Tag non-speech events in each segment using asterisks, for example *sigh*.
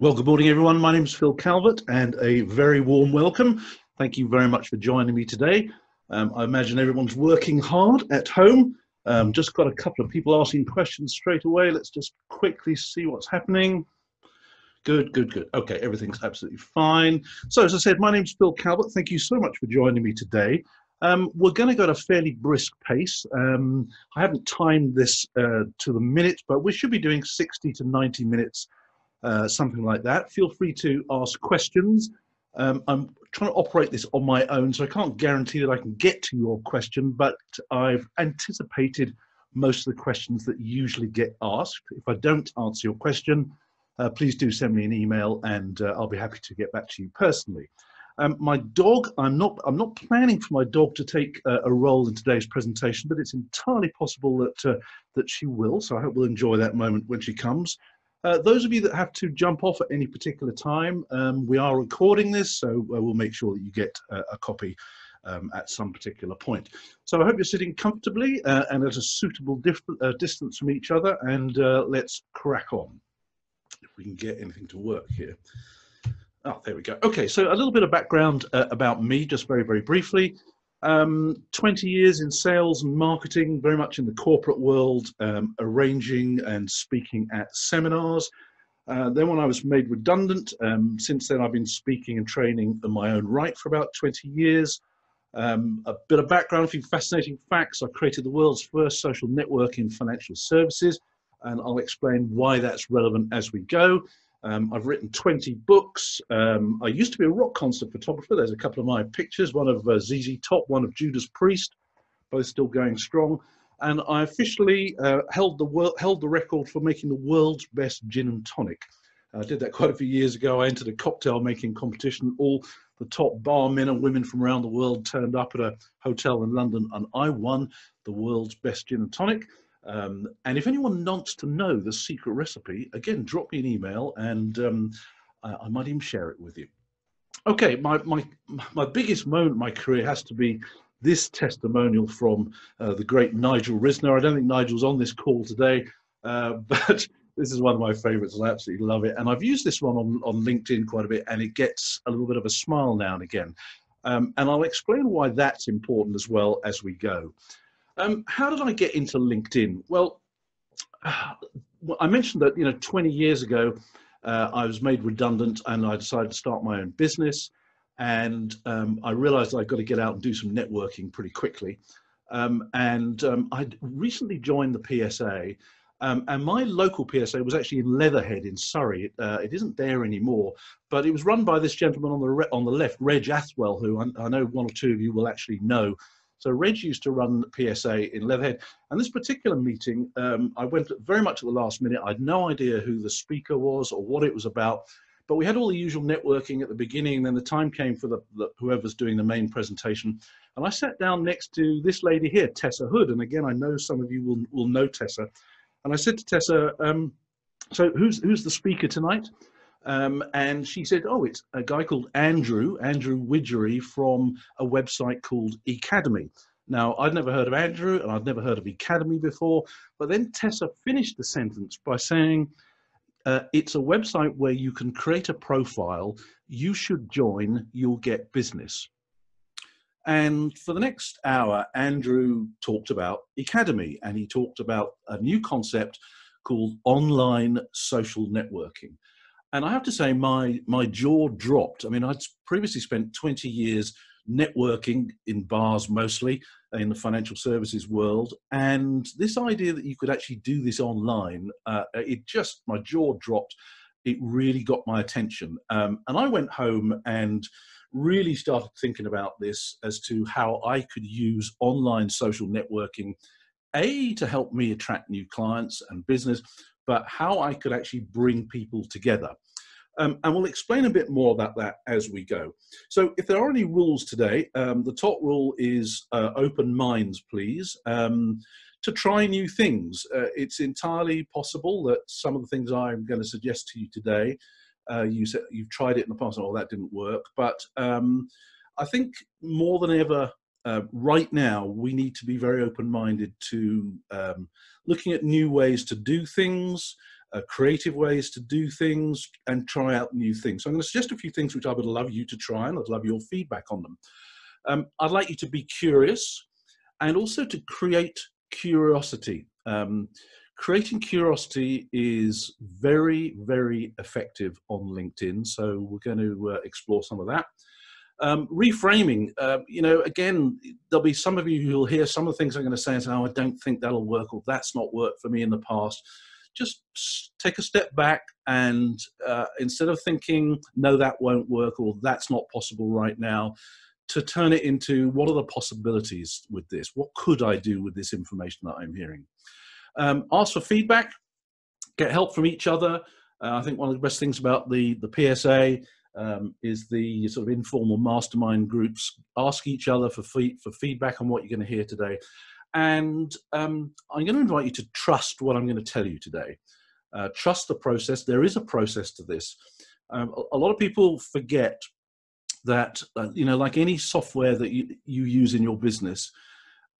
Well, good morning, everyone. My name is Phil Calvert, and a very warm welcome. Thank you very much for joining me today. Um, I imagine everyone's working hard at home. Um, just got a couple of people asking questions straight away. Let's just quickly see what's happening. Good, good, good. Okay, everything's absolutely fine. So, as I said, my name's Phil Calvert. Thank you so much for joining me today. Um, we're going to go at a fairly brisk pace. Um, I haven't timed this uh, to the minute, but we should be doing 60 to 90 minutes uh, something like that. Feel free to ask questions. Um, I'm trying to operate this on my own, so I can't guarantee that I can get to your question, but I've anticipated most of the questions that usually get asked. If I don't answer your question, uh, please do send me an email and uh, I'll be happy to get back to you personally. Um, my dog, I'm not, I'm not planning for my dog to take uh, a role in today's presentation, but it's entirely possible that, uh, that she will. So I hope we'll enjoy that moment when she comes. Uh, those of you that have to jump off at any particular time, um, we are recording this, so uh, we'll make sure that you get a, a copy um, at some particular point. So I hope you're sitting comfortably uh, and at a suitable uh, distance from each other, and uh, let's crack on. If we can get anything to work here. Oh, there we go. Okay, so a little bit of background uh, about me, just very, very briefly. Um, 20 years in sales and marketing, very much in the corporate world, um, arranging and speaking at seminars. Uh, then when I was made redundant, um, since then I've been speaking and training in my own right for about 20 years. Um, a bit of background, a few fascinating facts. I created the world's first social network in financial services, and I'll explain why that's relevant as we go. Um, I've written 20 books. Um, I used to be a rock concert photographer. There's a couple of my pictures, one of uh, ZZ Top, one of Judas Priest, both still going strong. And I officially uh, held the world held the record for making the world's best gin and tonic. I did that *laughs* quite a few years ago. I entered a cocktail making competition. All the top bar men and women from around the world turned up at a hotel in London, and I won the world's best gin and tonic. Um, and if anyone wants to know the secret recipe, again, drop me an email and um, I, I, might even share it with you. Okay, my, my, my biggest moment in my career has to be this testimonial from uh, the great Nigel Risner. I don't think Nigel's on this call today, uh, *laughs* but this is one of my favorites. I absolutely love it. And I've used this one on, on LinkedIn quite a bit, and it gets a little bit of a smile now and again. Um, and I'll explain why that's important as well as we go. Um, how did I get into LinkedIn? Well, I mentioned that you know 20 years ago uh, I was made redundant and I decided to start my own business, and um, I realised I'd got to get out and do some networking pretty quickly. Um, and um, I'd recently joined the PSA, um, and my local PSA was actually in Leatherhead in Surrey. Uh, it isn't there anymore, but it was run by this gentleman on the on the left, Reg Athwell, who I, I know one or two of you will actually know. So Reg used to run PSA in Leatherhead. And this particular meeting, um, I went very much at the last minute. I had no idea who the speaker was or what it was about. But we had all the usual networking at the beginning. Then the time came for the, the whoever's doing the main presentation. And I sat down next to this lady here, Tessa Hood. And again, I know some of you will, will know Tessa. And I said to Tessa, um, so who's, who's the speaker tonight? Um, and she said, oh, it's a guy called Andrew, Andrew Widgery from a website called Ecademy. Now, I'd never heard of Andrew and I'd never heard of Ecademy before, but then Tessa finished the sentence by saying, uh, it's a website where you can create a profile. You should join, you'll get business. And for the next hour, Andrew talked about Ecademy and he talked about a new concept called online social networking and I have to say, my my jaw dropped. I mean, I'd previously spent 20 years networking in bars, mostly in the financial services world, and this idea that you could actually do this online, uh, it just my jaw dropped. It really got my attention, um, and I went home and really started thinking about this as to how I could use online social networking, a to help me attract new clients and business, but how I could actually bring people together. Um, and we'll explain a bit more about that as we go. So if there are any rules today, um, the top rule is uh, open minds, please, um, to try new things. Uh, it's entirely possible that some of the things I'm going to suggest to you today, uh, you said you've tried it in the past, and oh, that didn't work. But um, I think more than ever, uh, right now we need to be very open-minded to um, looking at new ways to do things uh, creative ways to do things, and try out new things. So I'm going to suggest a few things which I would love you to try, and I'd love your feedback on them. Um, I'd like you to be curious and also to create curiosity. Um, creating curiosity is very, very effective on LinkedIn. So we're going to uh, explore some of that. Um, reframing, uh, you know, again, there'll be some of you who'll hear some of the things I'm going to say and say, oh, I don't think that'll work or that's not worked for me in the past. Just take a step back and uh, instead of thinking, no, that won't work or that's not possible right now, to turn it into what are the possibilities with this? What could I do with this information that I'm hearing? Um, ask for feedback, get help from each other. Uh, I think one of the best things about the, the PSA um, is the sort of informal mastermind groups. Ask each other for, fee- for feedback on what you're going to hear today. And um, I'm going to invite you to trust what I'm going to tell you today. Uh, trust the process. There is a process to this. Um, a, a, lot of people forget that, uh, you know, like any software that you, you use in your business,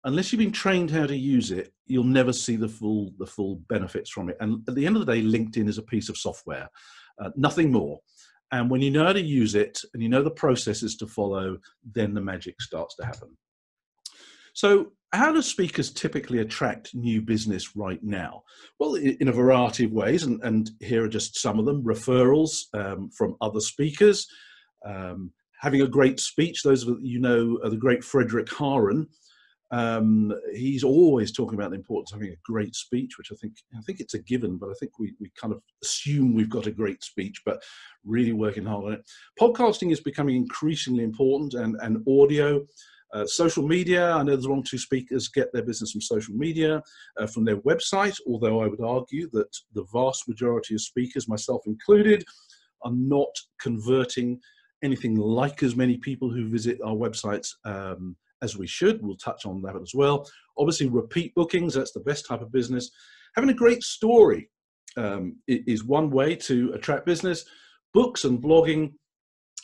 unless you've been trained how to use it, you'll never see the full the full benefits from it. And at the end of the day, LinkedIn is a piece of software, uh, nothing more. And when you know how to use it and you know the processes to follow, then the magic starts to happen. So, how do speakers typically attract new business right now? Well, in a variety of ways, and, and here are just some of them referrals um, from other speakers, um, having a great speech. Those of you know the great Fredrik Haren, um, he's always talking about the importance of having a great speech, which I think I think it's a given, but I think we, we kind of assume we've got a great speech, but really working hard on it. Podcasting is becoming increasingly important, and and audio. Uh, social media, I know there's one or two speakers get their business from social media, uh, from their website, although I would argue that the vast majority of speakers, myself included, are not converting anything like as many people who visit our websites um, as we should. We'll touch on that as well. Obviously, repeat bookings, that's the best type of business. Having a great story um, is one way to attract business. Books and blogging,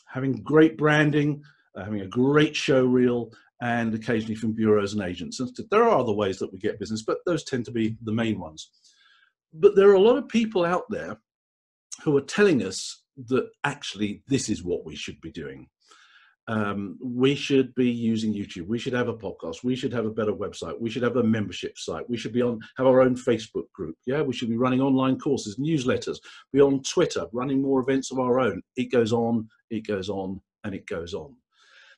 having great branding, uh, having a great show reel, and occasionally from bureaus and agents. And there are other ways that we get business, but those tend to be the main ones. But there are a lot of people out there who are telling us that actually this is what we should be doing um, we should be using YouTube. We should have a podcast. We should have a better website. We should have a membership site. We should be on have our own Facebook group. Yeah, we should be running online courses, newsletters. Be on Twitter, running more events of our own. It goes on, it goes on, and it goes on.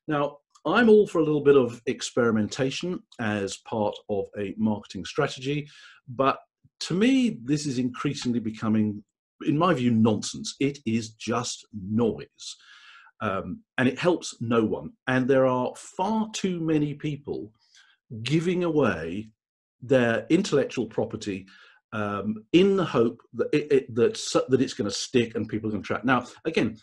Now, I'm all for a little bit of experimentation as part of a marketing strategy, but to me, this is increasingly becoming, in my view, nonsense. It is just noise um, and it helps no one. And there are far too many people giving away their intellectual property um, in the hope that it, it that, that it's going to stick and people can track. Now, again,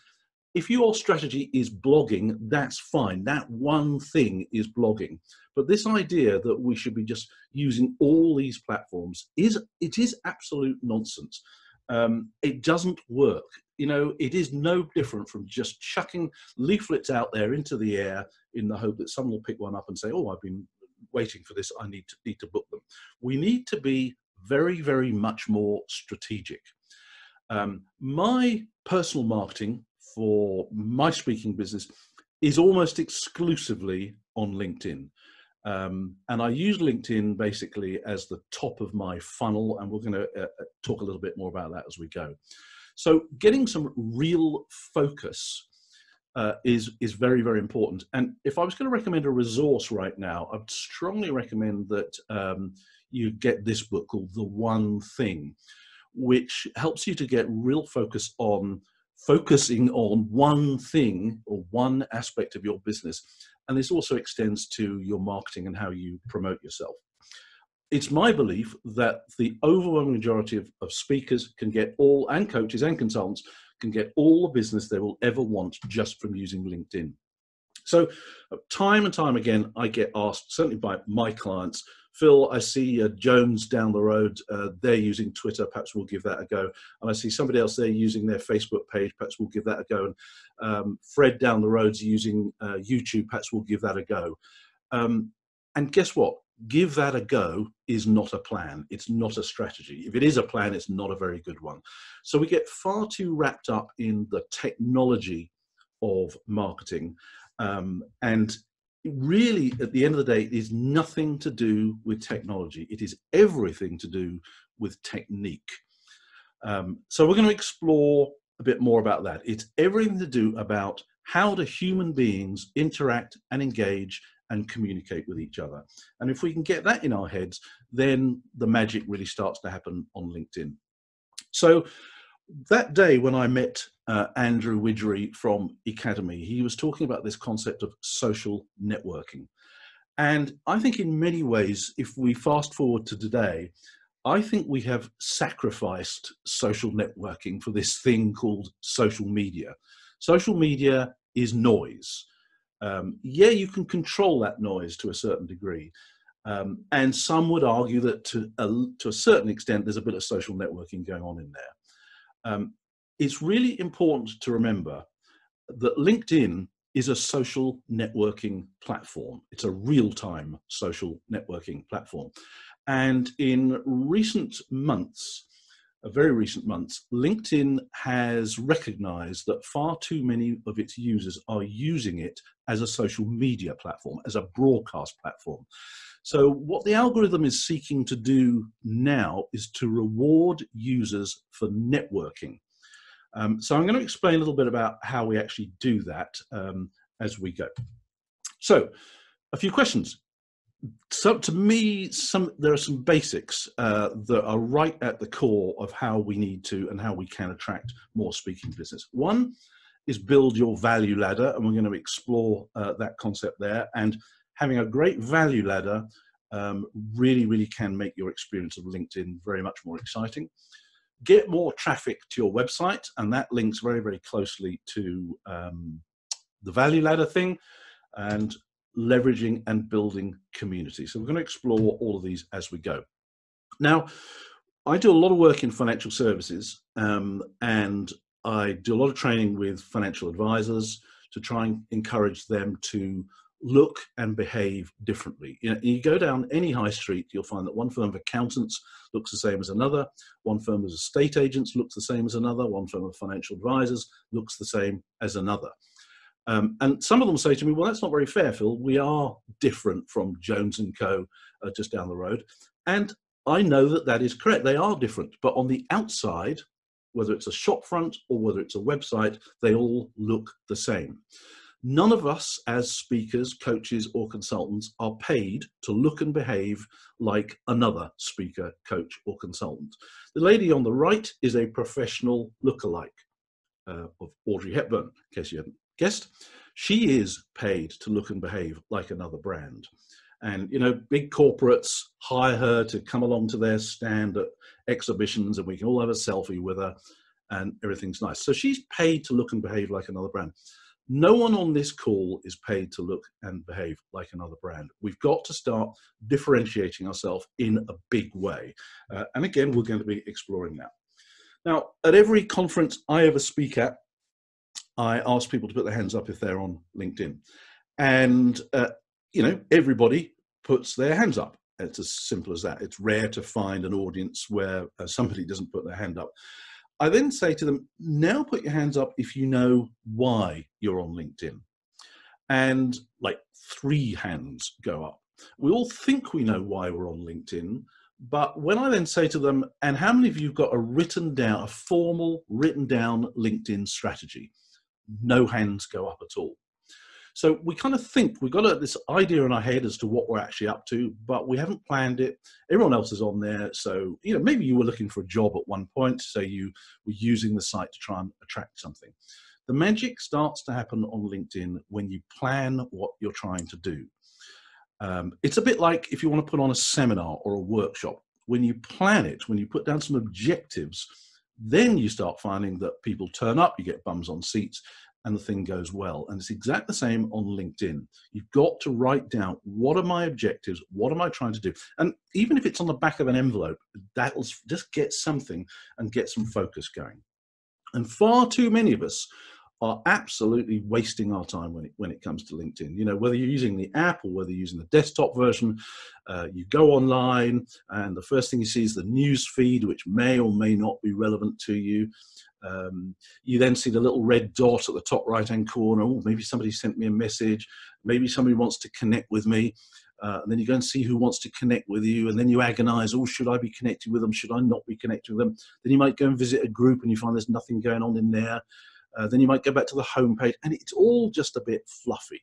if your strategy is blogging, that's fine. That one thing is blogging. But this idea that we should be just using all these platforms is it is absolute nonsense. Um, it doesn't work you know, it is no different from just chucking leaflets out there into the air in the hope that someone will pick one up and say, "Oh, I've been waiting for this. I need to need to book them." We need to be very, very much more strategic. Um, my personal marketing for my speaking business is almost exclusively on LinkedIn. Um, and I use LinkedIn basically as the top of my funnel, and we're going to uh, uh, talk a little bit more about that as we go. So getting some real focus uh, is is very very important. And if I was going to recommend a resource right now, I'd strongly recommend that um, you get this book called The One Thing, which helps you to get real focus on focusing on one thing or one aspect of your business. And this also extends to your marketing and how you promote yourself it's my belief that the overwhelming majority of, of speakers can get all, and coaches and consultants can get all the business they will ever want just from using LinkedIn. So, uh, time and time again, I get asked, certainly by my clients, Phil, I see uh, Jones down the road, uh, they're using Twitter, perhaps we'll give that a go. And I see somebody else there using their Facebook page, perhaps we'll give that a go. And um, Fred down the road's using uh, YouTube, perhaps we'll give that a go. Um, and guess what? Give that a go is not a plan. It's not a strategy. If it is a plan, it's not a very good one. So we get far too wrapped up in the technology of marketing. Um, and really, at the end of the day, is nothing to do with technology. It is everything to do with technique. Um, so we're going to explore a bit more about that. It's everything to do about how do human beings interact and engage and communicate with each other. And if we can get that in our heads, then the magic really starts to happen on LinkedIn. So that day when I met uh, Andrew Widgery from Ecademy, he was talking about this concept of social networking. And I think in many ways, if we fast forward to today, I think we have sacrificed social networking for this thing called social media. Social media is noise. Um, yeah, you can control that noise to a certain degree. Um, and some would argue that to a, to a certain extent, there's a bit of social networking going on in there. Um, it's really important to remember that LinkedIn is a social networking platform. It's a real time social networking platform. And in recent months, very recent months, LinkedIn has recognized that far too many of its users are using it as a social media platform, as a broadcast platform. So, what the algorithm is seeking to do now is to reward users for networking. Um, so, I'm going to explain a little bit about how we actually do that um, as we go. So, a few questions so to me some there are some basics uh, that are right at the core of how we need to and how we can attract more speaking business. One is build your value ladder and we're going to explore uh, that concept there. And having a great value ladder um, really really can make your experience of linkedin very much more exciting. Get more traffic to your website and that links very very closely to um, the value ladder thing. And leveraging and building community. So we're going to explore all of these as we go. Now, I do a lot of work in financial services um, and I do a lot of training with financial advisors to try and encourage them to look and behave differently. You, know, you go down any high street, you'll find that one firm of accountants looks the same as another, one firm of estate agents looks the same as another, one firm of financial advisors looks the same as another. Um, and some of them say to me, well, that's not very fair, Phil. We are different from Jones and Co. Uh, just down the road. And I know that that is correct. They are different. But on the outside, whether it's a shop front or whether it's a website, they all look the same. None of us as speakers, coaches, or consultants are paid to look and behave like another speaker, coach, or consultant. The lady on the right is a professional lookalike uh, of Audrey Hepburn, in case you hadn't guest, she is paid to look and behave like another brand. And, you know, big corporates hire her to come along to their stand at exhibitions and we can all have a selfie with her and everything's nice. So she's paid to look and behave like another brand. No one on this call is paid to look and behave like another brand. We've got to start differentiating ourselves in a big way. Uh, and again, we're going to be exploring that. Now, at every conference I ever speak at, I ask people to put their hands up if they're on LinkedIn. And, uh, you know, everybody puts their hands up. It's as simple as that. It's rare to find an audience where uh, somebody doesn't put their hand up. I then say to them, now put your hands up if you know why you're on LinkedIn. And like three hands go up. We all think we know why we're on LinkedIn, but when I then say to them, and how many of you have got a written down, a formal written down LinkedIn strategy? No hands go up at all. So we kind of think we've got this idea in our head as to what we're actually up to, but we haven't planned it. Everyone else is on there. So, you know, maybe you were looking for a job at one point, so you were using the site to try and attract something. The magic starts to happen on LinkedIn when you plan what you're trying to do. Um, it's a bit like if you want to put on a seminar or a workshop. When you plan it, when you put down some objectives, then you start finding that people turn up, you get bums on seats, and the thing goes well. And it's exactly the same on LinkedIn. You've got to write down what are my objectives? What am I trying to do? And even if it's on the back of an envelope, that'll just get something and get some focus going. And far too many of us are absolutely wasting our time when it, when it comes to LinkedIn. You know, whether you're using the app or whether you're using the desktop version, uh, you go online and the first thing you see is the news feed, which may or may not be relevant to you. Um, you then see the little red dot at the top right hand corner. Oh, maybe somebody sent me a message. Maybe somebody wants to connect with me. Uh, and then you go and see who wants to connect with you, and then you agonize, oh, should I be connected with them? Should I not be connected with them? Then you might go and visit a group and you find there's nothing going on in there. Uh, then you might go back to the homepage, and it's all just a bit fluffy.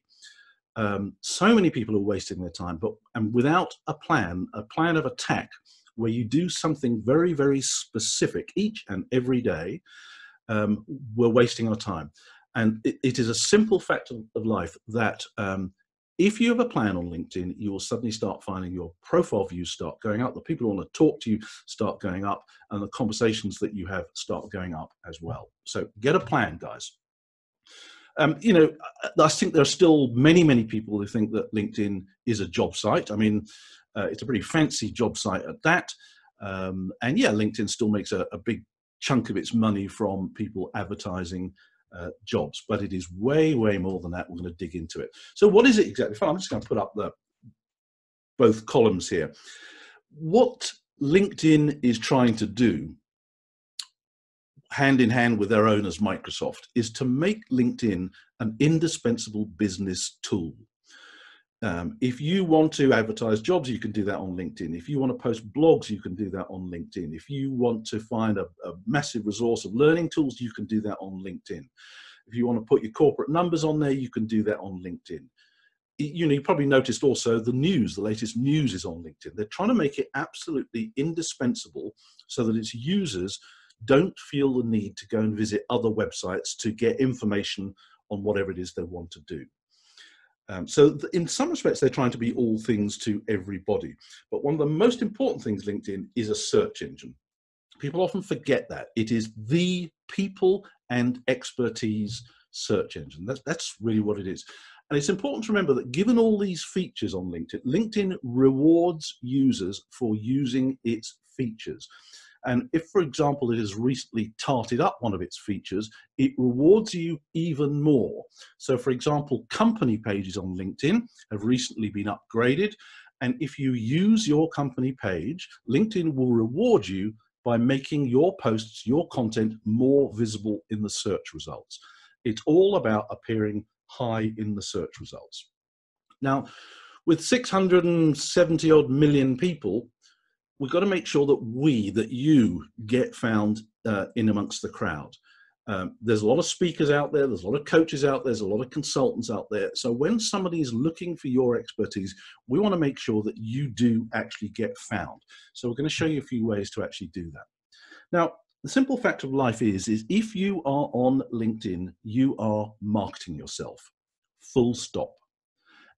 Um, so many people are wasting their time, but and without a plan, a plan of attack, where you do something very, very specific each and every day, um, we're wasting our time. And it, it is a simple fact of, of life that um, if you have a plan on LinkedIn, you will suddenly start finding your profile views start going up, the people who want to talk to you start going up, and the conversations that you have start going up as well. So get a plan, guys. Um, you know, I think there are still many, many people who think that LinkedIn is a job site. I mean, uh, it's a pretty fancy job site at that. Um, and yeah, LinkedIn still makes a, a, big chunk of its money from people advertising uh, jobs, but it is way, way more than that. We're going to dig into it. So, what is it exactly? I'm just going to put up the both columns here. What LinkedIn is trying to do, hand in hand with their owners, Microsoft, is to make LinkedIn an indispensable business tool. Um, if you want to advertise jobs, you can do that on LinkedIn. If you want to post blogs, you can do that on LinkedIn. If you want to find a, a, massive resource of learning tools, you can do that on LinkedIn. If you want to put your corporate numbers on there, you can do that on LinkedIn. You know, you probably noticed also the news, the latest news is on LinkedIn. They're trying to make it absolutely indispensable so that its users don't feel the need to go and visit other websites to get information on whatever it is they want to do. Um, so in some respects, they're trying to be all things to everybody. But one of the most important things LinkedIn is a search engine. People often forget that. It is the people and expertise search engine. That's, that's really what it is. And it's important to remember that given all these features on LinkedIn, LinkedIn rewards users for using its features. And if, for example, it has recently tarted up one of its features, it rewards you even more. So, for example, company pages on LinkedIn have recently been upgraded. And if you use your company page, LinkedIn will reward you by making your posts, your content more visible in the search results. It's all about appearing high in the search results. Now, with 670 odd million people, we've got to make sure that we, that you get found uh, in amongst the crowd. Um, there's a lot of speakers out there, there's a lot of coaches out there, there's a lot of consultants out there. So when somebody is looking for your expertise, we want to make sure that you do actually get found. So we're going to show you a few ways to actually do that. Now, the simple fact of life is, is if you are on LinkedIn, you are marketing yourself. Full stop.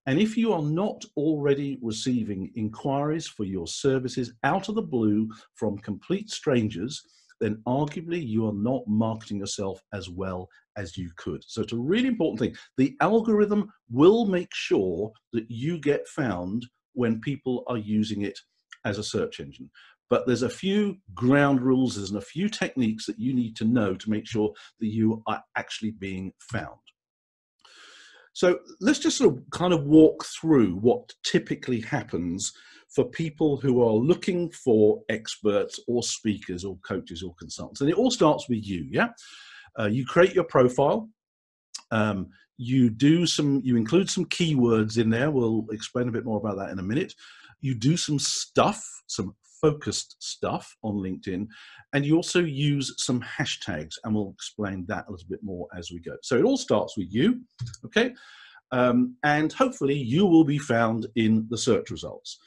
And if you are not already receiving inquiries for your services out of the blue from complete strangers, then arguably you are not marketing yourself as well as you could. So it's a really important thing. The algorithm will make sure that you get found when people are using it as a search engine. But there's a few ground rules, there's a few techniques that you need to know to make sure that you are actually being found. So let's just sort of kind of walk through what typically happens for people who are looking for experts or speakers or coaches or consultants. And it all starts with you, yeah? Uh, you create your profile. Um, you do some, you include some keywords in there. We'll explain a bit more about that in a minute. You do some stuff, some focused stuff on LinkedIn, and you also use some hashtags, and we'll explain that a little bit more as we go. So it all starts with you, okay? Um, and hopefully you will be found in the search results.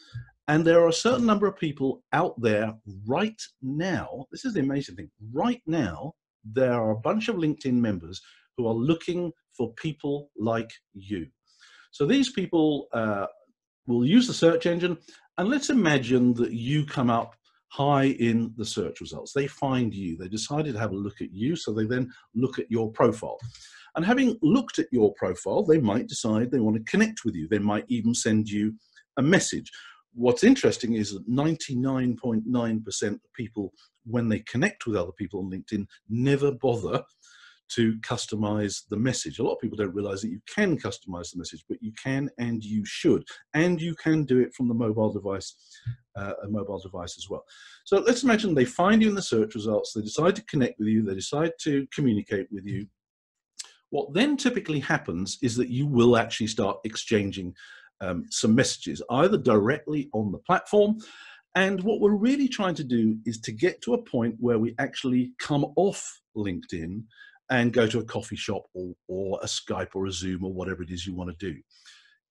And there are a certain number of people out there right now. This is the amazing thing. Right now, there are a bunch of LinkedIn members who are looking for people like you. So these people uh, will use the search engine and let's imagine that you come up high in the search results. They find you, they decided to have a look at you, so they then look at your profile. And having looked at your profile, they might decide they want to connect with you. They might even send you a message. What's interesting is that 99.9% of people, when they connect with other people on LinkedIn, never bother to customize the message. A lot of people don't realize that you can customize the message, but you can and you should. And you can do it from the mobile device, uh, a mobile device as well. So let's imagine they find you in the search results, they decide to connect with you, they decide to communicate with you. What then typically happens is that you will actually start exchanging um, some messages, either directly on the platform. And what we're really trying to do is to get to a point where we actually come off LinkedIn and go to a coffee shop or, or a Skype or a Zoom or whatever it is you want to do.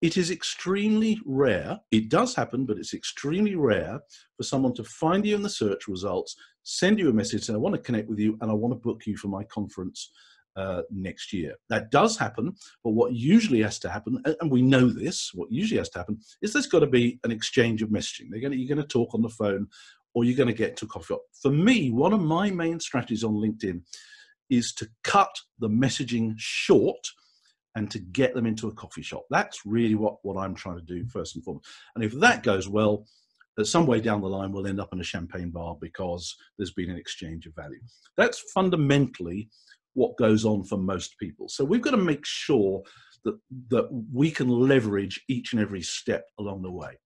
It is extremely rare, it does happen, but it's extremely rare for someone to find you in the search results, send you a message, say, I want to connect with you and I want to book you for my conference uh, next year. That does happen, but what usually has to happen, and we know this, what usually has to happen is there's got to be an exchange of messaging. They're going to, you're going to talk on the phone or you're going to get to a coffee shop. For me, one of my main strategies on LinkedIn is to cut the messaging short and to get them into a coffee shop. That's really what, what I'm trying to do first and foremost. And if that goes well, at some way down the line, we'll end up in a champagne bar because there's been an exchange of value. That's fundamentally what goes on for most people. So we've got to make sure that, that we can leverage each and every step along the way.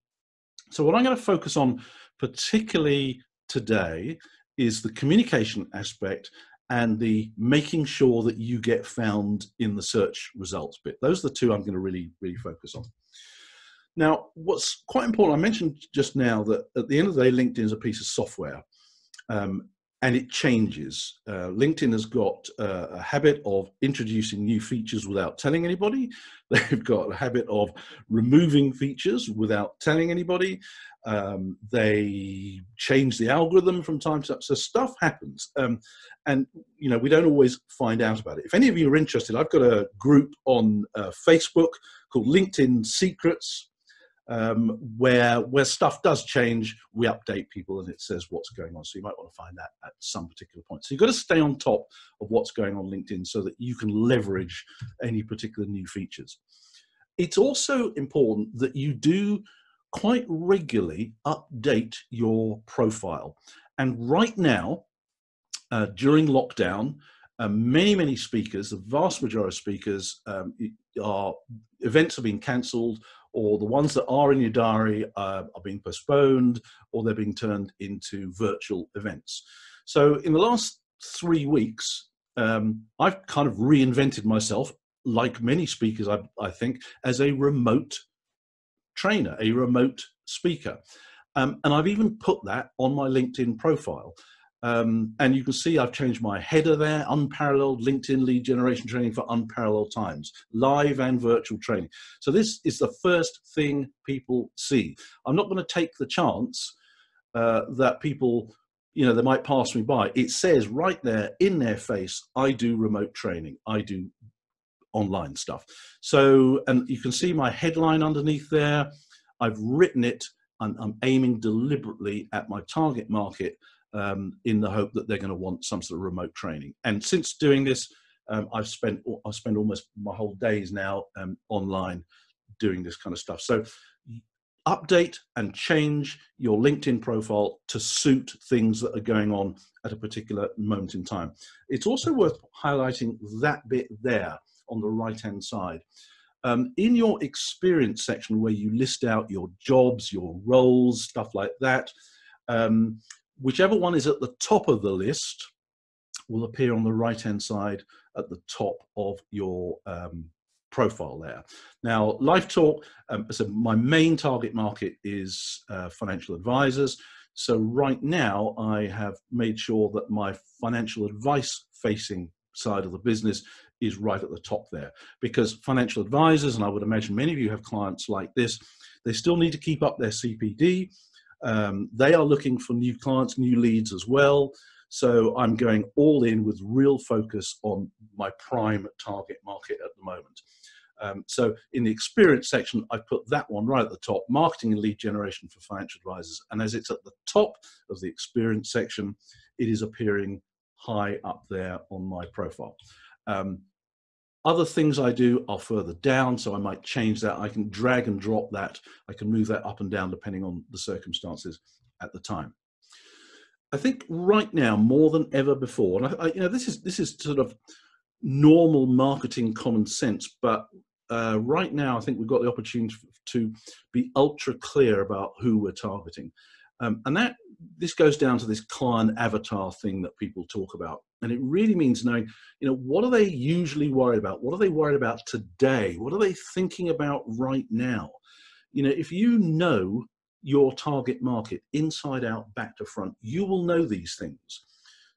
So what I'm going to focus on particularly today is the communication aspect and the making sure that you get found in the search results bit. Those are the two I'm going to really, really focus on. Now, what's quite important, I mentioned just now that at the end of the day, LinkedIn is a piece of software um, and it changes. Uh, LinkedIn has got uh, a habit of introducing new features without telling anybody. *laughs* They've got a habit of removing features without telling anybody. Um, they change the algorithm from time to time. So stuff happens. Um, and, you know, we don't always find out about it. If any of you are interested, I've got a group on uh, Facebook called LinkedIn Secrets um, where where stuff does change, we update people and it says what's going on. So you might want to find that at some particular point. So you've got to stay on top of what's going on LinkedIn so that you can leverage any particular new features. It's also important that you do quite regularly update your profile. And right now, uh, during lockdown, uh, many, many speakers, the vast majority of speakers, um, are events have been cancelled or the ones that are in your diary uh, are being postponed or they're being turned into virtual events. So in the last three weeks, um, I've kind of reinvented myself, like many speakers, I, I think, as a remote trainer, a remote speaker. Um, and I've even put that on my LinkedIn profile. Um, and you can see I've changed my header there, unparalleled LinkedIn lead generation training for unparalleled times, live and virtual training. So this is the first thing people see. I'm not going to take the chance uh, that people, you know, they might pass me by. It says right there in their face, I do remote training. I do online stuff. So, and you can see my headline underneath there. I've written it and I'm aiming deliberately at my target market um, in the hope that they're going to want some sort of remote training. And since doing this, um, I've spent I've spent almost my whole days now um, online doing this kind of stuff. So update and change your LinkedIn profile to suit things that are going on at a particular moment in time. It's also worth highlighting that bit there on the right hand side. Um, in your experience section where you list out your jobs, your roles, stuff like that, um, whichever one is at the top of the list will appear on the right hand side at the top of your um, profile there. Now, Life Talk, um, so my main target market is uh, financial advisors. So right now, I have made sure that my financial advice facing side of the business is right at the top there because financial advisors, and I would imagine many of you have clients like this, they still need to keep up their CPD. Um, they are looking for new clients, new leads as well. So I'm going all in with real focus on my prime target market at the moment. Um, so in the experience section, I put that one right at the top, marketing and lead generation for financial advisors. And as it's at the top of the experience section, it is appearing high up there on my profile. Um, other things I do are further down, so I might change that. I can drag and drop that. I can move that up and down depending on the circumstances at the time. I think right now more than ever before, and I, I, you know, this is this is sort of normal marketing common sense, but uh, right now I think we've got the opportunity to be ultra clear about who we're targeting. Um, and that this goes down to this client avatar thing that people talk about. And it really means knowing, you know, what are they usually worried about? What are they worried about today? What are they thinking about right now? You know, if you know your target market inside out, back to front, you will know these things.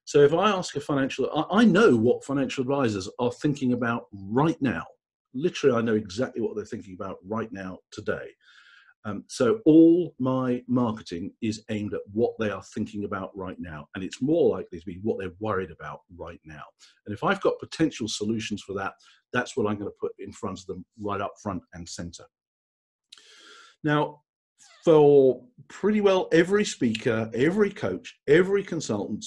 So if I ask a financial, I, I know what financial advisors are thinking about right now. Literally, I know exactly what they're thinking about right now today. Um, so all my marketing is aimed at what they are thinking about right now, and it's more likely to be what they're worried about right now. And if I've got potential solutions for that, that's what I'm going to put in front of them right up front and center. Now, for pretty well every speaker, every coach, every consultant,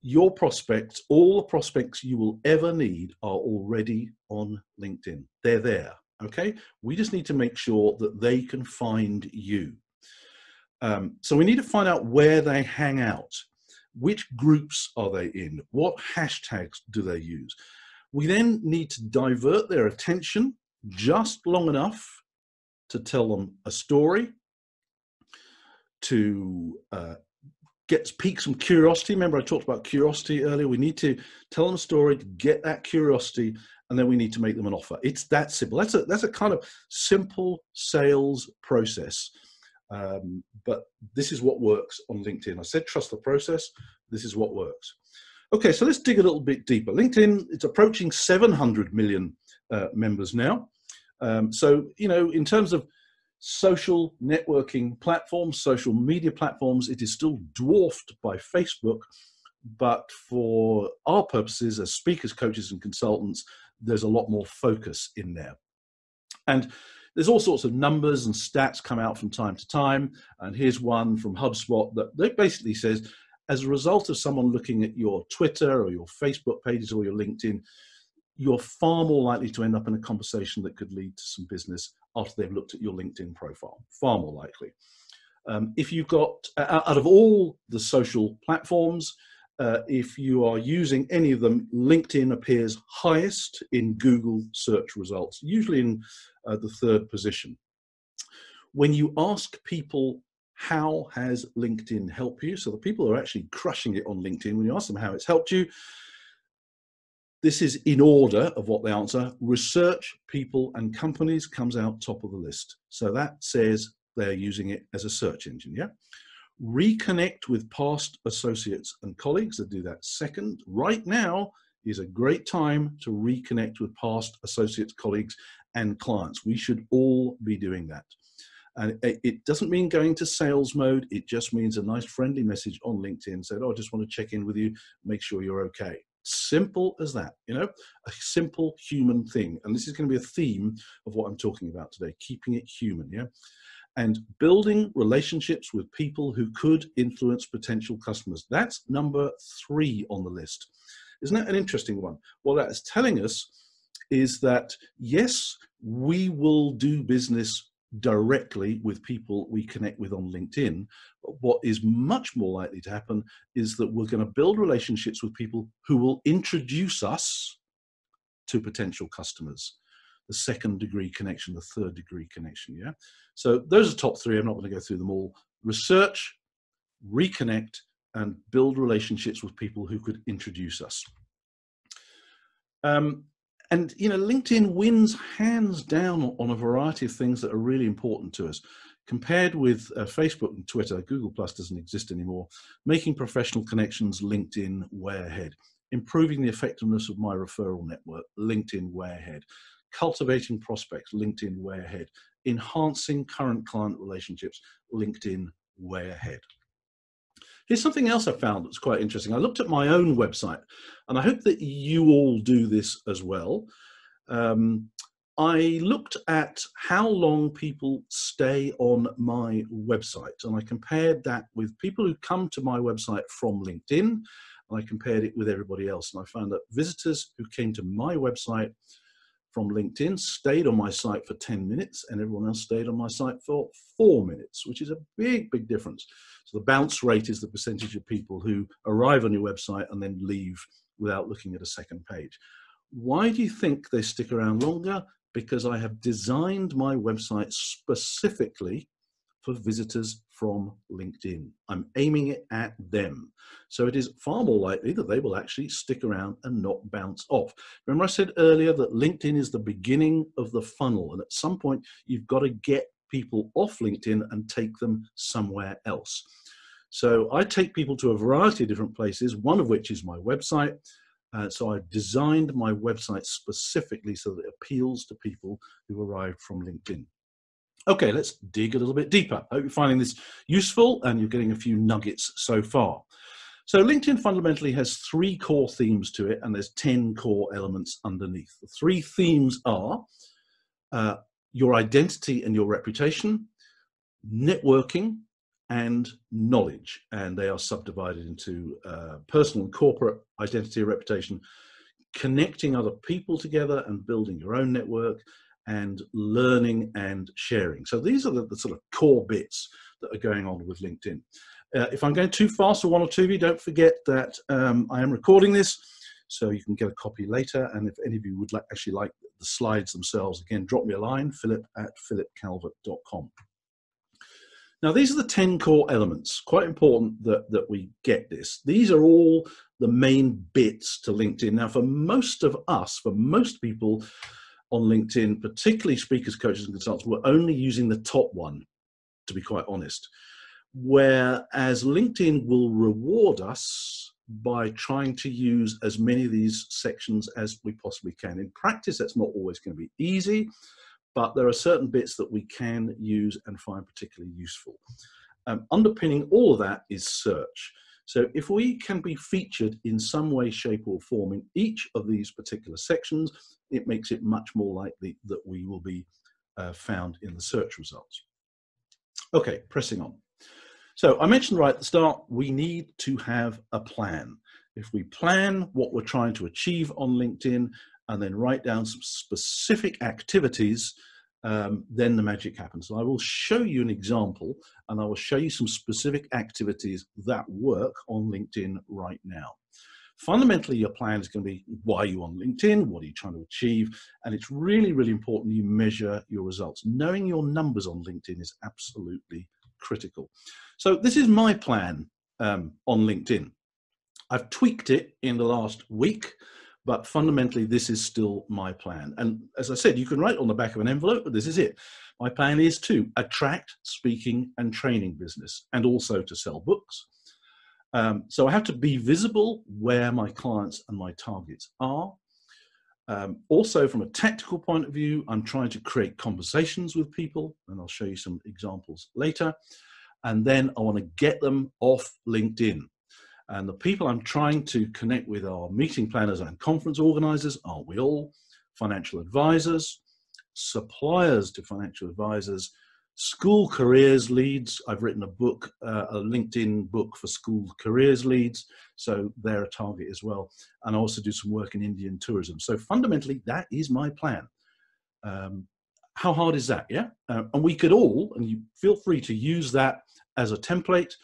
your prospects, all the prospects you will ever need are already on LinkedIn. They're there. Okay, we just need to make sure that they can find you. Um, so we need to find out where they hang out. Which groups are they in? What hashtags do they use? We then need to divert their attention just long enough to tell them a story, to uh, get pique some curiosity. Remember, I talked about curiosity earlier. We need to tell them a story to get that curiosity and then we need to make them an offer. It's that simple. That's a that's a kind of simple sales process. Um, but this is what works on LinkedIn. I said trust the process. This is what works. Okay, so let's dig a little bit deeper. LinkedIn it's approaching 700 million uh, members now. Um, so you know, in terms of social networking platforms, social media platforms, it is still dwarfed by Facebook. But for our purposes as speakers, coaches, and consultants, there's a lot more focus in there. And there's all sorts of numbers and stats come out from time to time. And here's one from HubSpot that, basically says, as a result of someone looking at your Twitter or your Facebook pages or your LinkedIn, you're far more likely to end up in a conversation that could lead to some business after they've looked at your LinkedIn profile. Far more likely. Um, if you've got, out of all the social platforms, uh, if you are using any of them, LinkedIn appears highest in Google search results, usually in uh, the third position. When you ask people, how has LinkedIn helped you? So the people are actually crushing it on LinkedIn, when you ask them how it's helped you, this is in order of what they answer. Research, people, and companies comes out top of the list. So that says they're using it as a search engine, yeah? Reconnect with past associates and colleagues that do that second. Right now is a great time to reconnect with past associates, colleagues, and clients. We should all be doing that. And it doesn't mean going to sales mode. It just means a nice friendly message on LinkedIn said, Oh, I just want to check in with you, make sure you're okay. Simple as that, you know, a simple human thing. And this is going to be a theme of what I'm talking about today, keeping it human. Yeah and building relationships with people who could influence potential customers. That's number three on the list. Isn't that an interesting one? What that is telling us is that yes, we will do business directly with people we connect with on LinkedIn. But what is much more likely to happen is that we're going to build relationships with people who will introduce us to potential customers the second degree connection, the third degree connection. Yeah. So those are top three. I'm not going to go through them all. Research, reconnect, and build relationships with people who could introduce us. Um, and you know, LinkedIn wins hands down on a variety of things that are really important to us. Compared with uh, Facebook and Twitter, Google Plus doesn't exist anymore. Making professional connections, LinkedIn way ahead. Improving the effectiveness of my referral network, LinkedIn way ahead cultivating prospects, LinkedIn way ahead, enhancing current client relationships, LinkedIn way ahead. Here's something else I found that's quite interesting. I looked at my own website, and I hope that you all do this as well. Um, I looked at how long people stay on my website, and I compared that with people who come to my website from LinkedIn, and I compared it with everybody else. And I found that visitors who came to my website from LinkedIn stayed on my site for 10 minutes and everyone else stayed on my site for four minutes, which is a big, big difference. So the bounce rate is the percentage of people who arrive on your website and then leave without looking at a second page. Why do you think they stick around longer? Because I have designed my website specifically for visitors from LinkedIn. I'm aiming it at them. So it is far more likely that they will actually stick around and not bounce off. Remember, I said earlier that LinkedIn is the beginning of the funnel, and at some point, you've got to get people off LinkedIn and take them somewhere else. So I take people to a variety of different places, one of which is my website. Uh, so I've designed my website specifically so that it appeals to people who arrived from LinkedIn. Okay, let's dig a little bit deeper. Hope you're finding this useful and you're getting a few nuggets so far. So LinkedIn fundamentally has three core themes to it and there's 10 core elements underneath. The three themes are uh, your identity and your reputation, networking, and knowledge. And they are subdivided into uh, personal and corporate identity and reputation, connecting other people together and building your own network, and learning and sharing. So these are the, the sort of core bits that are going on with LinkedIn. Uh, if I'm going too fast for one or two of you, don't forget that um, I am recording this, so you can get a copy later. And if any of you would like, actually like the slides themselves, again, drop me a line, philip at philipcalvert.com. Now, these are the 10 core elements. Quite important that, that we get this. These are all the main bits to LinkedIn. Now, for most of us, for most people on LinkedIn, particularly speakers, coaches, and consultants, we're only using the top one, to be quite honest. Whereas LinkedIn will reward us by trying to use as many of these sections as we possibly can. In practice, that's not always going to be easy but there are certain bits that we can use and find particularly useful. Um, underpinning all of that is search. So if we can be featured in some way, shape or form in each of these particular sections, it makes it much more likely that we will be uh, found in the search results. Okay, pressing on. So I mentioned right at the start, we need to have a plan. If we plan what we're trying to achieve on LinkedIn and then write down some specific activities, um, then the magic happens. So I will show you an example and I will show you some specific activities that work on LinkedIn right now. Fundamentally, your plan is going to be why are you on LinkedIn? What are you trying to achieve? And it's really, really important you measure your results. Knowing your numbers on LinkedIn is absolutely critical. So this is my plan um, on LinkedIn. I've tweaked it in the last week but fundamentally this is still my plan. And as i said you can write on the back of an envelope but this is it. My plan is to attract speaking and training business and also to sell books. Um, so i have to be visible where my clients and my targets are. Um, also from a tactical point of view i'm trying to create conversations with people and i'll show you some examples later. And then i want to get them off linkedin and the people I'm trying to connect with are meeting planners and conference organizers, aren't we all? Financial advisors, suppliers to financial advisors, school careers leads. I've written a book, uh, a LinkedIn book for school careers leads, so they're a target as well. And I also do some work in Indian tourism. So fundamentally, that is my plan. Um, how hard is that? Yeah, uh, and we could all, and you feel free to use that as a template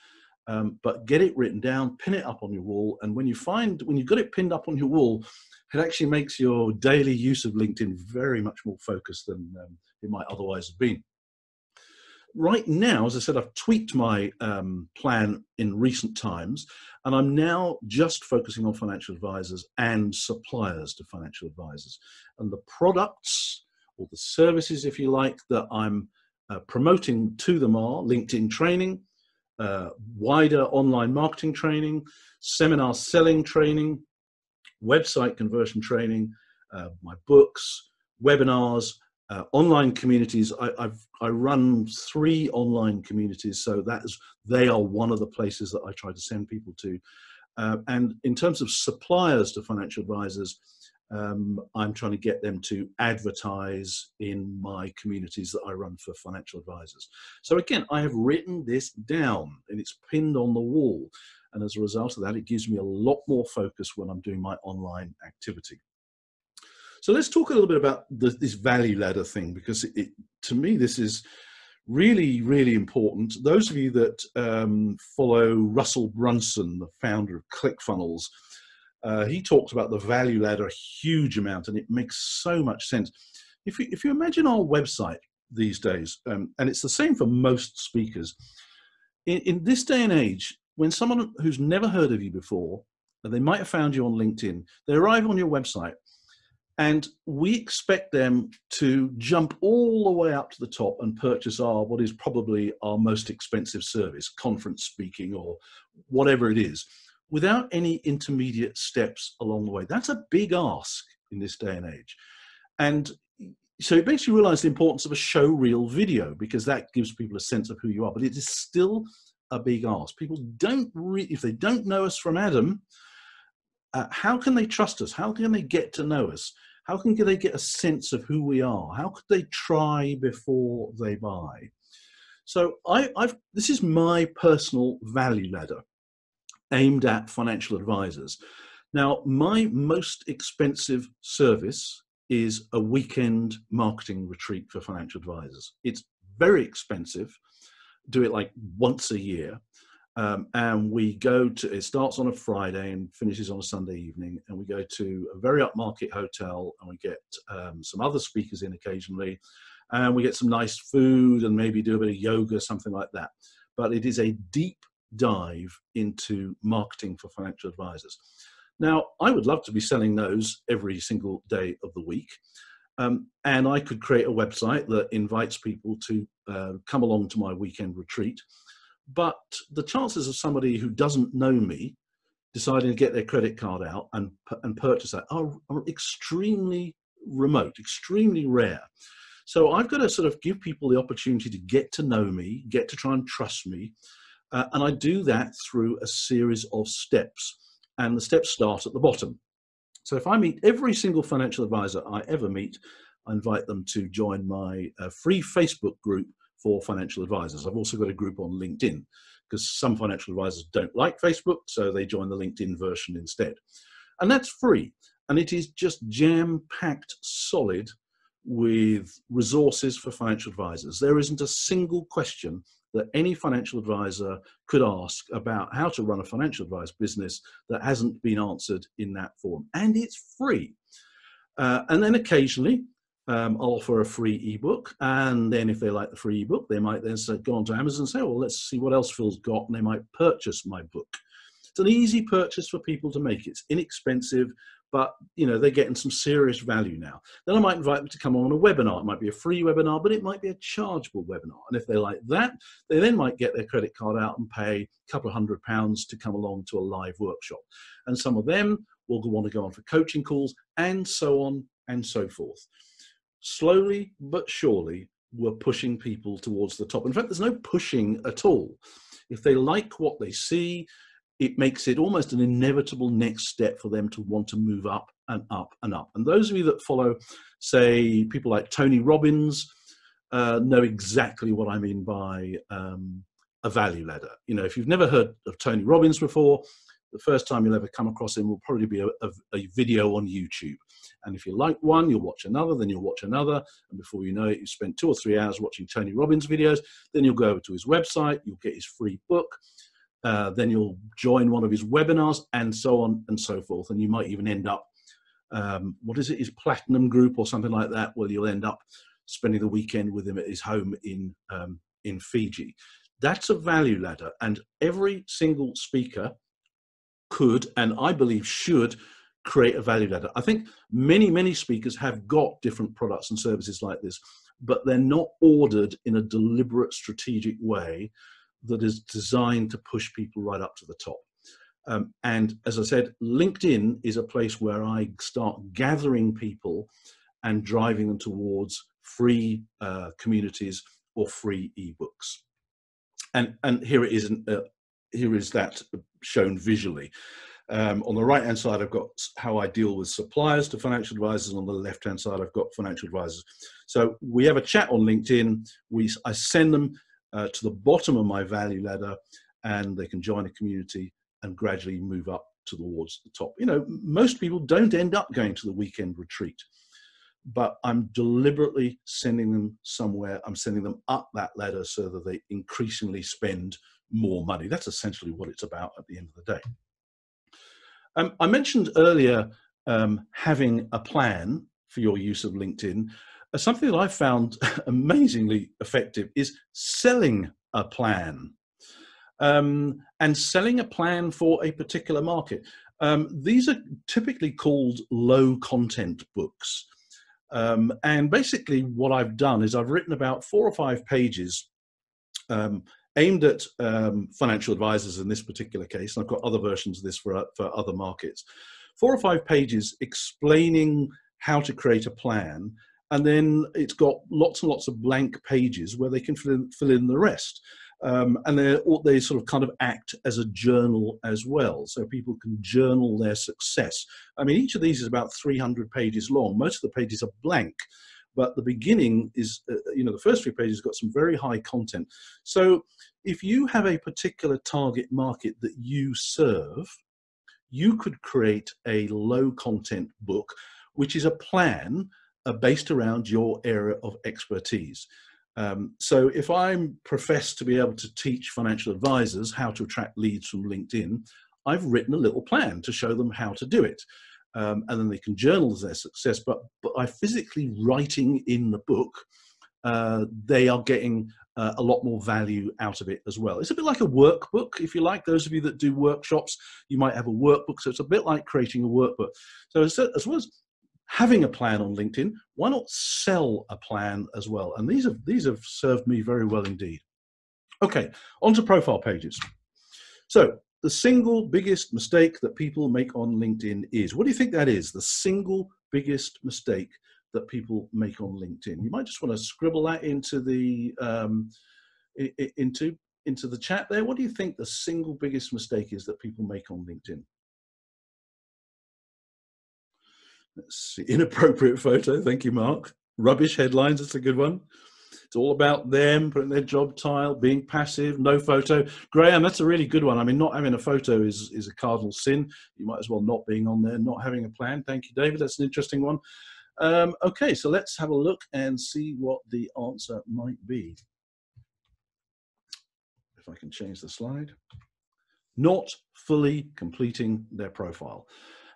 um, but get it written down, pin it up on your wall. And when you find, when you've got it pinned up on your wall, it actually makes your daily use of LinkedIn very much more focused than um, it might otherwise have been. Right now, as I said, I've tweaked my um, plan in recent times, and I'm now just focusing on financial advisors and suppliers to financial advisors. And the products or the services, if you like, that I'm uh, promoting to them are LinkedIn training, uh, wider online marketing training, seminar selling training, website conversion training, uh, my books, webinars, uh, online communities. I, I run three online communities, so that is they are one of the places that I try to send people to. Uh, and in terms of suppliers to financial advisors, um, I'm trying to get them to advertise in my communities that I run for financial advisors. So again, I have written this down and it's pinned on the wall. And as a result of that, it gives me a lot more focus when I'm doing my online activity. So let's talk a little bit about the, this value ladder thing, because it, it, to me, this is really, really important. Those of you that um, follow Russell Brunson, the founder of ClickFunnels, Uh, he talks about the value ladder a huge amount, and it makes so much sense. If you, if you imagine our website these days, um, and it's the same for most speakers, in, in this day and age, when someone who's never heard of you before, and they might have found you on LinkedIn, they arrive on your website, and we expect them to jump all the way up to the top and purchase our what is probably our most expensive service conference speaking or whatever it is without any intermediate steps along the way that's a big ask in this day and age and so it makes you realize the importance of a show reel video because that gives people a sense of who you are but it is still a big ask people don't re- if they don't know us from adam uh, how can they trust us? How can they get to know us? How can they get a sense of who we are? How could they try before they buy? So I, I've, this is my personal value ladder aimed at financial advisors. Now, my most expensive service is a weekend marketing retreat for financial advisors. It's very expensive. Do it like once a year. Um, and we go to it starts on a friday and finishes on a sunday evening and we go to a very upmarket hotel and we get um, some other speakers in occasionally and we get some nice food and maybe do a bit of yoga something like that but it is a deep dive into marketing for financial advisors now i would love to be selling those every single day of the week um, and i could create a website that invites people to uh, come along to my weekend retreat but the chances of somebody who doesn't know me deciding to get their credit card out and, and purchase that are, are extremely remote, extremely rare. So I've got to sort of give people the opportunity to get to know me, get to try and trust me. Uh, and I do that through a series of steps. And the steps start at the bottom. So if I meet every single financial advisor I ever meet, I invite them to join my uh, free Facebook group for financial advisors. I've also got a group on LinkedIn because some financial advisors don't like Facebook, so they join the LinkedIn version instead. And that's free. And it is just jam packed solid with resources for financial advisors. There isn't a single question that any financial advisor could ask about how to run a financial advice business that hasn't been answered in that form. And it's free. Uh, and then occasionally um, I'll offer a free ebook. And then if they like the free ebook, they might then say, go on to Amazon and say, well, let's see what else Phil's got. And they might purchase my book. It's an easy purchase for people to make. It's inexpensive, but you know, they're getting some serious value now. Then I might invite them to come on a webinar. It might be a free webinar, but it might be a chargeable webinar. And if they like that, they then might get their credit card out and pay a couple of hundred pounds to come along to a live workshop. And some of them will want to go on for coaching calls and so on and so forth slowly but surely we're pushing people towards the top. In fact, there's no pushing at all. If they like what they see, it makes it almost an inevitable next step for them to want to move up and up and up. And those of you that follow, say, people like Tony Robbins, uh, know exactly what I mean by um, a value ladder. You know, if you've never heard of Tony Robbins before, the first time you'll ever come across him will probably be a, a, a, video on YouTube. And if you like one, you'll watch another, then you'll watch another. And before you know it, you've spent two or three hours watching Tony Robbins videos. Then you'll go over to his website, you'll get his free book. Uh, then you'll join one of his webinars and so on and so forth. And you might even end up, um, what is it, his platinum group or something like that, where you'll end up spending the weekend with him at his home in, um, in Fiji. That's a value ladder. And every single speaker could and I believe should create a value ladder. I think many, many speakers have got different products and services like this, but they're not ordered in a deliberate, strategic way that is designed to push people right up to the top. Um, and as I said, LinkedIn is a place where I start gathering people and driving them towards free uh, communities or free ebooks. And, and here it is, uh, here is that shown visually. Um, on the right hand side, I've got how I deal with suppliers to financial advisors. On the left hand side, I've got financial advisors. So we have a chat on LinkedIn. We, I send them uh, to the bottom of my value ladder and they can join a community and gradually move up towards the top. You know, most people don't end up going to the weekend retreat, but I'm deliberately sending them somewhere. I'm sending them up that ladder so that they increasingly spend more money. That's essentially what it's about at the end of the day. Um, I mentioned earlier um, having a plan for your use of LinkedIn. Something that I found *laughs* amazingly effective is selling a plan. Um, and selling a plan for a particular market. Um, these are typically called low content books. Um, and basically, what I've done is I've written about four or five pages um, aimed at um, financial advisors in this particular case. And I've got other versions of this for, for other markets. Four or five pages explaining how to create a plan. And then it's got lots and lots of blank pages where they can fill in, fill in the rest. Um, and they they sort of kind of act as a journal as well, so people can journal their success. I mean, each of these is about 300 pages long. Most of the pages are blank, but the beginning is, uh, you know, the first few pages got some very high content. So if you have a particular target market that you serve, you could create a low content book, which is a plan uh, based around your area of expertise. Um, so if I'm professed to be able to teach financial advisors how to attract leads from LinkedIn, I've written a little plan to show them how to do it. Um, and then they can journal their success. But, but by physically writing in the book, uh, they are getting uh, a lot more value out of it as well. It's a bit like a workbook, if you like. Those of you that do workshops, you might have a workbook. So it's a bit like creating a workbook. So as, as well as having a plan on LinkedIn, why not sell a plan as well? And these have these have served me very well indeed. Okay, onto profile pages. So the single biggest mistake that people make on LinkedIn is what do you think that is? The single biggest mistake that people make on LinkedIn. You might just want to scribble that into the um, into into the chat there. What do you think the single biggest mistake is that people make on LinkedIn? See. *laughs* Inappropriate photo. Thank you, Mark. Rubbish headlines. That's a good one. It's all about them putting their job tile, being passive, no photo. Graham, that's a really good one. I mean, not having a photo is, is a cardinal sin. You might as well not being on there, not having a plan. Thank you, David. That's an interesting one. Um, okay, so let's have a look and see what the answer might be. If I can change the slide. Not fully completing their profile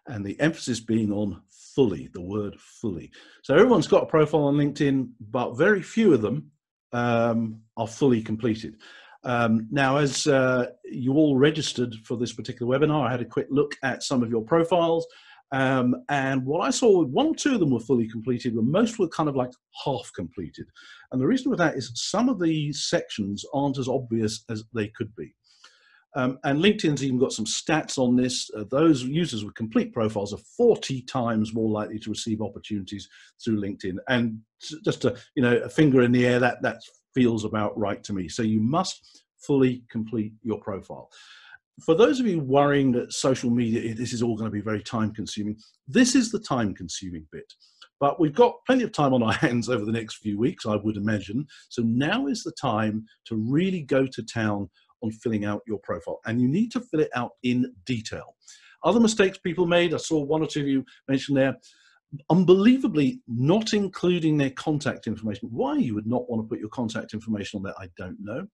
and the emphasis being on fully, the word fully. So everyone's got a profile on LinkedIn, but very few of them um, are fully completed. Um, now, as uh, you all registered for this particular webinar, I had a quick look at some of your profiles. Um, and what I saw, one or two of them were fully completed, but most were kind of like half completed. And the reason for that is some of the sections aren't as obvious as they could be. Um, and LinkedIn's even got some stats on this. Uh, those users with complete profiles are 40 times more likely to receive opportunities through LinkedIn. And just a you know a finger in the air, that that feels about right to me. So you must fully complete your profile. For those of you worrying that social media, this is all going to be very time consuming, this is the time consuming bit. But we've got plenty of time on our *laughs* hands over the next few weeks, I would imagine. So now is the time to really go to town on filling out your profile. And you need to fill it out in detail. Other mistakes people made, I saw one or two of you mention there, unbelievably not including their contact information. Why you would not want to put your contact information on there, I don't know.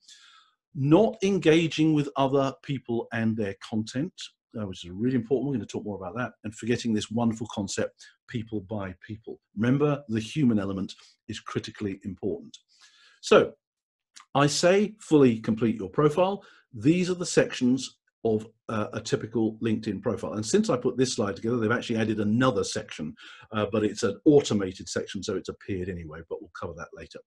Not engaging with other people and their content, uh, which is really important. We're going to talk more about that. And forgetting this wonderful concept, people buy people. Remember, the human element is critically important. So I say fully complete your profile. These are the sections of uh, a typical LinkedIn profile. And since I put this slide together, they've actually added another section, uh, but it's an automated section, so it's appeared anyway, but we'll cover that later.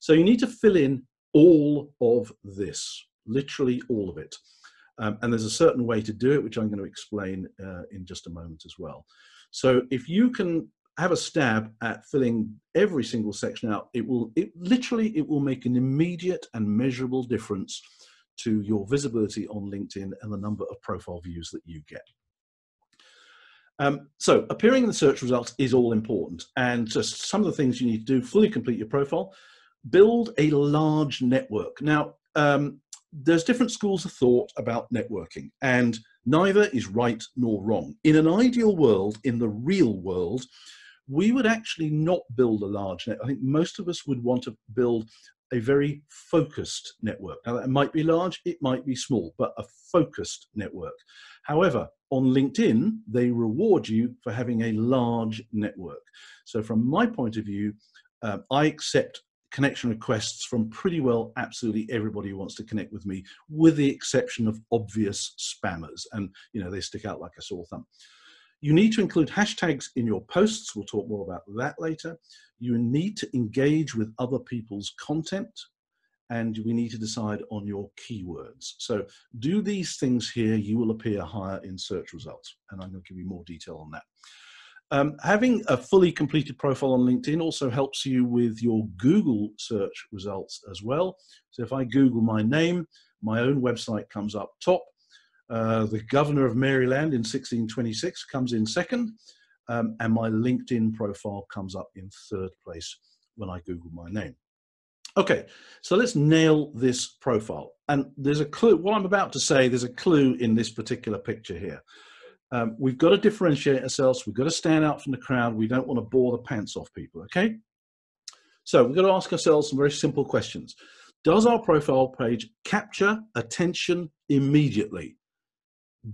So you need to fill in all of this, literally all of it. Um, and there's a certain way to do it, which I'm going to explain uh, in just a moment as well. So if you can have a stab at filling every single section out, it will it literally it will make an immediate and measurable difference to your visibility on LinkedIn and the number of profile views that you get. Um, so appearing in the search results is all important and just some of the things you need to do, fully complete your profile, build a large network. Now, um, there's different schools of thought about networking and neither is right nor wrong. In an ideal world, in the real world, we would actually not build a large net. I think most of us would want to build a very focused network. Now, that might be large, it might be small, but a focused network. However, on LinkedIn, they reward you for having a large network. So, from my point of view, um, I accept connection requests from pretty well absolutely everybody who wants to connect with me, with the exception of obvious spammers. And, you know, they stick out like a sore thumb. You need to include hashtags in your posts. We'll talk more about that later. You need to engage with other people's content and we need to decide on your keywords. So do these things here, you will appear higher in search results. And I'm going to give you more detail on that. Um, having a fully completed profile on LinkedIn also helps you with your Google search results as well. So if I Google my name, my own website comes up top. Uh, the governor of Maryland in 1626 comes in second, um, and my LinkedIn profile comes up in third place when I Google my name. Okay, so let's nail this profile. And there's a clue, what I'm about to say, there's a clue in this particular picture here. Um, we've got to differentiate ourselves. We've got to stand out from the crowd. We don't want to bore the pants off people, okay? So we've got to ask ourselves some very simple questions. Does our profile page capture attention immediately?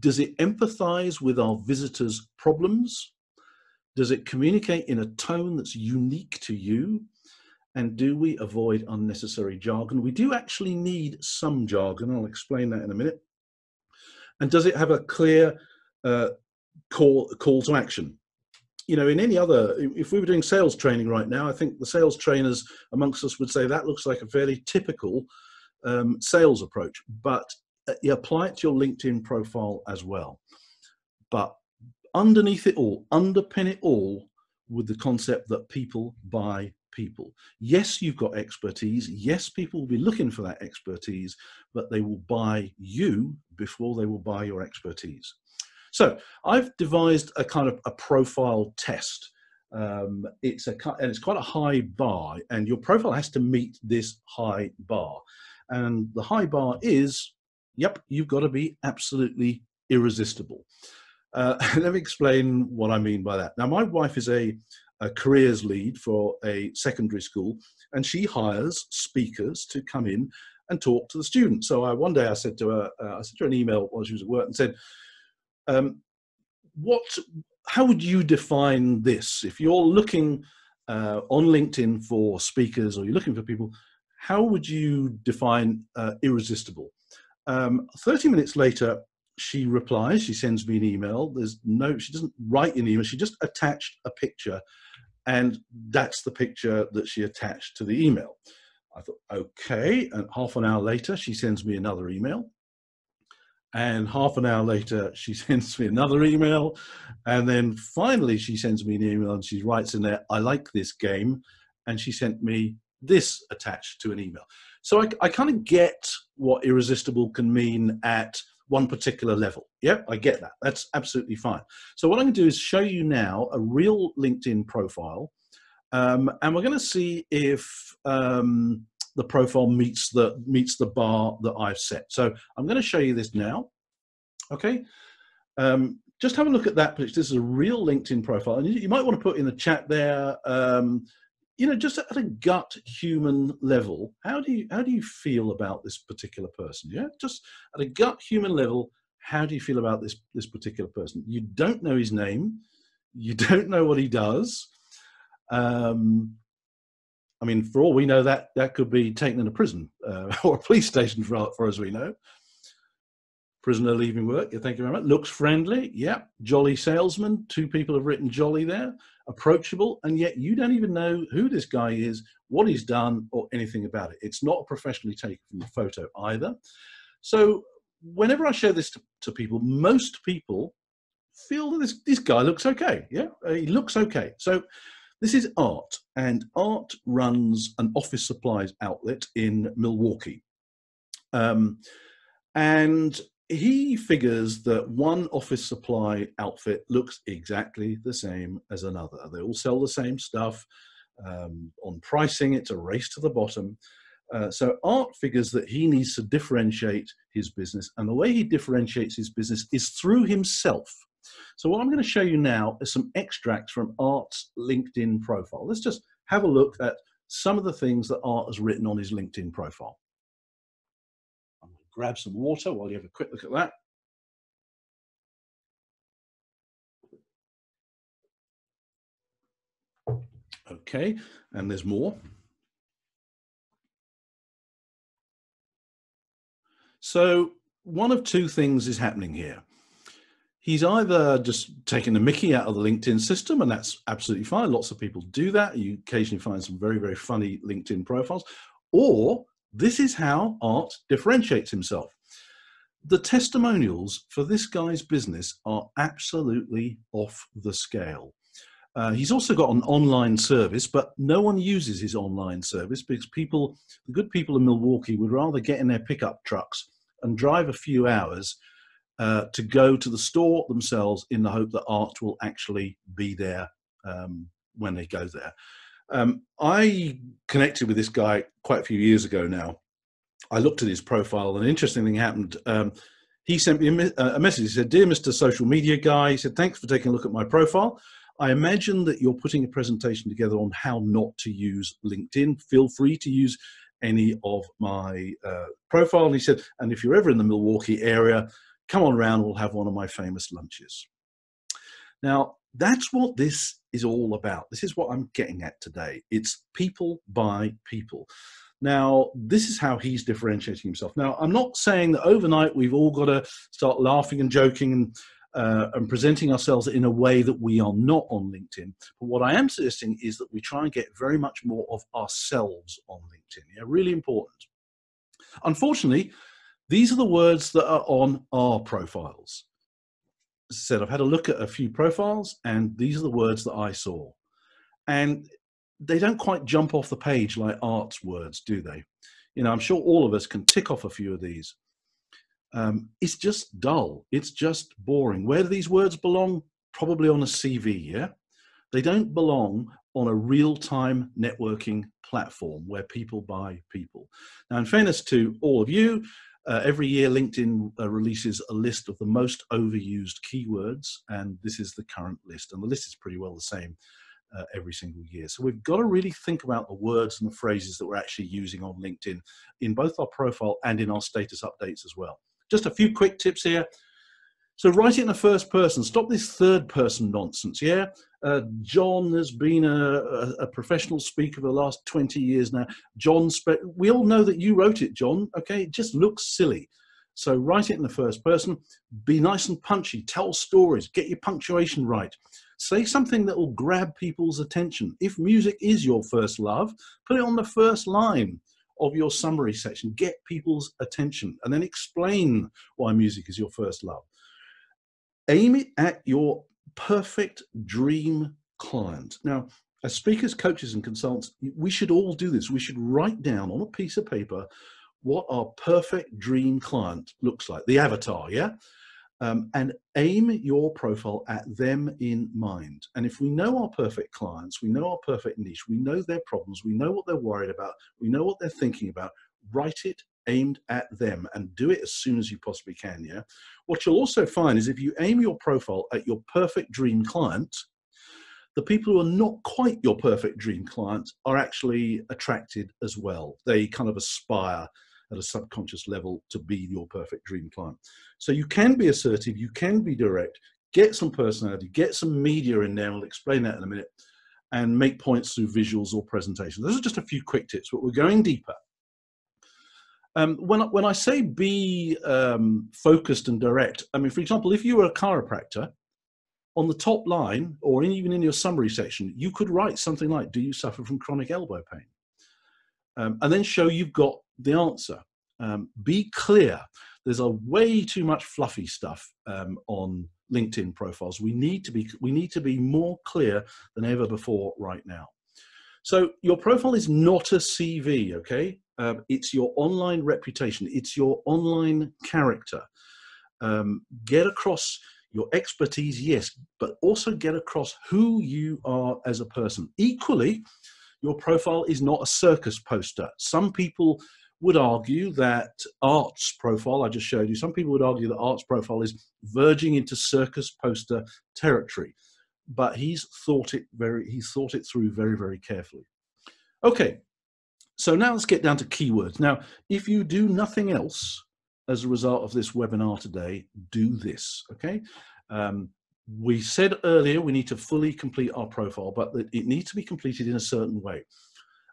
Does it empathize with our visitors' problems? Does it communicate in a tone that's unique to you? And do we avoid unnecessary jargon? We do actually need some jargon. I'll explain that in a minute. And does it have a clear uh, call call to action. You know, in any other, if we were doing sales training right now, I think the sales trainers amongst us would say that looks like a fairly typical um, sales approach. But you apply it to your LinkedIn profile as well. But underneath it all, underpin it all with the concept that people buy people. Yes, you've got expertise. Yes, people will be looking for that expertise, but they will buy you before they will buy your expertise. So I've devised a kind of a profile test. Um, it's a and it's quite a high bar, and your profile has to meet this high bar. And the high bar is, yep, you've got to be absolutely irresistible. Uh, *laughs* let me explain what I mean by that. Now, my wife is a, a careers lead for a secondary school, and she hires speakers to come in and talk to the students. So I, one day I said to her, uh, I sent her an email while she was at work and said, um, what? How would you define this? If you're looking uh, on LinkedIn for speakers or you're looking for people, how would you define uh, irresistible? Um, 30 minutes later, she replies, she sends me an email. There's no, she doesn't write an email, she just attached a picture, and that's the picture that she attached to the email. I thought, okay. And half an hour later, she sends me another email. And half an hour later, she *laughs* sends me another email. And then finally, she sends me an email and she writes in there, I like this game. And she sent me this attached to an email. So I, I kind of get what irresistible can mean at one particular level. Yep, I get that. That's absolutely fine. So what I'm going to do is show you now a real LinkedIn profile. Um, and we're going to see if um, the profile meets the meets the bar that I've set. So I'm going to show you this now. Okay. Um, just have a look at that. This is a real LinkedIn profile, and you, you might want to put in the chat there. You know, just at a gut human level, how do you how do you feel about this particular person? Yeah, just at a gut human level, how do you feel about this this particular person? You don't know his name, you *laughs* don't know what he does. Um, I mean, for all we know, that that could be taken in a prison uh, *laughs* or a police station, for, for as we know. Prisoner leaving work. Yeah, thank you very much. Looks friendly. Yep. Jolly salesman. Two people have written jolly there. Approachable, and yet you don't even know who this guy is, what he's done, or anything about it. It's not professionally taken from the photo either. So whenever I show this to, to people, most people feel that this this guy looks okay. Yeah, he looks okay. So this is Art, and Art runs an office supplies outlet in Milwaukee. Um, and he figures that one office supply outfit looks exactly the same as another. They all sell the same stuff. Um, on pricing, it's a race to the bottom. Uh, so Art figures that he needs to differentiate his business, and the way he differentiates his business is through himself. So what I'm going to show you now is some extracts from Art's LinkedIn profile. Let's just have a look at some of the things that Art has written on his LinkedIn profile. Grab some water while you have a quick look at that. Okay, and there's more. So one of two things is happening here. He's either just taking the mickey out of the LinkedIn system, and that's absolutely fine. Lots of people do that. You occasionally find some very, very funny LinkedIn profiles. Or this is how art differentiates himself. The testimonials for this guy's business are absolutely off the scale. Uh, he's also got an online service, but no one uses his online service because people, the good people in Milwaukee, would rather get in their pickup trucks and drive a few hours uh, to go to the store themselves in the hope that art will actually be there um, when they go there. Um, I connected with this guy quite a few years ago now. I looked at his profile, and an interesting thing happened. Um, he sent me a, a, message. He said, Dear Mr. Social Media Guy, he said, Thanks for taking a look at my profile. I imagine that you're putting a presentation together on how not to use LinkedIn. Feel free to use any of my uh, profile. And he said, and if you're ever in the Milwaukee area, come on around, we'll have one of my famous lunches. Now, that's what this is all about. This is what I'm getting at today. It's people buy people. Now, this is how he's differentiating himself. Now, I'm not saying that overnight we've all got to start laughing and joking and uh, and presenting ourselves in a way that we are not on LinkedIn. But what I am suggesting is that we try and get very much more of ourselves on LinkedIn. Yeah, really important. Unfortunately, these are the words that are on our profiles. Said, I've had a look at a few profiles, and these are the words that I saw. And they don't quite jump off the page like art's words, do they? You know, I'm sure all of us can tick off a few of these um, it's just dull. It's just boring. Where do these words belong? Probably on a CV, yeah? They don't belong on a real time networking platform where people buy people. Now, in fairness to all of you, uh, every year LinkedIn uh, releases a list of the most overused keywords, and this is the current list. And the list is pretty well the same uh, every single year. So we've got to really think about the words and the phrases that we're actually using on LinkedIn in both our profile and in our status updates as well. Just a few quick tips here. So write it in the first person. Stop this third person nonsense. Yeah, uh, John has been a, a, a, professional speaker for the last 20 years now. John, we all know that you wrote it, John. Okay, it just looks silly. So write it in the first person. Be nice and punchy. Tell stories. Get your punctuation right. Say something that will grab people's attention. If music is your first love, put it on the first line of your summary section. Get people's attention and then explain why music is your first love. Aim it at your perfect dream client. Now, as speakers, coaches, and consultants, we should all do this. We should write down on a piece of paper what our perfect dream client looks like, the avatar, yeah? um, and aim your profile at them in mind. And if we know our perfect clients, we know our perfect niche, we know their problems, we know what they're worried about, we know what they're thinking about, write it aimed at them and do it as soon as you possibly can. Yeah. What you'll also find is if you aim your profile at your perfect dream client, the people who are not quite your perfect dream client are actually attracted as well. They kind of aspire at a subconscious level to be your perfect dream client. So you can be assertive, you can be direct, get some personality, get some media in there. I'll explain that in a minute, and make points through visuals or presentations. Those are just a few quick tips, but we're going deeper. Um, when, when I say be um, focused and direct, I mean, for example, if you were a chiropractor, on the top line, or in, even in your summary section, you could write something like, Do you suffer from chronic elbow pain? Um, and then show you've got the answer. Um, be clear. There's a way too much fluffy stuff um, on LinkedIn profiles. We need to be we need to be more clear than ever before right now. So your profile is not a CV, okay? Um, it's your online reputation. It's your online character. Um, get across your expertise, yes, but also get across who you are as a person. Equally, your profile is not a circus poster. Some people would argue that art's profile, I just showed you, some people would argue that art's profile is verging into circus poster territory. But he's thought it very he's thought it through very, very carefully. Okay, so now let's get down to keywords. Now, if you do nothing else as a result of this webinar today, do this, okay? Um, we said earlier we need to fully complete our profile, but it needs to be completed in a certain way.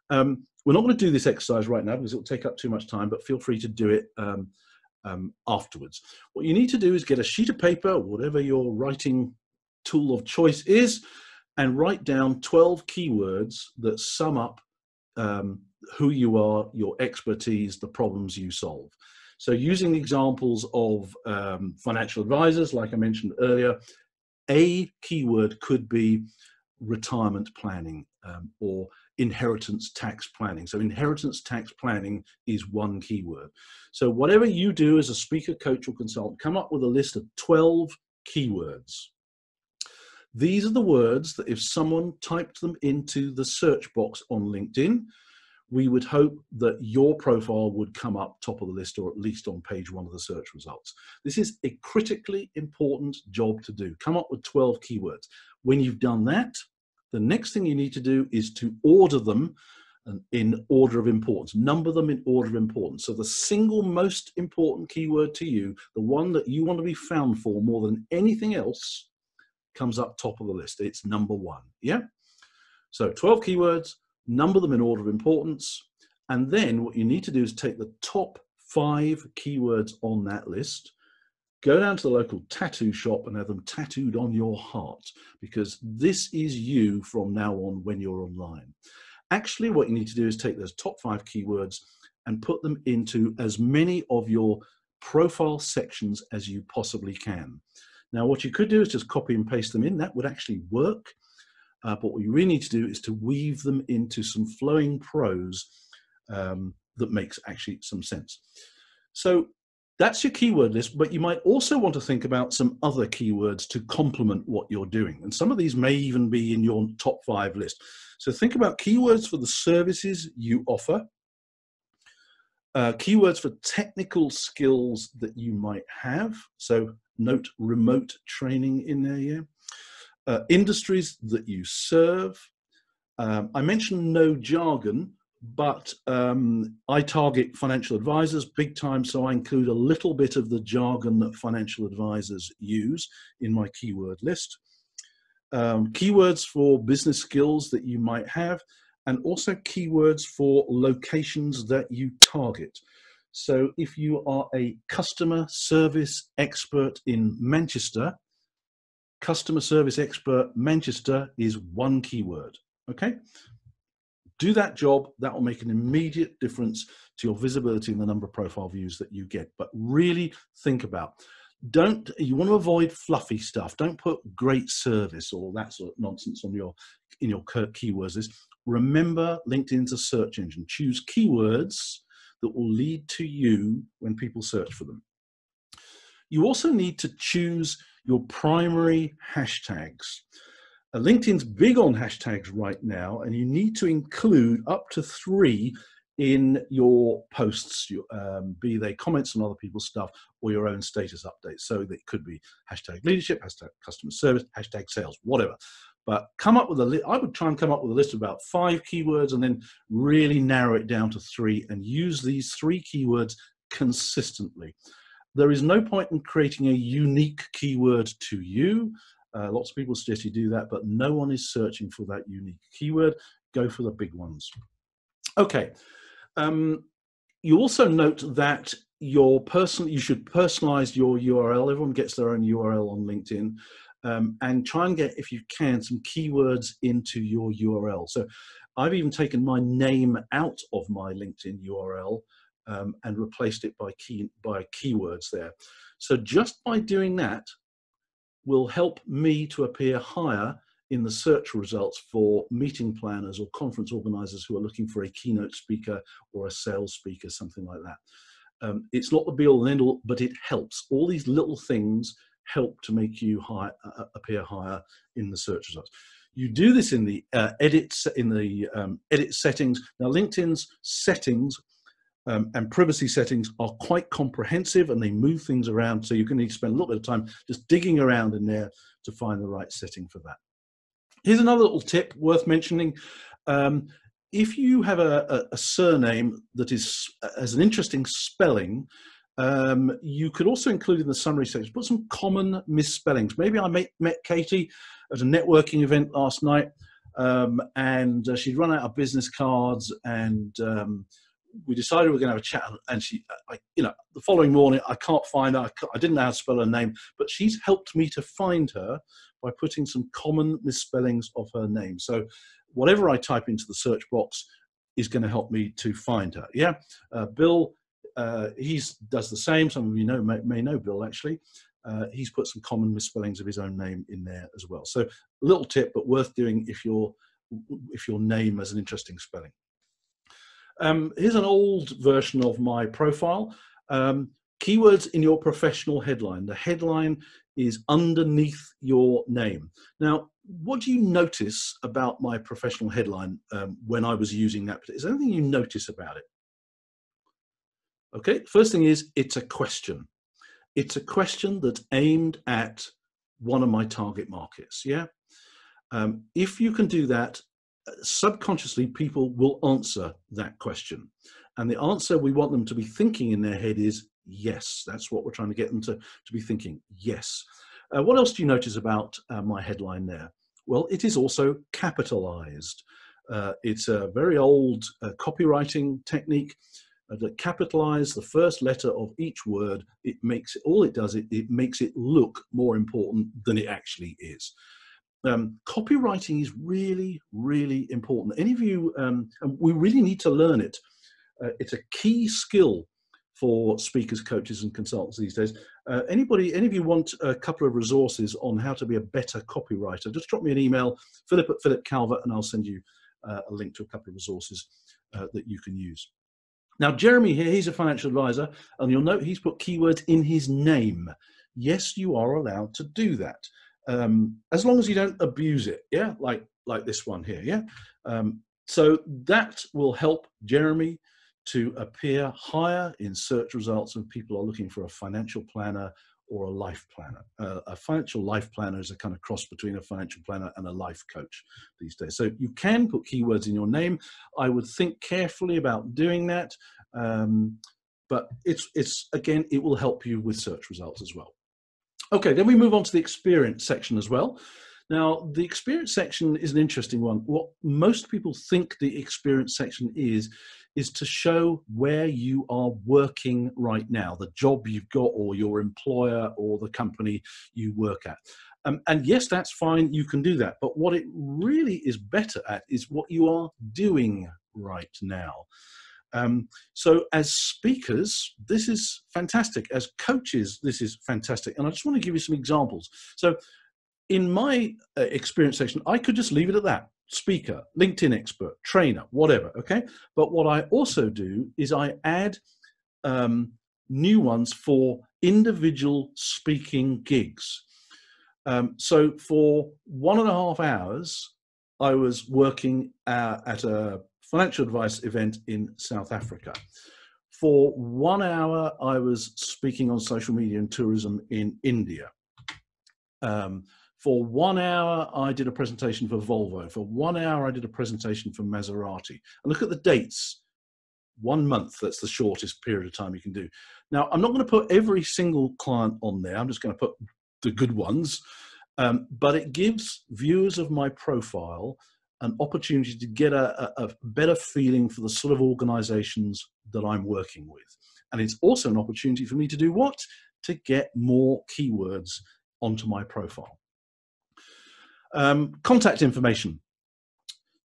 Um, we're not going to do this exercise right now because it will take up too much time, but feel free to do it um, um, afterwards. What you need to do is get a sheet of paper, whatever your writing tool of choice is, and write down 12 keywords that sum up um, who you are, your expertise, the problems you solve. So using examples of um, financial advisors, like I mentioned earlier, a keyword could be retirement planning um, or inheritance tax planning. So inheritance tax planning is one keyword. So whatever you do as a speaker, coach or consultant, come up with a list of 12 keywords. These are the words that if someone typed them into the search box on LinkedIn, we would hope that your profile would come up top of the list or at least on page one of the search results. This is a critically important job to do. Come up with 12 keywords. When you've done that, the next thing you need to do is to order them in order of importance, number them in order of importance. So the single most important keyword to you, the one that you want to be found for more than anything else, comes up top of the list. It's number one. Yeah. So 12 keywords, number them in order of importance. And then what you need to do is take the top five keywords on that list, go down to the local tattoo shop and have them tattooed on your heart because this is you from now on when you're online. Actually, what you need to do is take those top five keywords and put them into as many of your profile sections as you possibly can. Now, what you could do is just copy and paste them in. That would actually work. Uh, but what you really need to do is to weave them into some flowing prose um, that makes actually some sense. So that's your keyword list, but you might also want to think about some other keywords to complement what you're doing. And some of these may even be in your top five list. So think about keywords for the services you offer, uh, keywords for technical skills that you might have. So note remote training in there, yeah uh, industries that you serve. Um, I mentioned no jargon, but um, I target financial advisors big time, so I include a little bit of the jargon that financial advisors use in my keyword list. Um, keywords for business skills that you might have, and also keywords for locations that you target. So if you are a customer service expert in Manchester, customer service expert Manchester is one keyword. Okay. Do that job. That will make an immediate difference to your visibility and the number of profile views that you get. But really think about don't you want to avoid fluffy stuff don't put great service or that sort of nonsense on your in your keywords list remember linkedin's a search engine choose keywords that will lead to you when people search for them you also need to choose your primary hashtags. Uh, LinkedIn's big on hashtags right now, and you need to include up to three in your posts, um, be they comments on other people's stuff or your own status updates. So that could be hashtag leadership, hashtag customer service, hashtag sales, whatever. But come up with a list. I would try and come up with a list of about five keywords and then really narrow it down to three and use these three keywords consistently. There is no point in creating a unique keyword to you. Uh, lots of people suggest you do that, but no one is searching for that unique keyword. Go for the big ones. Okay. Um, you also note that your person you should personalize your URL. Everyone gets their own URL on LinkedIn. Um, and try and get, if you can, some keywords into your URL. So I've even taken my name out of my LinkedIn URL um, and replaced it by key by keywords there. So just by doing that will help me to appear higher in the search results for meeting planners or conference organizers who are looking for a keynote speaker or a sales speaker, something like that. Um, it's not the be all and end all, but it helps. All these little things help to make you high, uh, appear higher in the search results. You do this in the uh, edit in the um, edit settings. Now, LinkedIn's settings um, and privacy settings are quite comprehensive and they move things around. So going to need to spend a little bit of time just digging around in there to find the right setting for that. Here's another little tip worth mentioning. Um, if you have a, a, a, surname that is has an interesting spelling, um, you could also include in the summary section, put some common misspellings. Maybe I met, met Katie at a networking event last night um, and uh, she'd run out of business cards and um, we decided we are going to have a chat and she I, you know the following morning i can't find her I, I, didn't know how to spell her name but she's helped me to find her by putting some common misspellings of her name so whatever I type into the search box is going to help me to find her. Yeah, uh, Bill, uh, he does the same. Some of you know may, may know Bill actually. Uh, he's put some common misspellings of his own name in there as well. So little tip, but worth doing if your if your name has an interesting spelling. Um, here's an old version of my profile. Um, keywords in your professional headline. The headline is underneath your name. Now, what do you notice about my professional headline um, when I was using that? Is there anything you notice about it? Okay, first thing is it's a question. It's a question that's aimed at one of my target markets. Yeah. Um, if you can do that, uh, subconsciously people will answer that question. And the answer we want them to be thinking in their head is yes. That's what we're trying to get them to, to be thinking. Yes. Uh, what else do you notice about uh, my headline there? Well, it is also capitalized. Uh, it's a very old uh, copywriting technique that capitalize the first letter of each word. It makes all it does, it, it makes it look more important than it actually is. Um, copywriting is really, really important. Any of you, um, and we really need to learn it. Uh, it's a key skill for speakers, coaches, and consultants these days. Uh, anybody, any of you want a couple of resources on how to be a better copywriter? Just drop me an email, Philip at Philip Calvert, and I'll send you uh, a link to a couple of resources uh, that you can use. Now, Jeremy here, he's a financial advisor, and you'll note he's put keywords in his name. Yes, you are allowed to do that, um, as long as you don't abuse it. Yeah, like like this one here. Yeah, um, so that will help Jeremy to appear higher in search results when people are looking for a financial planner or a life planner. Uh, a financial life planner is a kind of cross between a financial planner and a life coach these days. So you can put keywords in your name. I would think carefully about doing that. Um, but it's, it's again, it will help you with search results as well. Okay, then we move on to the experience section as well. Now, the experience section is an interesting one. What most people think the experience section is, is to show where you are working right now, the job you've got, or your employer, or the company you work at. Um, and yes, that's fine, you can do that. But what it really is better at is what you are doing right now. Um, so, as speakers, this is fantastic. As coaches, this is fantastic. And I just want to give you some examples. So, in my uh, experience section, I could just leave it at that speaker, LinkedIn expert, trainer, whatever. Okay. But what I also do is I add um, new ones for individual speaking gigs. Um, so for one and a half hours, I was working uh, at a financial advice event in South Africa. For one hour, I was speaking on social media and tourism in India. Um, for one hour, I did a presentation for Volvo. For one hour, I did a presentation for Maserati. And look at the dates. One month, that's the shortest period of time you can do. Now, I'm not going to put every single client on there. I'm just going to put the good ones. Um, but it gives viewers of my profile an opportunity to get a, a, better feeling for the sort of organizations that I'm working with. And it's also an opportunity for me to do what? To get more keywords onto my profile. Um, contact information.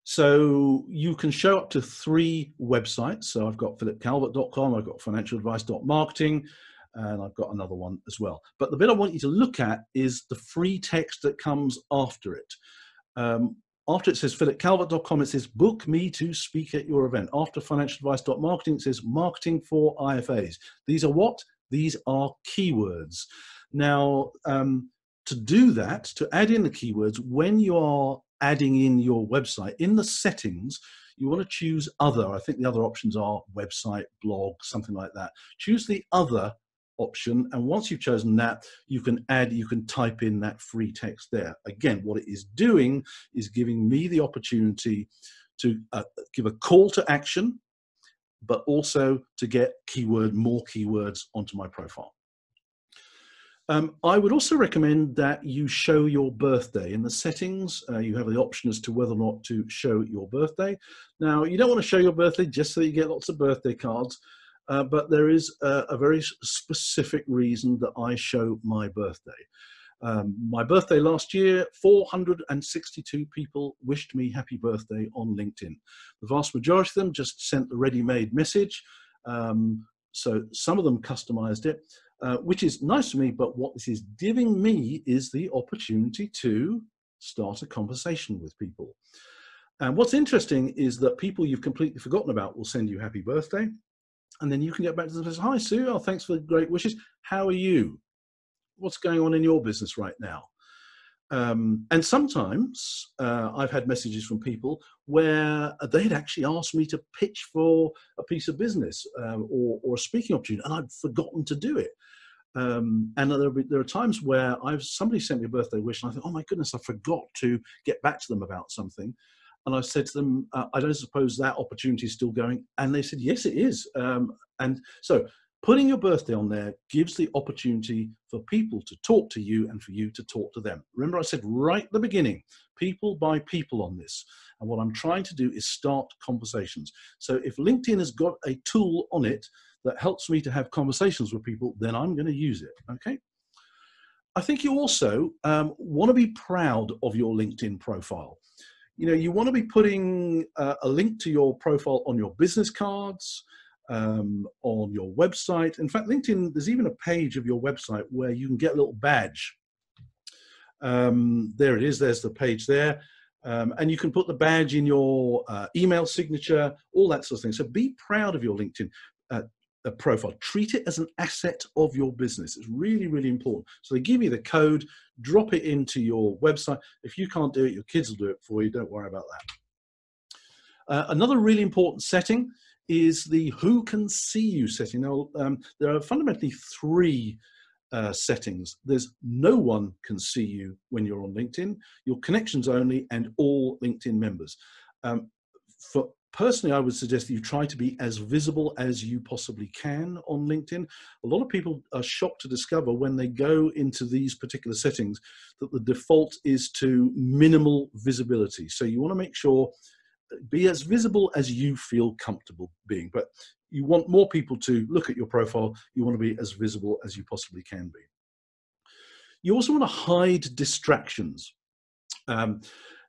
So you can show up to three websites. So I've got philipcalvert.com, I've got financialadvice.marketing, and I've got another one as well. But the bit I want you to look at is the free text that comes after it. Um, after it says philipcalvert.com, it says book me to speak at your event. After financialadvice.marketing, it says marketing for IFAs. These are what? These are keywords. Now, um, to do that, to add in the keywords, when you are adding in your website, in the settings, you want to choose other. I think the other options are website, blog, something like that. Choose the other option. And once you've chosen that, you can add, you can type in that free text there. Again, what it is doing is giving me the opportunity to uh, give a call to action, but also to get keyword, more keywords onto my profile. Um, I would also recommend that you show your birthday. In the settings, uh, you have the option as to whether or not to show your birthday. Now, you don't want to show your birthday just so you get lots of birthday cards, uh, but there is a, a, very specific reason that I show my birthday. Um, my birthday last year, 462 people wished me happy birthday on LinkedIn. The vast majority of them just sent the ready-made message. Um, so some of them customized it, uh, which is nice for me, but what this is giving me is the opportunity to start a conversation with people. And what's interesting is that people you've completely forgotten about will send you happy birthday. And then you can get back to them and say, Hi, Sue. Oh, thanks for the great wishes. How are you? what's going on in your business right now? Um, and sometimes uh, I've had messages from people where they'd actually asked me to pitch for a piece of business um, or, or, a speaking opportunity, and I'd forgotten to do it. Um, and there, be, there, are times where I've somebody sent me a birthday wish, and I think, oh my goodness, I forgot to get back to them about something. And I said to them, uh, I don't suppose that opportunity is still going. And they said, yes, it is. Um, and so Putting your birthday on there gives the opportunity for people to talk to you and for you to talk to them. Remember, I said right at the beginning, people buy people on this. And what I'm trying to do is start conversations. So if LinkedIn has got a tool on it that helps me to have conversations with people, then I'm going to use it. Okay. I think you also um, want to be proud of your LinkedIn profile. You know, you want to be putting uh, a link to your profile on your business cards, um, on your website. In fact, LinkedIn, there's even a page of your website where you can get a little badge. Um, there it is, there's the page there. Um, and you can put the badge in your uh, email signature, all that sort of thing. So be proud of your LinkedIn uh, uh, profile. Treat it as an asset of your business. It's really, really important. So they give you the code, drop it into your website. If you can't do it, your kids will do it for you. Don't worry about that. Uh, another really important setting is the who can see you setting. Now, um, there are fundamentally three uh, settings. There's no one can see you when you're on LinkedIn, your connections only, and all LinkedIn members. Um, for personally, I would suggest that you try to be as visible as you possibly can on LinkedIn. A lot of people are shocked to discover when they go into these particular settings that the default is to minimal visibility. So you want to make sure be as visible as you feel comfortable being. But you want more people to look at your profile. You want to be as visible as you possibly can be. You also want to hide distractions. Um,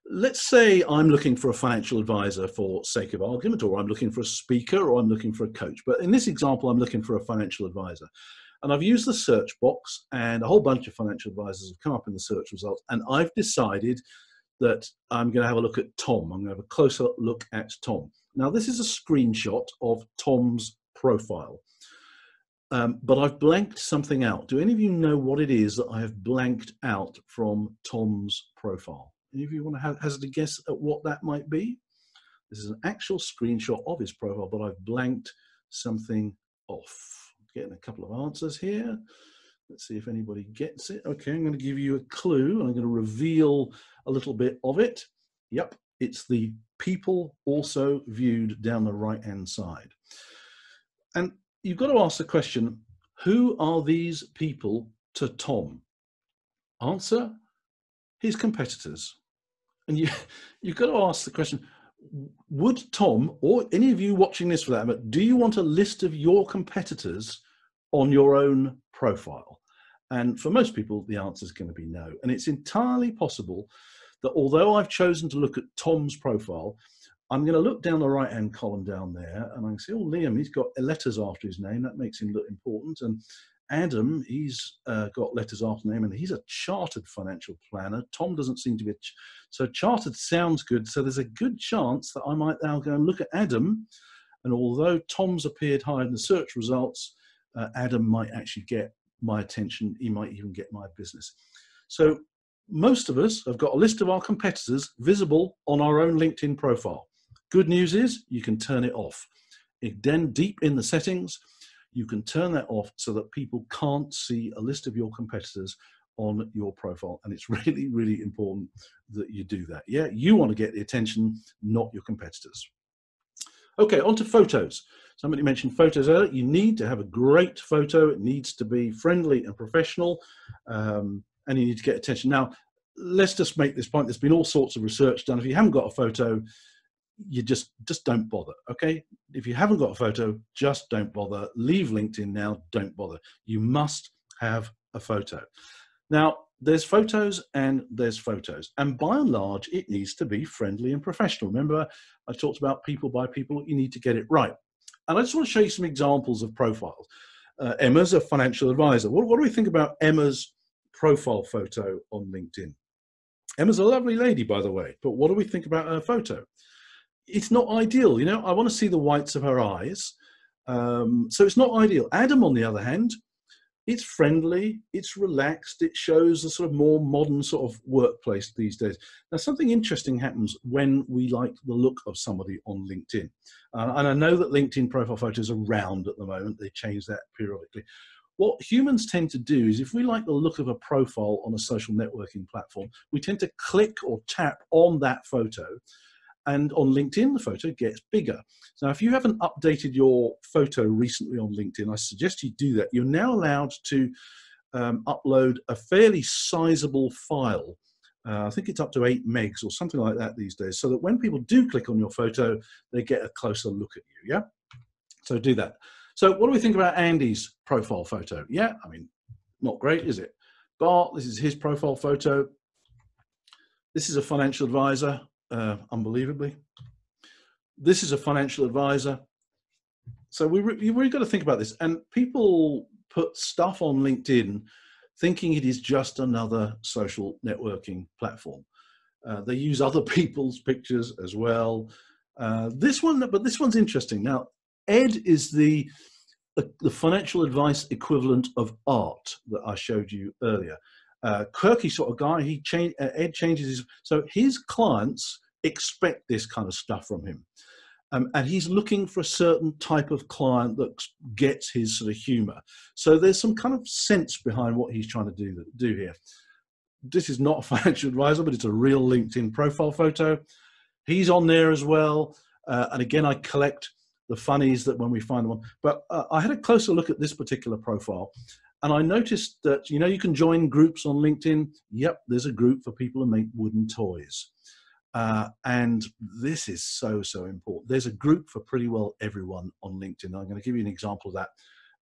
let's say I'm looking for a financial advisor for sake of argument, or I'm looking for a speaker, or I'm looking for a coach. But in this example, I'm looking for a financial advisor. And I've used the search box, and a whole bunch of financial advisors have come up in the search results. And I've decided that I'm going to have a look at Tom. I'm going to have a closer look at Tom. Now, this is a screenshot of Tom's profile, um, but I've blanked something out. Do any of you know what it is that I have blanked out from Tom's profile? Any of you want to have, hazard a guess at what that might be? This is an actual screenshot of his profile, but I've blanked something off. Getting a couple of answers here. Let's see if anybody gets it. Okay, I'm going to give you a clue. I'm going to reveal a little bit of it. Yep, it's the people also viewed down the right hand side. And you've got to ask the question, who are these people to Tom? Answer, his competitors. And you, *laughs* you've got to ask the question, would Tom, or any of you watching this for that matter, do you want a list of your competitors on your own profile? And for most people, the answer is going to be no. And it's entirely possible that although I've chosen to look at Tom's profile, I'm going to look down the right hand column down there and I can see, oh, Liam, he's got letters after his name. That makes him look important. And Adam, he's uh, got letters after name and he's a chartered financial planner. Tom doesn't seem to be. Ch- so chartered sounds good. So there's a good chance that I might now go and look at Adam. And although Tom's appeared higher in the search results, uh, Adam might actually get my attention. He might even get my business. So most of us have got a list of our competitors visible on our own LinkedIn profile. Good news is you can turn it off. Then deep in the settings, you can turn that off so that people can't see a list of your competitors on your profile. And it's *laughs* really, really important that you do that. Yeah, you want to get the attention, not your competitors. Okay, on to photos. Somebody mentioned photos earlier. You need to have a great photo. It needs to be friendly and professional, um, and you need to get attention. Now, let's just make this point. There's been all sorts of research done. If you haven't got a photo, you just just don't bother. Okay, if you haven't got a photo, just don't bother. Leave LinkedIn now. Don't bother. You must have a photo. Now, there's photos and there's photos, and by and large, it needs to be friendly and professional. Remember, I talked about people by people. You need to get it right. And I just want to show you some examples of profiles. Uh, Emma's a financial advisor. What, what do we think about Emma's profile photo on LinkedIn? Emma's a lovely lady, by the way, but what do we think about her photo? It's not ideal. You know, I want to see the whites of her eyes. Um, so it's not ideal. Adam, on the other hand, it's friendly, it's relaxed, it shows a sort of more modern sort of workplace these days. Now, something interesting happens when we like the look of somebody on LinkedIn. Uh, and I know that LinkedIn profile photos are round at the moment, they change that periodically what humans tend to do is if we like the look of a profile on a social networking platform, we tend to click or tap on that photo. And on LinkedIn, the photo gets bigger. Now, if you haven't updated your photo recently on LinkedIn, I suggest you do that. You're now allowed to um, upload a fairly sizable file. Uh, I think it's up to eight megs or something like that these days, so that when people do click on your photo, they get a closer look at you. Yeah? So do that. So what do we think about Andy's profile photo? Yeah, I mean, not great, is it? Bart, this is his profile photo. This is a financial advisor, uh, unbelievably. This is a financial advisor. So we re you really got to think about this. And people put stuff on LinkedIn thinking it is just another social networking platform. Uh, they use other *laughs* people's pictures as well. Uh, this one, but this one's interesting. Now, Ed is the, the, the financial advice equivalent of art that I showed you earlier. Uh, quirky sort of guy. He uh, Ed changes his so his clients expect this kind of stuff from him, um, and he's looking for a certain type of client that gets his sort of humour. So there's some kind of sense behind what he's trying to do do here. This is not a *laughs* financial advisor, but it's a real LinkedIn profile photo. He's on there as well, uh, and again I collect the funnies that when we find them. But uh, I had a closer look at this particular profile, and I noticed that you know you can join groups on LinkedIn. Yep, there's a group for people who make wooden toys, uh, and this is so so important. There's a group for pretty well everyone on LinkedIn. I'm going to give you an example of that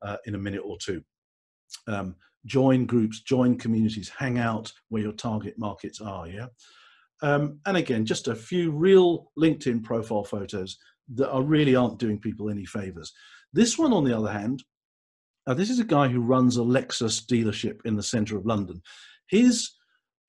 uh, in a minute or two. Um, join groups, join communities, hang out where your target markets are. Yeah. Um, and again, just a few real LinkedIn profile photos that are really aren't doing people any favors. This one, on the other hand, uh, this is a guy who runs a Lexus dealership in the center of London. His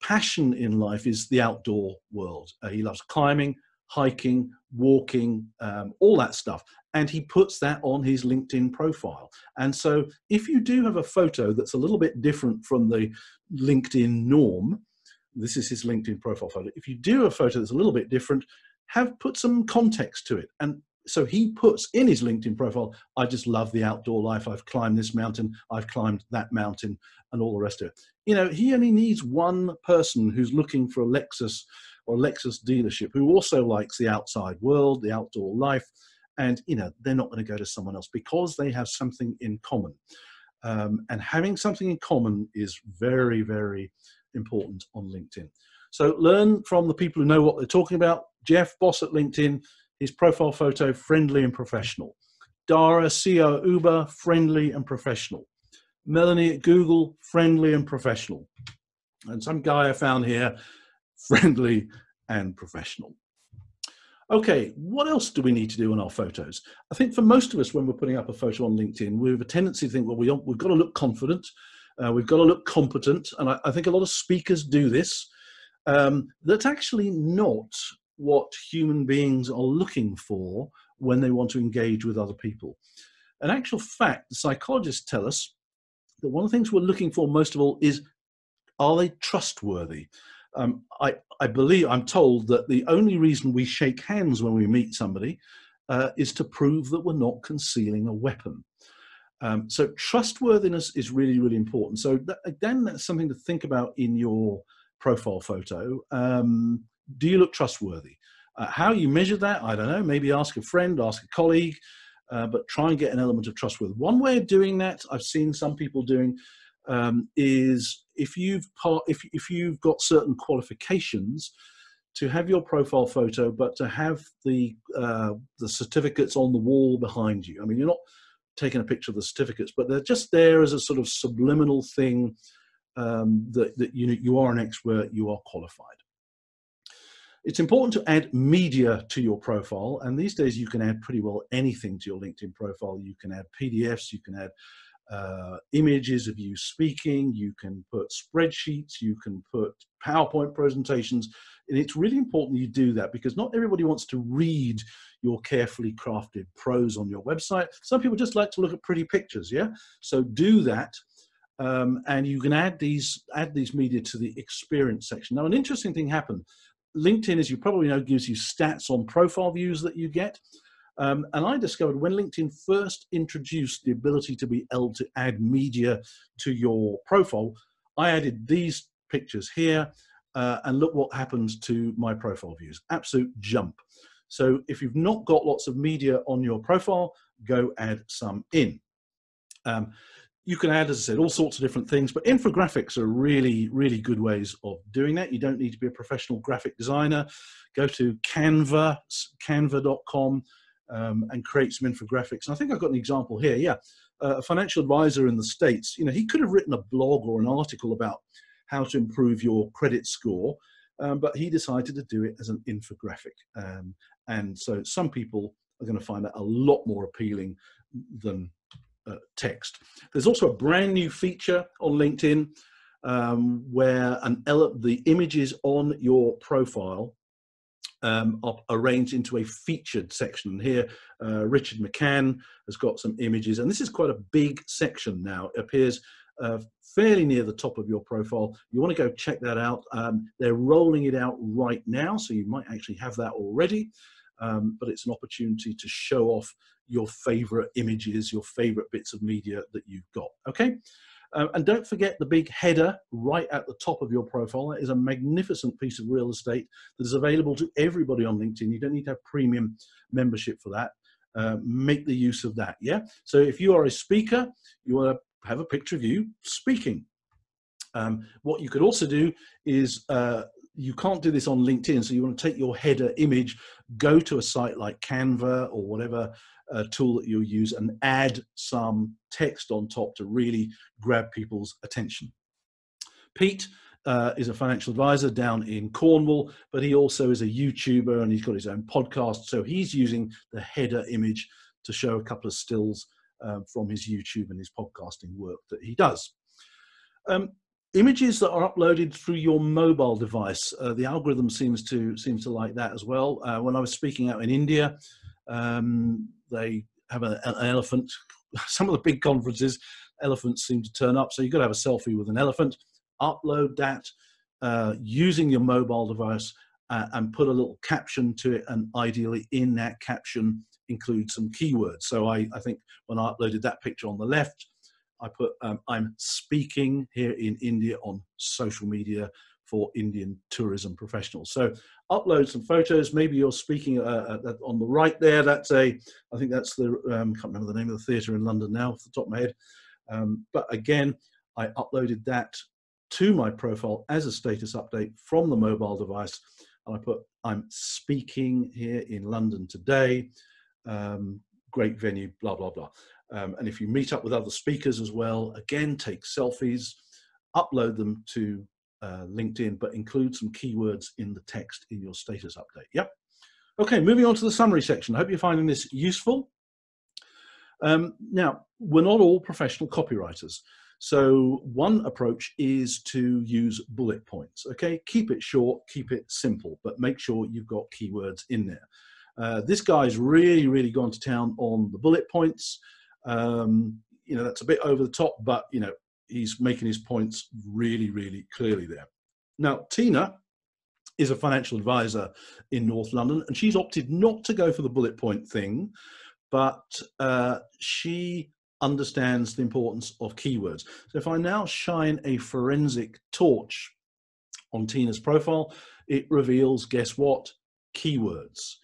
passion in life is the outdoor world. Uh, he loves climbing, hiking, walking, um, all that stuff. And he puts that on his LinkedIn profile. And so if you do have a photo that's a little bit different from the LinkedIn norm, this is his LinkedIn profile photo. If you do a photo that's a little bit different, have put some context to it. And so he puts in his LinkedIn profile, I just love the outdoor life. I've climbed this mountain, I've climbed that mountain, and all the rest of it. You know, he only needs one person who's looking for a Lexus or a Lexus dealership who also likes the outside world, the outdoor life. And, you know, they're not going to go to someone else because they have something in common. Um, and having something in common is very, very important on LinkedIn. So learn from the people who know what they're talking about. Jeff, boss at LinkedIn, his profile photo, friendly and professional. Dara, CEO Uber, friendly and professional. Melanie at Google, friendly and professional. And some guy I found here, *laughs* friendly and professional. Okay, what else do we need to do on our photos? I think for most of us, when we're putting up a photo on LinkedIn, we have a tendency to think, well, we, we've got to look confident, uh, we've got to look competent, and I, I, think a lot of speakers do this um, that's actually not what human beings are looking for when they want to engage with other people. In actual fact, psychologists tell us that one of the things we're looking for most of all is are they trustworthy? Um, I, I, believe, I'm told that the only reason we shake hands when we meet somebody uh, is to prove that we're not concealing a weapon. Um, so trustworthiness is really, really important. So that, again, that's something to think about in your profile photo. Um, do you look trustworthy? Uh, how you measure that, I don't know. Maybe ask a friend, ask a colleague, uh, but try and get an element of trustworthy. One way of doing that, I've seen some people doing, um, is if you've part, if if you've got certain qualifications, to have your profile photo, but to have the uh, the certificates on the wall behind you. I mean, you're not taking a picture of the certificates, but they're just there as a sort of subliminal thing um, that, that you, you are an expert, you are qualified. It's important to add media to your profile, and these days you can add pretty well anything to your LinkedIn profile. You can add PDFs, you can add uh, images of you speaking, you can put spreadsheets, you can put PowerPoint presentations, and it's really important you do that because not everybody wants to read your carefully crafted prose on your website. Some people just like to look at pretty pictures, yeah? So do that. Um, and you can add these add these media to the experience section. Now, an interesting thing happened. LinkedIn, as you probably know, gives you stats on profile views that you get. Um, and I discovered when LinkedIn first introduced the ability to be able to add media to your profile, I added these pictures here, uh, and look what happens to my profile views. Absolute jump. So if you've not got lots of media on your profile, go add some in. Um, you can add, as I said, all sorts of different things, but infographics are really, really good ways of doing that. You don't need to be a professional graphic designer. Go to Canva, canva.com, um, and create some infographics. And I think I've got an example here. Yeah, uh, a financial advisor in the States, you know, he could have written a blog or an article about how to improve your credit score, um, but he decided to do it as an infographic. Um, and so some people are going to find that a lot more appealing than uh, text. There's also a brand new feature on LinkedIn um, where an the images on your profile um, are arranged into a featured section. Here, uh, Richard McCann has got some images, and this is quite a big section now. It appears uh, fairly near the top of your profile. You want to go check that out. Um, they're rolling it out right now, so you might actually have that already. Um, but it's an opportunity to show off your favorite images, your favorite bits of media that you've got. Okay. Uh, and don't forget the big header right at the top of your profile. That is a magnificent piece of real estate that is available to everybody on LinkedIn. You don't need to have premium membership for that. Uh, make the use of that. Yeah. So if you are a speaker, you want to have a picture of you speaking. Um, what you could also do is uh, you can't do this on LinkedIn, so you want to take your header image, go to a site like Canva or whatever uh, tool that you'll use, and add some text on top to really grab people's attention. Pete uh, is a financial advisor down in Cornwall, but he also is a YouTuber and he's got his own podcast. So he's using the header image to show a couple of stills um, from his YouTube and his podcasting work that he does. Um, images that are uploaded through your mobile device, uh, the algorithm seems to seems to like that as well. Uh, when I was speaking out in India, um, they have a, an elephant. Some of the big conferences, elephants seem to turn up, so you've got to have a selfie with an elephant. Upload that uh, using your mobile device uh, and put a little caption to it, and ideally in that caption include some keywords. So I, I think when I uploaded that picture on the left, I put um, I'm speaking here in India on social media for Indian tourism professionals. So upload some photos. Maybe you're speaking uh, uh on the right there. That's a, I think that's the, um, can't remember the name of the theatre in London now off the top of my head. Um, but again, I uploaded that to my profile as a status update from the mobile device. And I put, I'm speaking here in London today um, great venue, blah, blah, blah. Um, and if you meet up with other speakers as well, again, take selfies, upload them to uh, LinkedIn, but include some keywords in the text in your status update. Yep. Okay, moving on to the summary section. I hope you're finding this useful. Um, now, we're not all professional copywriters. So one approach is to use bullet points, okay? Keep it short, keep it simple, but make sure you've got keywords in there. Uh, this guy's really, really gone to town on the bullet points. Um, you know, that's a bit over the top, but, you know, he's making his points really, really clearly there. Now, Tina is a financial advisor in North London, and she's opted not to go for the bullet point thing, but uh, she understands the importance of keywords. So if I now shine a forensic torch on Tina's profile, it reveals, guess what? Keywords.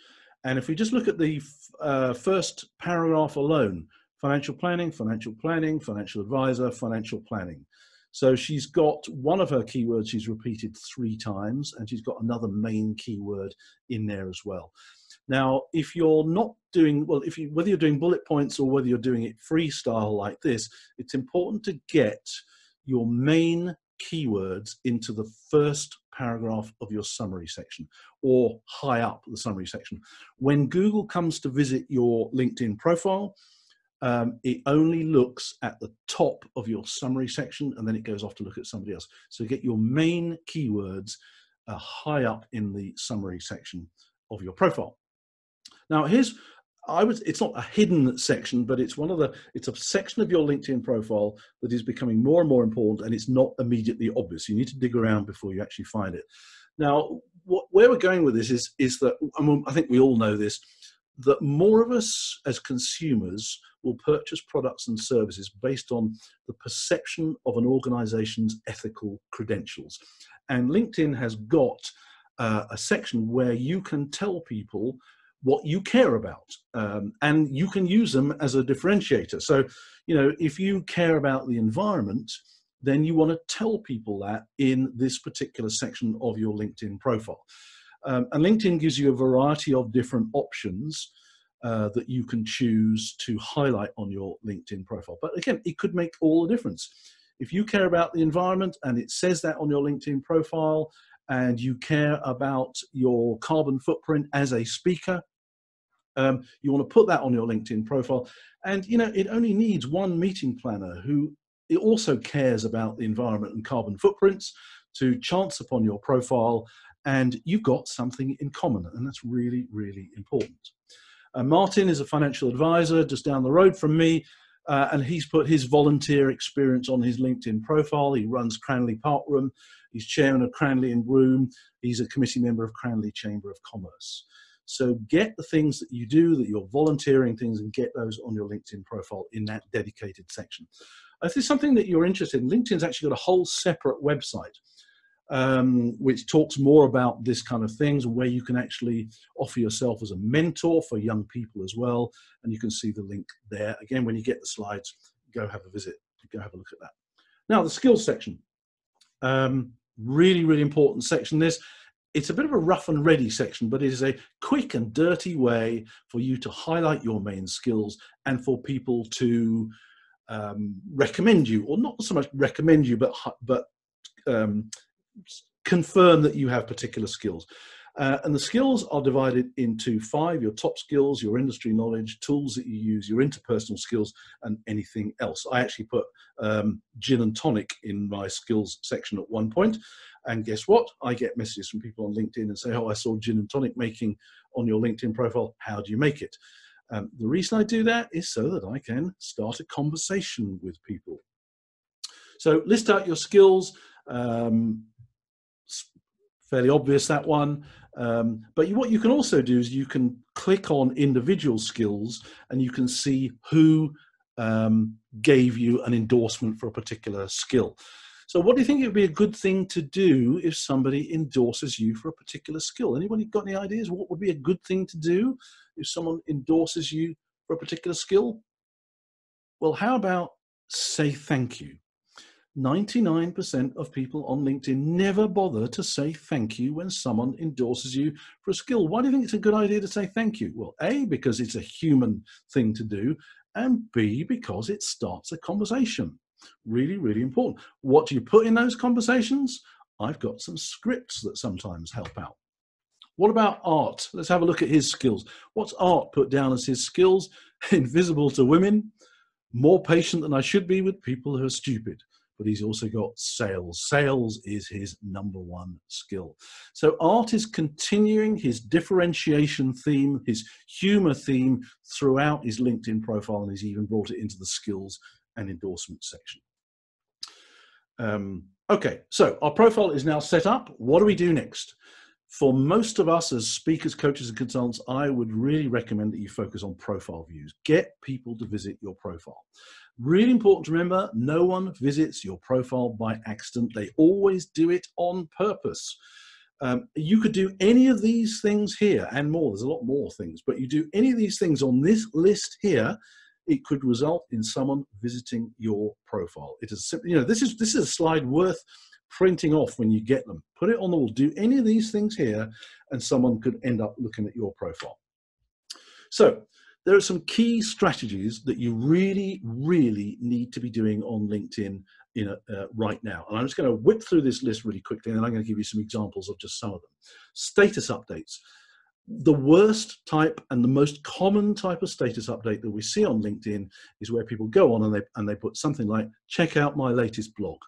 And if we just look at the uh, first paragraph alone, financial planning, financial planning, financial advisor, financial planning. So she's got one of her keywords she's repeated three times, and she's got another main keyword in there as well. Now, if you're not doing well, if you whether you're doing bullet points or whether you're doing it freestyle like this, it's important to get your main keywords into the first paragraph of your summary section or high up the summary section. When Google comes to visit your LinkedIn profile, um, it only looks at the top of your summary section and then it goes off to look at somebody else. So get your main keywords uh, high up in the summary section of your profile. Now, here's I would it's not a hidden section, but it's one of the it's a section of your LinkedIn profile that is becoming more and more important and it's not immediately obvious. You need to dig around before you actually find it. Now, what, where we're going with this is is that I, mean, I think we all know this that more of us as consumers will purchase products and services based on the perception of an organization's ethical credentials. And LinkedIn has got uh, a section where you can tell people what you care about um, and you can use them as a differentiator so you know if you care about the environment then you want to tell people that in this particular section of your linkedin profile um, and linkedin gives you a variety of different options uh, that you can choose to highlight on your linkedin profile but again it could make all the difference if you care about the environment and it says that on your linkedin profile and you care about your carbon footprint as a speaker um, you want to put that on your LinkedIn profile. And, you know, it only needs one meeting planner who also cares about the environment and carbon footprints to chance upon your profile. And you've got something in common. And that's really, really important. Uh, Martin is a financial advisor just down the road from me. Uh, and he's put his volunteer experience on his LinkedIn profile. He runs Cranleigh Park Room. He's chairman of Cranleigh and Broome. He's a committee member of Cranleigh Chamber of Commerce. So get the things that you do, that you're volunteering things, and get those on your LinkedIn profile in that dedicated section. If there's something that you're interested in, LinkedIn's actually got a whole separate website um, which talks more about this kind of things, where you can actually offer yourself as a mentor for young people as well. And you can see the link there. Again, when you get the slides, go have a visit, go have a look at that. Now, the skills section. Um, really, really important section. This it's a bit of a rough and ready section, but it is a quick and dirty way for you to highlight your main skills and for people to um, recommend you, or not so much recommend you, but but um, confirm that you have particular skills. Uh, and the skills are divided into five your top skills, your industry knowledge, tools that you use, your interpersonal skills, and anything else. I actually put um, gin and tonic in my skills section at one point, And guess what? I get messages from people on LinkedIn and say, Oh, I saw gin and tonic making on your LinkedIn profile. How do you make it? Um, the reason I do that is so that I can start a conversation with people. So list out your skills. Um, fairly obvious that one. Um, but you, what you can also do is you can click on individual skills and you can see who um, gave you an endorsement for a particular skill. So, what do you think it would be a good thing to do if somebody endorses you for a particular skill? Anybody got any ideas? What would be a good thing to do if someone endorses you for a particular skill? Well, how about say thank you? 99% of people on LinkedIn never bother to say thank you when someone endorses you for a skill. Why do you think it's a good idea to say thank you? Well, A, because it's a human thing to do, and B, because it starts a conversation. Really, really important. What do you put in those conversations? I've got some scripts that sometimes help out. What about art? Let's have a look at his skills. What's art put down as his skills? *laughs* Invisible to women, more patient than I should be with people who are stupid but he's also got sales. Sales is his number one skill. So art is continuing his differentiation theme, his humor theme throughout his LinkedIn profile, and he's even brought it into the skills and endorsement section. Um, okay, so our profile is now set up. What do we do next? For most of us as speakers, coaches, and consultants, I would really recommend that you focus on profile views. Get people to visit your profile. Really important to remember no one visits your profile by accident, they always do it on purpose. Um, you could do any of these things here and more. There's a lot more things, but you do any of these things on this list here, it could result in someone visiting your profile. It is simply, you know, this is this is a slide worth printing off when you get them. Put it on the wall. Do any of these things here, and someone could end up looking at your profile. So there are some key strategies that you really, really need to be doing on LinkedIn in a, uh, right now. And I'm just going to whip through this list really quickly, and then I'm going to give you some examples of just some of them. Status updates. The worst type and the most common type of status update that we see on LinkedIn is where people go on and they and they put something like "check out my latest blog."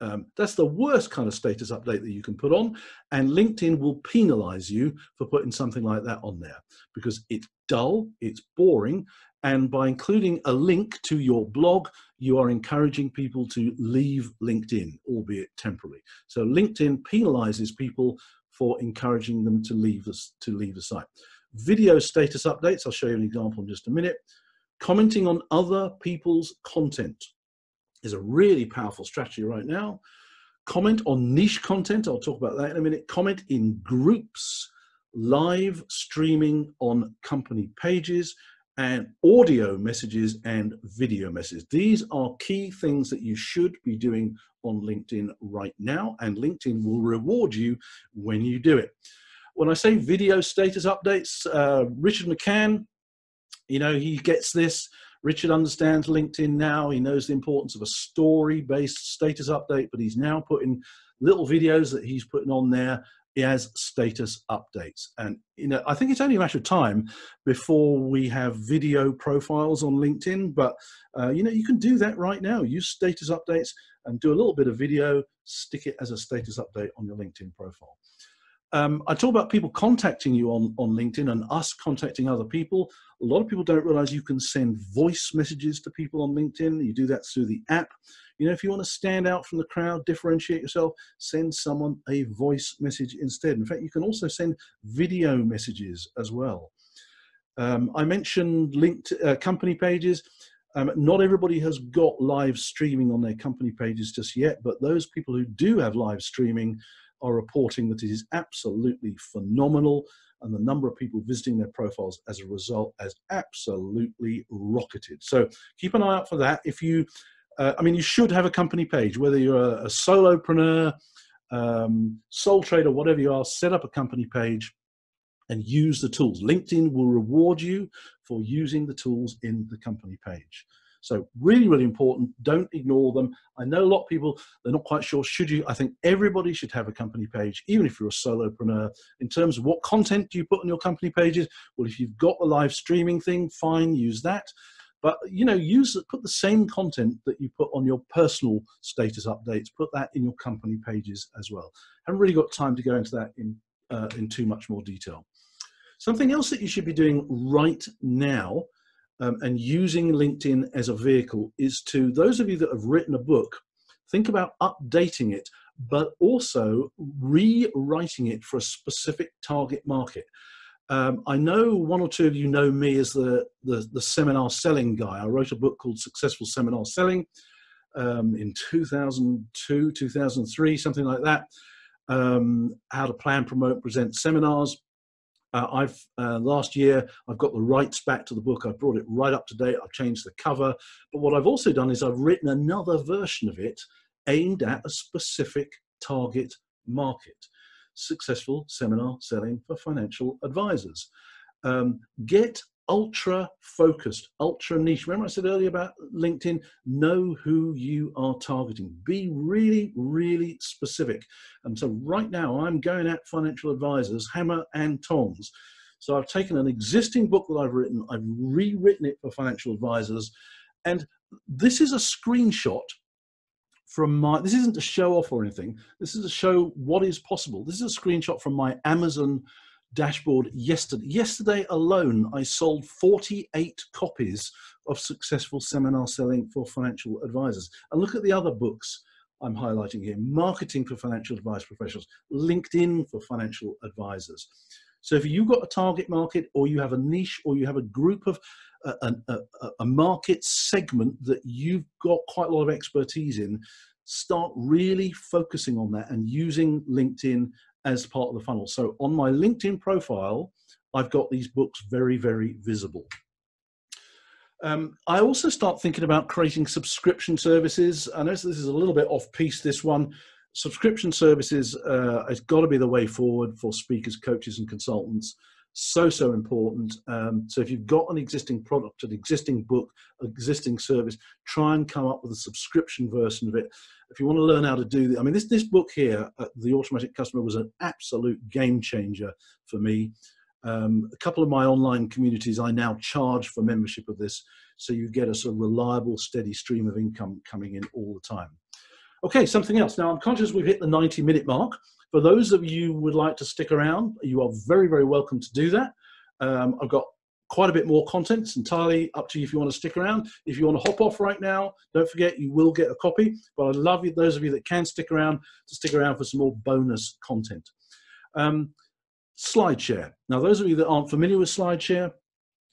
Um, that's the worst kind of status update that you can put on, and LinkedIn will penalize you for putting something like that on there because it's dull, it's boring, and by including a link to your blog, you are encouraging people to leave LinkedIn, albeit temporarily. So LinkedIn penalizes people for encouraging them to leave us to leave the site. Video status updates. I'll show you an example in just a minute. Commenting on other people's content is a really powerful strategy right now. Comment on niche content, I'll talk about that in a minute. Comment in groups, live streaming on company pages, and audio messages and video messages. These are key things that you should be doing on LinkedIn right now, and LinkedIn will reward you when you do it. When I say video status updates, uh, Richard McCann, you know, he gets this Richard understands LinkedIn now. He knows the importance of a story based status update, but he's now putting little videos that he's putting on there as status updates. And you know, I think it's only a matter of time before we have video profiles on LinkedIn. But uh, you know, you can do that right now. Use status updates and do a little bit of video. Stick it as a status update on your LinkedIn profile. Um, I talk about people contacting you on, on LinkedIn and us contacting other people. A lot of people don't realize you can send voice messages to people on LinkedIn. You do that through the app. You know, if you want to stand out from the crowd, differentiate yourself, send someone a voice message instead. In fact, you can also send video messages as well. Um, I mentioned linked uh, company pages. Um, not everybody has got live streaming on their company pages just yet, but those people who do have live streaming are reporting that it is absolutely phenomenal and the number of people visiting their profiles as a result has absolutely rocketed. So keep an eye out for that. If you, uh, I mean, you should have a company page, whether you're a, a solopreneur, um, sole trader, whatever you are, set up a company page and use the tools. LinkedIn will reward you for using the tools in the company page. So really, really important. Don't ignore them. I know a lot of people, they're not quite sure, should you? I think everybody should have a company page, even if you're a solopreneur. In terms of what content do you put on your company pages? Well, if you've got the live streaming thing, fine, use that. But you know, use put the same content that you put on your personal status updates. Put that in your company pages as well. Haven't really got time to go into that in uh, in too much more detail. Something else that you should be doing right now um, and using LinkedIn as a vehicle is to those of you that have written a book, think about updating it, but also rewriting it for a specific target market. Um, I know one or two of you know me as the, the, the, seminar selling guy. I wrote a book called Successful Seminar Selling um, in 2002, 2003, something like that. Um, how to plan, promote, present seminars. Uh, I've uh, last year I've got the rights back to the book. I've brought it right up to date. I've changed the cover, but what I've also done is I've written another version of it aimed at a specific target market. Successful seminar selling for financial advisors. Um, get ultra focused, ultra niche. Remember, I said earlier about LinkedIn? Know who you are targeting. Be really, really specific. And so, right now, I'm going at financial advisors, hammer and tongs. So, I've taken an existing book that I've written, I've rewritten it for financial advisors. And this is a screenshot from my this isn't a show off or anything this is to show what is possible this is a screenshot from my amazon dashboard yesterday. Yesterday alone, I sold 48 copies of Successful Seminar Selling for Financial Advisors. And look at the other books I'm highlighting here, marketing for financial advice professionals, LinkedIn for financial advisors. So if you've got a target market or you have a niche or you have a group of a, a, a market segment that you've got quite a lot of expertise in, start really focusing on that and using LinkedIn as part of the funnel. So on my LinkedIn profile, I've got these books very, very visible. Um, I also start thinking about creating subscription services. I know this is a little bit off piece, this one. Subscription services uh, has got to be the way forward for speakers, coaches, and consultants. So, so important. Um, so, if you've got an existing product, an existing book, existing service, try and come up with a subscription version of it. If you want to learn how to do that, I mean, this, this book here, uh, The Automatic Customer, was an absolute game changer for me. Um, a couple of my online communities, I now charge for membership of this, so you get a sort of reliable, steady stream of income coming in all the time. Okay, something else. Now, I'm conscious we've hit the 90 minute mark. For those of you who would like to stick around, you are very, very welcome to do that. Um, I've got quite a bit more content. It's entirely up to you if you want to stick around. If you want to hop off right now, don't forget you will get a copy. But I'd love you, those of you that can stick around to stick around for some more bonus content. Um, SlideShare. Now, those of you that aren't familiar with SlideShare,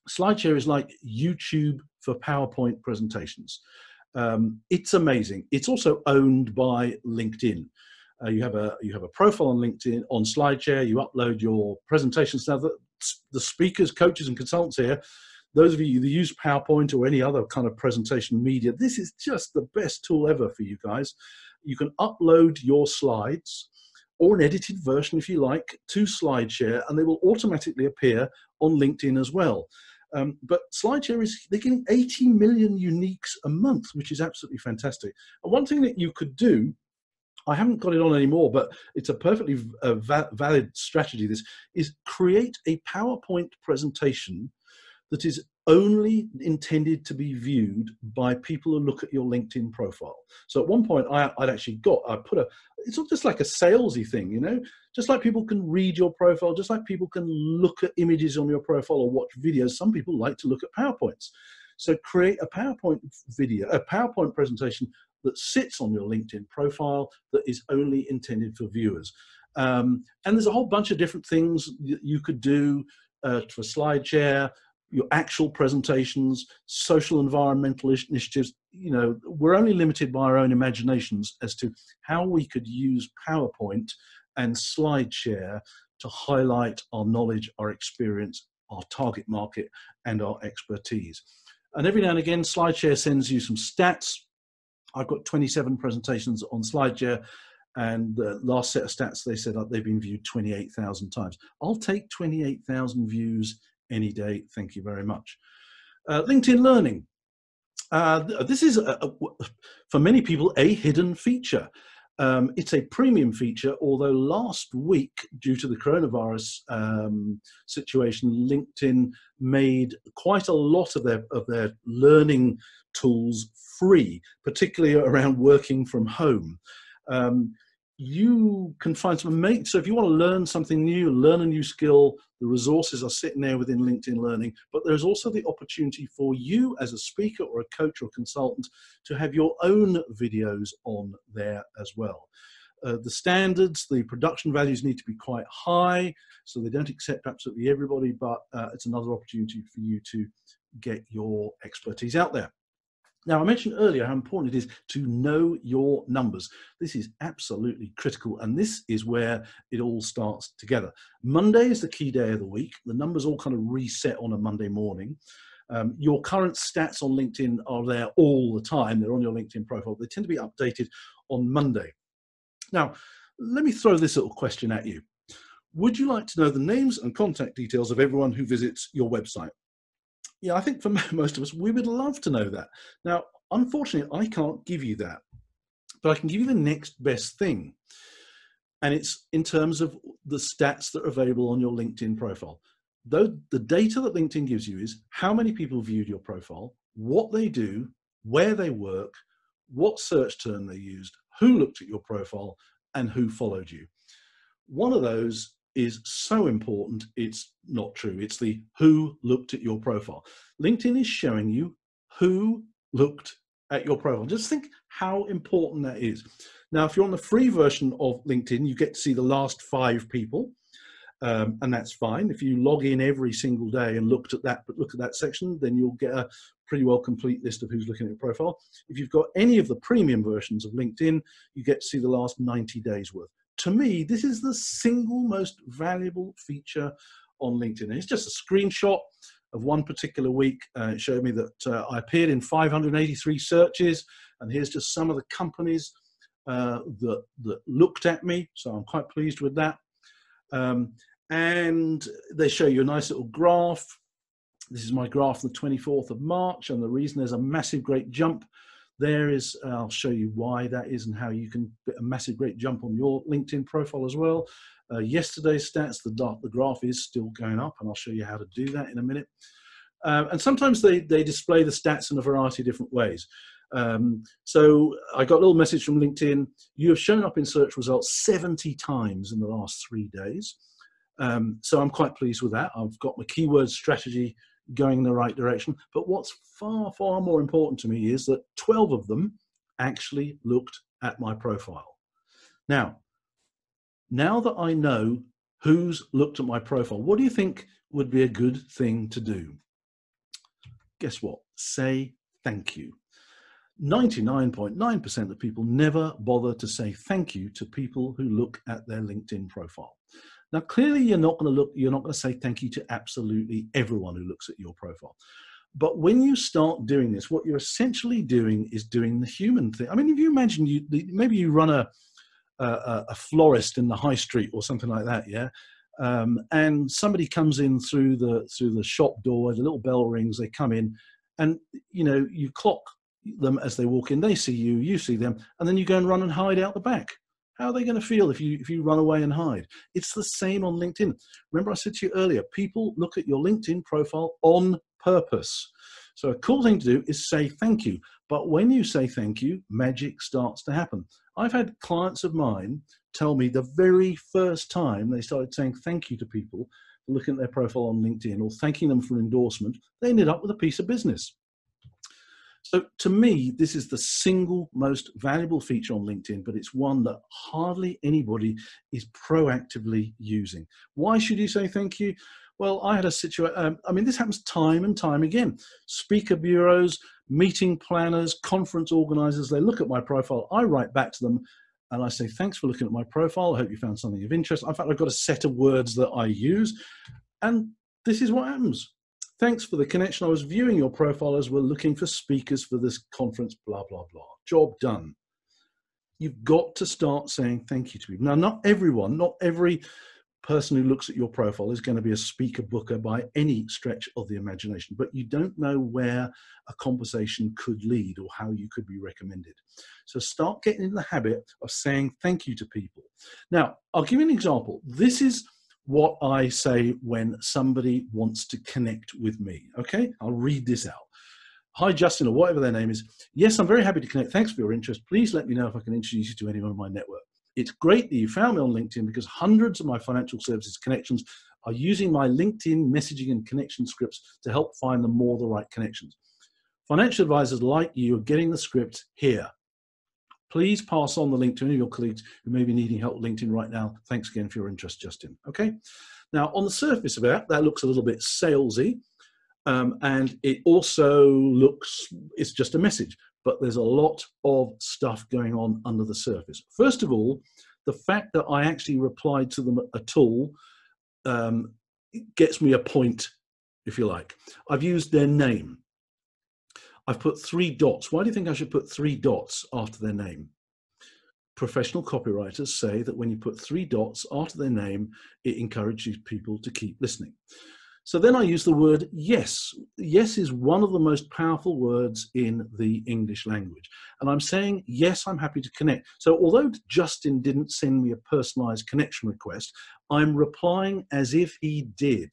SlideShare is like YouTube for PowerPoint presentations. Um, it's amazing. It's also owned by LinkedIn. Uh, you have a you have a profile on LinkedIn on SlideShare. You upload your presentations. Now, the, the speakers, coaches, and consultants here, those of you that use PowerPoint or any other kind of presentation media, this is just the best tool ever for you guys. You can upload your slides or an edited version, if you like, to SlideShare, and they will automatically appear on LinkedIn as well. Um, but SlideShare is they're getting 80 million uniques a month, which is absolutely fantastic. And one thing that you could do, I haven't got it on anymore, but it's a perfectly uh, va valid strategy. This is create a PowerPoint presentation that is only intended to be viewed by people who look at your LinkedIn profile. So at one point, I, would actually got, I put a, it's not just like a salesy thing, you know, just like people can read your profile, just like people can look at images on your profile or watch videos, some people like to look at PowerPoints. So create a PowerPoint video, a PowerPoint presentation that sits on your LinkedIn profile that is only intended for viewers. Um, and there's a whole bunch of different things you could do uh, for SlideShare your actual presentations, social environmental initiatives, you know, we're only limited by our own imaginations as to how we could use PowerPoint and SlideShare to highlight our knowledge, our experience, our target market, and our expertise. And every now and again, SlideShare sends you some stats. I've got 27 presentations on SlideShare, and the last set of stats they said they've been viewed 28,000 times. I'll take 28,000 views any day. Thank you very much. Uh, LinkedIn Learning. Uh, this is, a, a, for many people, a hidden feature. Um, it's a premium feature, although last week, due to the coronavirus um, situation, LinkedIn made quite a lot of their, of their learning tools free, particularly around working from home. Um, you can find some amazing. So if you want to learn something new, learn a new skill, the resources are sitting there within LinkedIn Learning. But there's also the opportunity for you as a speaker or a coach or consultant to have your own videos on there as well. Uh, the standards, the production values need to be quite high, so they don't accept absolutely everybody, but uh, it's another opportunity for you to get your expertise out there. Now, I mentioned earlier how important it is to know your numbers. This is absolutely critical, and this is where it all starts together. Monday is the key day of the week. The numbers all kind of reset on a Monday morning. Um, your current stats on LinkedIn are there all the time. They're on your LinkedIn profile. They tend to be updated on Monday. Now, let me throw this little question at you. Would you like to know the names and contact details of everyone who visits your website? Yeah, I think for *laughs* most of us, we would love to know that. Now, unfortunately, I can't give you that, but I can give you the next best thing. And it's in terms of the stats that are available on your LinkedIn profile. Though the data that LinkedIn gives you is how many people viewed your profile, what they do, where they work, what search term they used, who looked at your profile, and who followed you. One of those is so important, it's not true. It's the who looked at your profile. LinkedIn is showing you who looked at your profile. Just think how important that is. Now, if you're on the free version of LinkedIn, you get to see the last five people, um, and that's fine. If you log in every single day and looked at that, but look at that section, then you'll get a pretty well complete list of who's looking at your profile. If you've got any of the premium versions of LinkedIn, you get to see the last 90 days worth. To me, this is the single most valuable feature on LinkedIn. It's just a screenshot of one particular week. Uh, it showed me that uh, I appeared in 583 searches, and here's just some of the companies uh, that, that looked at me. So I'm quite pleased with that. Um, and they show you a nice little graph. This is my graph the 24th of March, and the reason there's a massive great jump there is, uh, I'll show you why that is and how you can get a massive great jump on your LinkedIn profile as well. Uh, yesterday's stats, the, dot the graph is still going up, and I'll show you how to do that in a minute. Uh, and sometimes they, they display the stats in a variety of different ways. Um, so I got a little message from LinkedIn. You have shown up in search results 70 times in the last three days. Um, so I'm quite pleased with that. I've got my keyword strategy going in the right direction. But what's far, far more important to me is that 12 of them actually looked at my profile. Now, now that I know who's looked at my profile, what do you think would be a good thing to do? Guess what? Say thank you. 99.9% of people never bother to say thank you to people who look at their LinkedIn profile. Now, clearly, you're not going to look, you're not going to say thank you to absolutely everyone who looks at your profile. But when you start doing this, what you're essentially doing is doing the human thing. I mean, if you imagine you maybe you run a a, a florist in the high street or something like that, yeah, um, and somebody comes in through the through the shop door, the little bell rings, they come in, and you know you clock them as they walk in. They see you, you see them, and then you go and run and hide out the back. How are they going to feel if you if you run away and hide? It's the same on LinkedIn. Remember, I said to you earlier, people look at your LinkedIn profile on purpose. So a cool thing to do is say thank you. But when you say thank you, magic starts to happen. I've had clients of mine tell me the very first time they started saying thank you to people looking at their profile on LinkedIn or thanking them for an endorsement, they ended up with a piece of business. So to me, this is the single most valuable feature on LinkedIn, but it's one that hardly anybody is proactively using. Why should you say thank you? Well, I had a situation, um, I mean, this happens time and time again. Speaker bureaus, meeting planners, conference organizers, they look at my profile, I write back to them and I say, thanks for looking at my profile. I hope you found something of interest. In fact, I've got a set of words that I use. And this is what happens. Thanks for the connection. I was viewing your profile as we're looking for speakers for this conference, blah, blah, blah. Job done. You've got to start saying thank you to people. Now, not everyone, not every person who looks at your profile is going to be a speaker booker by any stretch of the imagination, but you don't know where a conversation could lead or how you could be recommended. So start getting in the habit of saying thank you to people. Now, I'll give you an example. This is what I say when somebody wants to connect with me. Okay, I'll read this out. Hi, Justin, or whatever their name is. Yes, I'm very happy to connect. Thanks for your interest. Please let me know if I can introduce you to anyone in my network. It's great that you found me on LinkedIn because hundreds of my financial services connections are using my LinkedIn messaging and connection scripts to help find them more the right connections. Financial advisors like you are getting the script here. Please pass on the link to any of your colleagues who may be needing help with LinkedIn right now. Thanks again for your interest, Justin. Okay. Now, on the surface of that, that looks a little bit salesy. Um, and it also looks, it's just a message, but there's a lot of stuff going on under the surface. First of all, the fact that I actually replied to them at all um, gets me a point, if you like. I've used their name. I've put three dots. Why do you think I should put three dots after their name? Professional copywriters say that when you put three dots after their name, it encourages people to keep listening. So then I use the word yes. Yes is one of the most powerful words in the English language. And I'm saying, yes, I'm happy to connect. So although Justin didn't send me a personalized connection request, I'm replying as if he did.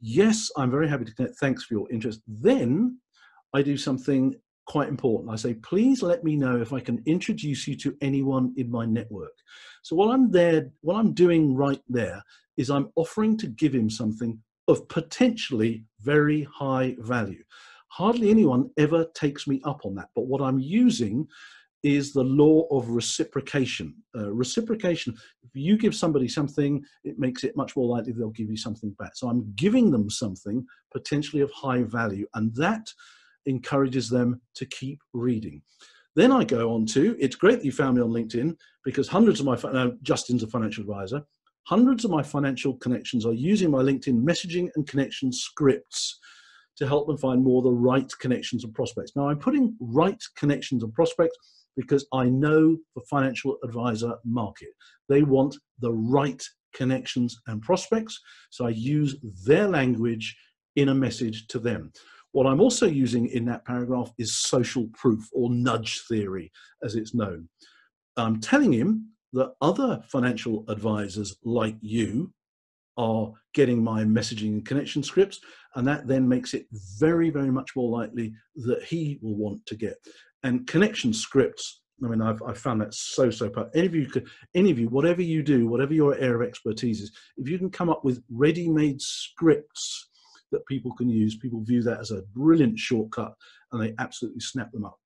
Yes, I'm very happy to connect. Thanks for your interest. Then I do something quite important. I say, please let me know if I can introduce you to anyone in my network. So what I'm there, what I'm doing right there is I'm offering to give him something of potentially very high value. Hardly anyone ever takes me up on that. But what I'm using is the law of reciprocation. Uh, reciprocation, if you give somebody something, it makes it much more likely they'll give you something back. So I'm giving them something potentially of high value, and that encourages them to keep reading. Then I go on to, it's great that you found me on LinkedIn because hundreds of my, uh, Justin's a financial advisor, hundreds of my financial connections are using my LinkedIn messaging and connection scripts to help them find more the right connections and prospects. Now I'm putting right connections and prospects because I know the financial advisor market. They want the right connections and prospects. So I use their language in a message to them. What I'm also using in that paragraph is social proof or nudge theory, as it's known. I'm telling him that other financial advisors like you are getting my messaging and connection scripts, and that then makes it very, very much more likely that he will want to get. And connection scripts, I mean, I've, I've found that so, so powerful. Any of you could, any of you, whatever you do, whatever your area of expertise is, if you can come up with ready-made scripts that people can use, people view that as a brilliant shortcut and they absolutely snap them up.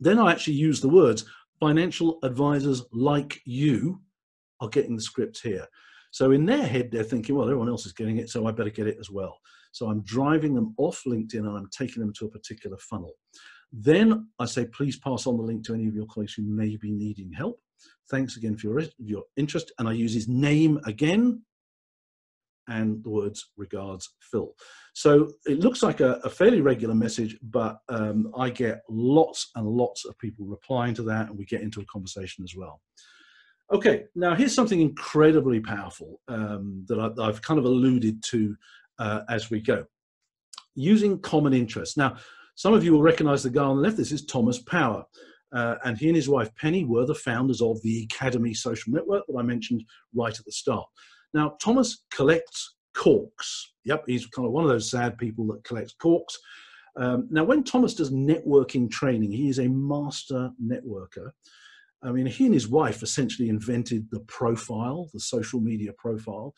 Then I actually use the words, financial advisors like you are getting the script here. So in their head, they're thinking, well, everyone else is getting it, so I better get it as well. So I'm driving them off LinkedIn and I'm taking them to a particular funnel. Then I say, please pass on the link to any of your colleagues who may be needing help. Thanks again for your, your interest. And I use his name again and the words regards Phil. So it looks like a, a fairly regular message, but um, I get lots and lots of people replying to that, and we get into a conversation as well. Okay, now here's something incredibly powerful um, that I, have kind of alluded to uh, as we go. Using common interests. Now, some of you will recognize the guy on the left. This is Thomas Power. Uh, and he and his wife Penny were the founders of the Ecademy social network that I mentioned right at the start. Now, Thomas collects corks. Yep, he's kind of one of those sad people that collects corks. Um, now, when Thomas does networking training, he is a master networker. I mean, he and his wife essentially invented the profile, the social media profile.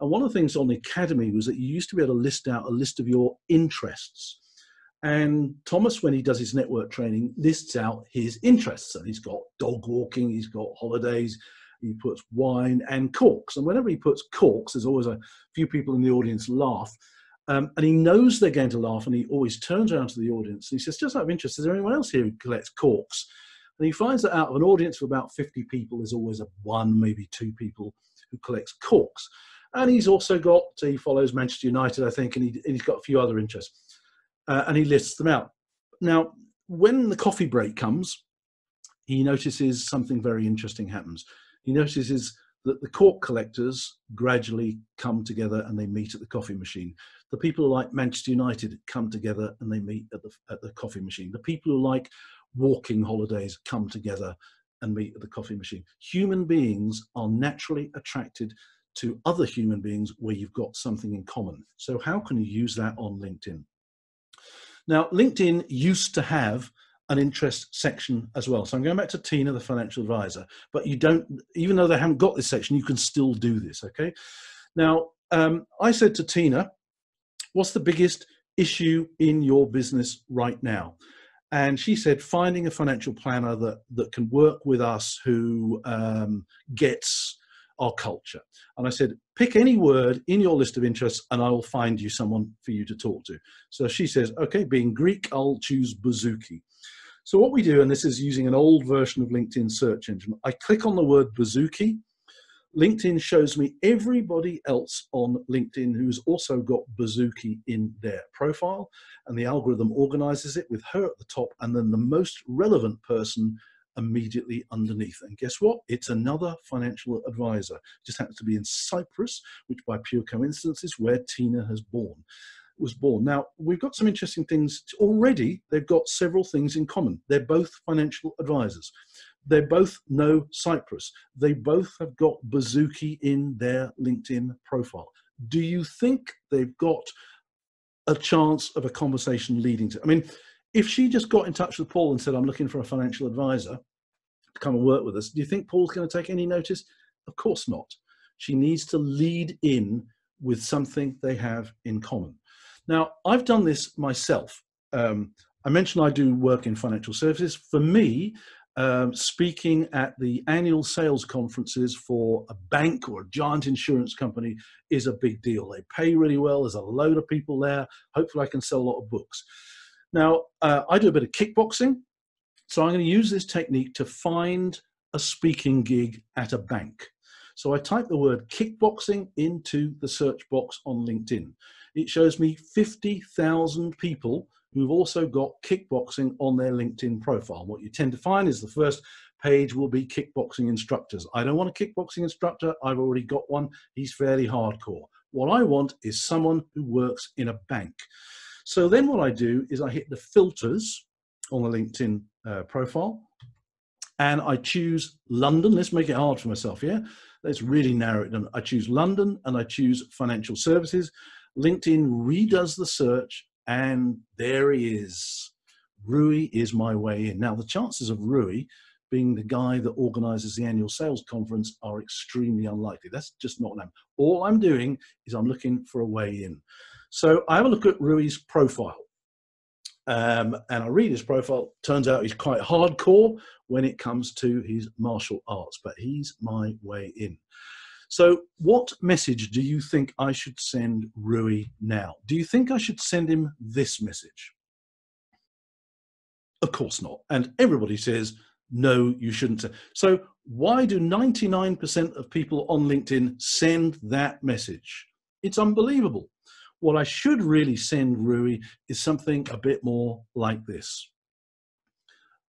And one of the things on the Ecademy was that you used to be able to list out a list of your interests. And Thomas, when he does his network training, lists out his interests. And he's got dog walking, he's got holidays, he puts wine and corks. And whenever he puts corks, there's always a few people in the audience laugh. Um, and he knows they're going to laugh, and he always turns around to the audience and he says, Just out of interest, is there anyone else here who collects corks? And he finds that out of an audience of about 50 people, there's always a one, maybe two people who collects corks. And he's also got, he follows Manchester United, I think, and, he, he's got a few other interests. Uh, and he lists them out. Now, when the coffee break comes, he notices something very interesting happens he notices that the cork collectors gradually come together and they meet at the coffee machine. The people who like Manchester United come together and they meet at the, at the coffee machine. The people who like walking holidays come together and meet at the coffee machine. Human beings are naturally attracted to other human beings where you've got something in common. So how can you use that on LinkedIn? Now, LinkedIn used to have an interest section as well. So I'm going back to Tina, the financial advisor, but you don't, even though they haven't got this section, you can still do this, okay? Now, um, I said to Tina, what's the biggest issue in your business right now? And she said, finding a financial planner that, that can work with us who um, gets our culture. And I said, pick any word in your list of interests and I will find you someone for you to talk to. So she says, okay, being Greek, I'll choose bouzouki. So what we do, and this is using an old version of LinkedIn search engine, I click on the word bouzouki. LinkedIn shows me everybody else on LinkedIn who's also got bouzouki in their profile, and the algorithm organizes it with her at the top and then the most relevant person immediately underneath. And guess what? It's another financial advisor. Just happens to be in Cyprus, which by pure coincidence is where Tina has born was born. Now, we've got some interesting things. Already, they've got several things in common. They're both financial advisors. They both know Cyprus. They both have got bouzouki in their LinkedIn profile. Do you think they've got a chance of a conversation leading to? I mean, if she just got in touch with Paul and said, I'm looking for a financial advisor to come and work with us, do you think Paul's going to take any notice? Of course not. She needs to lead in with something they have in common. Now, I've done this myself. um, I mentioned I do work in financial services. For me, um, speaking at the annual sales conferences for a bank or a giant insurance company is a big deal. They pay really well. There's a load of people there. Hopefully, I can sell a lot of books. Now, uh, I do a bit of kickboxing, so I'm going to use this technique to find a speaking gig at a bank. So I type the word kickboxing into the search box on LinkedIn. It shows me 50,000 people who've also got kickboxing on their LinkedIn profile. What you tend to find is the first page will be kickboxing instructors. I don't want a kickboxing instructor, I've already got one. He's fairly hardcore. What I want is someone who works in a bank. So then what I do is I hit the filters on the LinkedIn uh, profile and I choose London. Let's make it hard for myself, yeah? Let's really narrow it down. I choose London and I choose financial services. LinkedIn redoes the search and there he is. Rui is my way in. Now, the chances of Rui being the guy that organizes the annual sales conference are extremely unlikely. That's just not them. All I'm doing is I'm looking for a way in. So I have a look at Rui's profile. Um, and I read his profile. Turns out he's quite hardcore when it comes to his martial arts, but he's my way in. So, what message do you think I should send Rui now? Do you think I should send him this message? Of course not. And everybody says, no, you shouldn't. So, why do 99% of people on LinkedIn send that message? It's unbelievable. What I should really send Rui is something a bit more like this.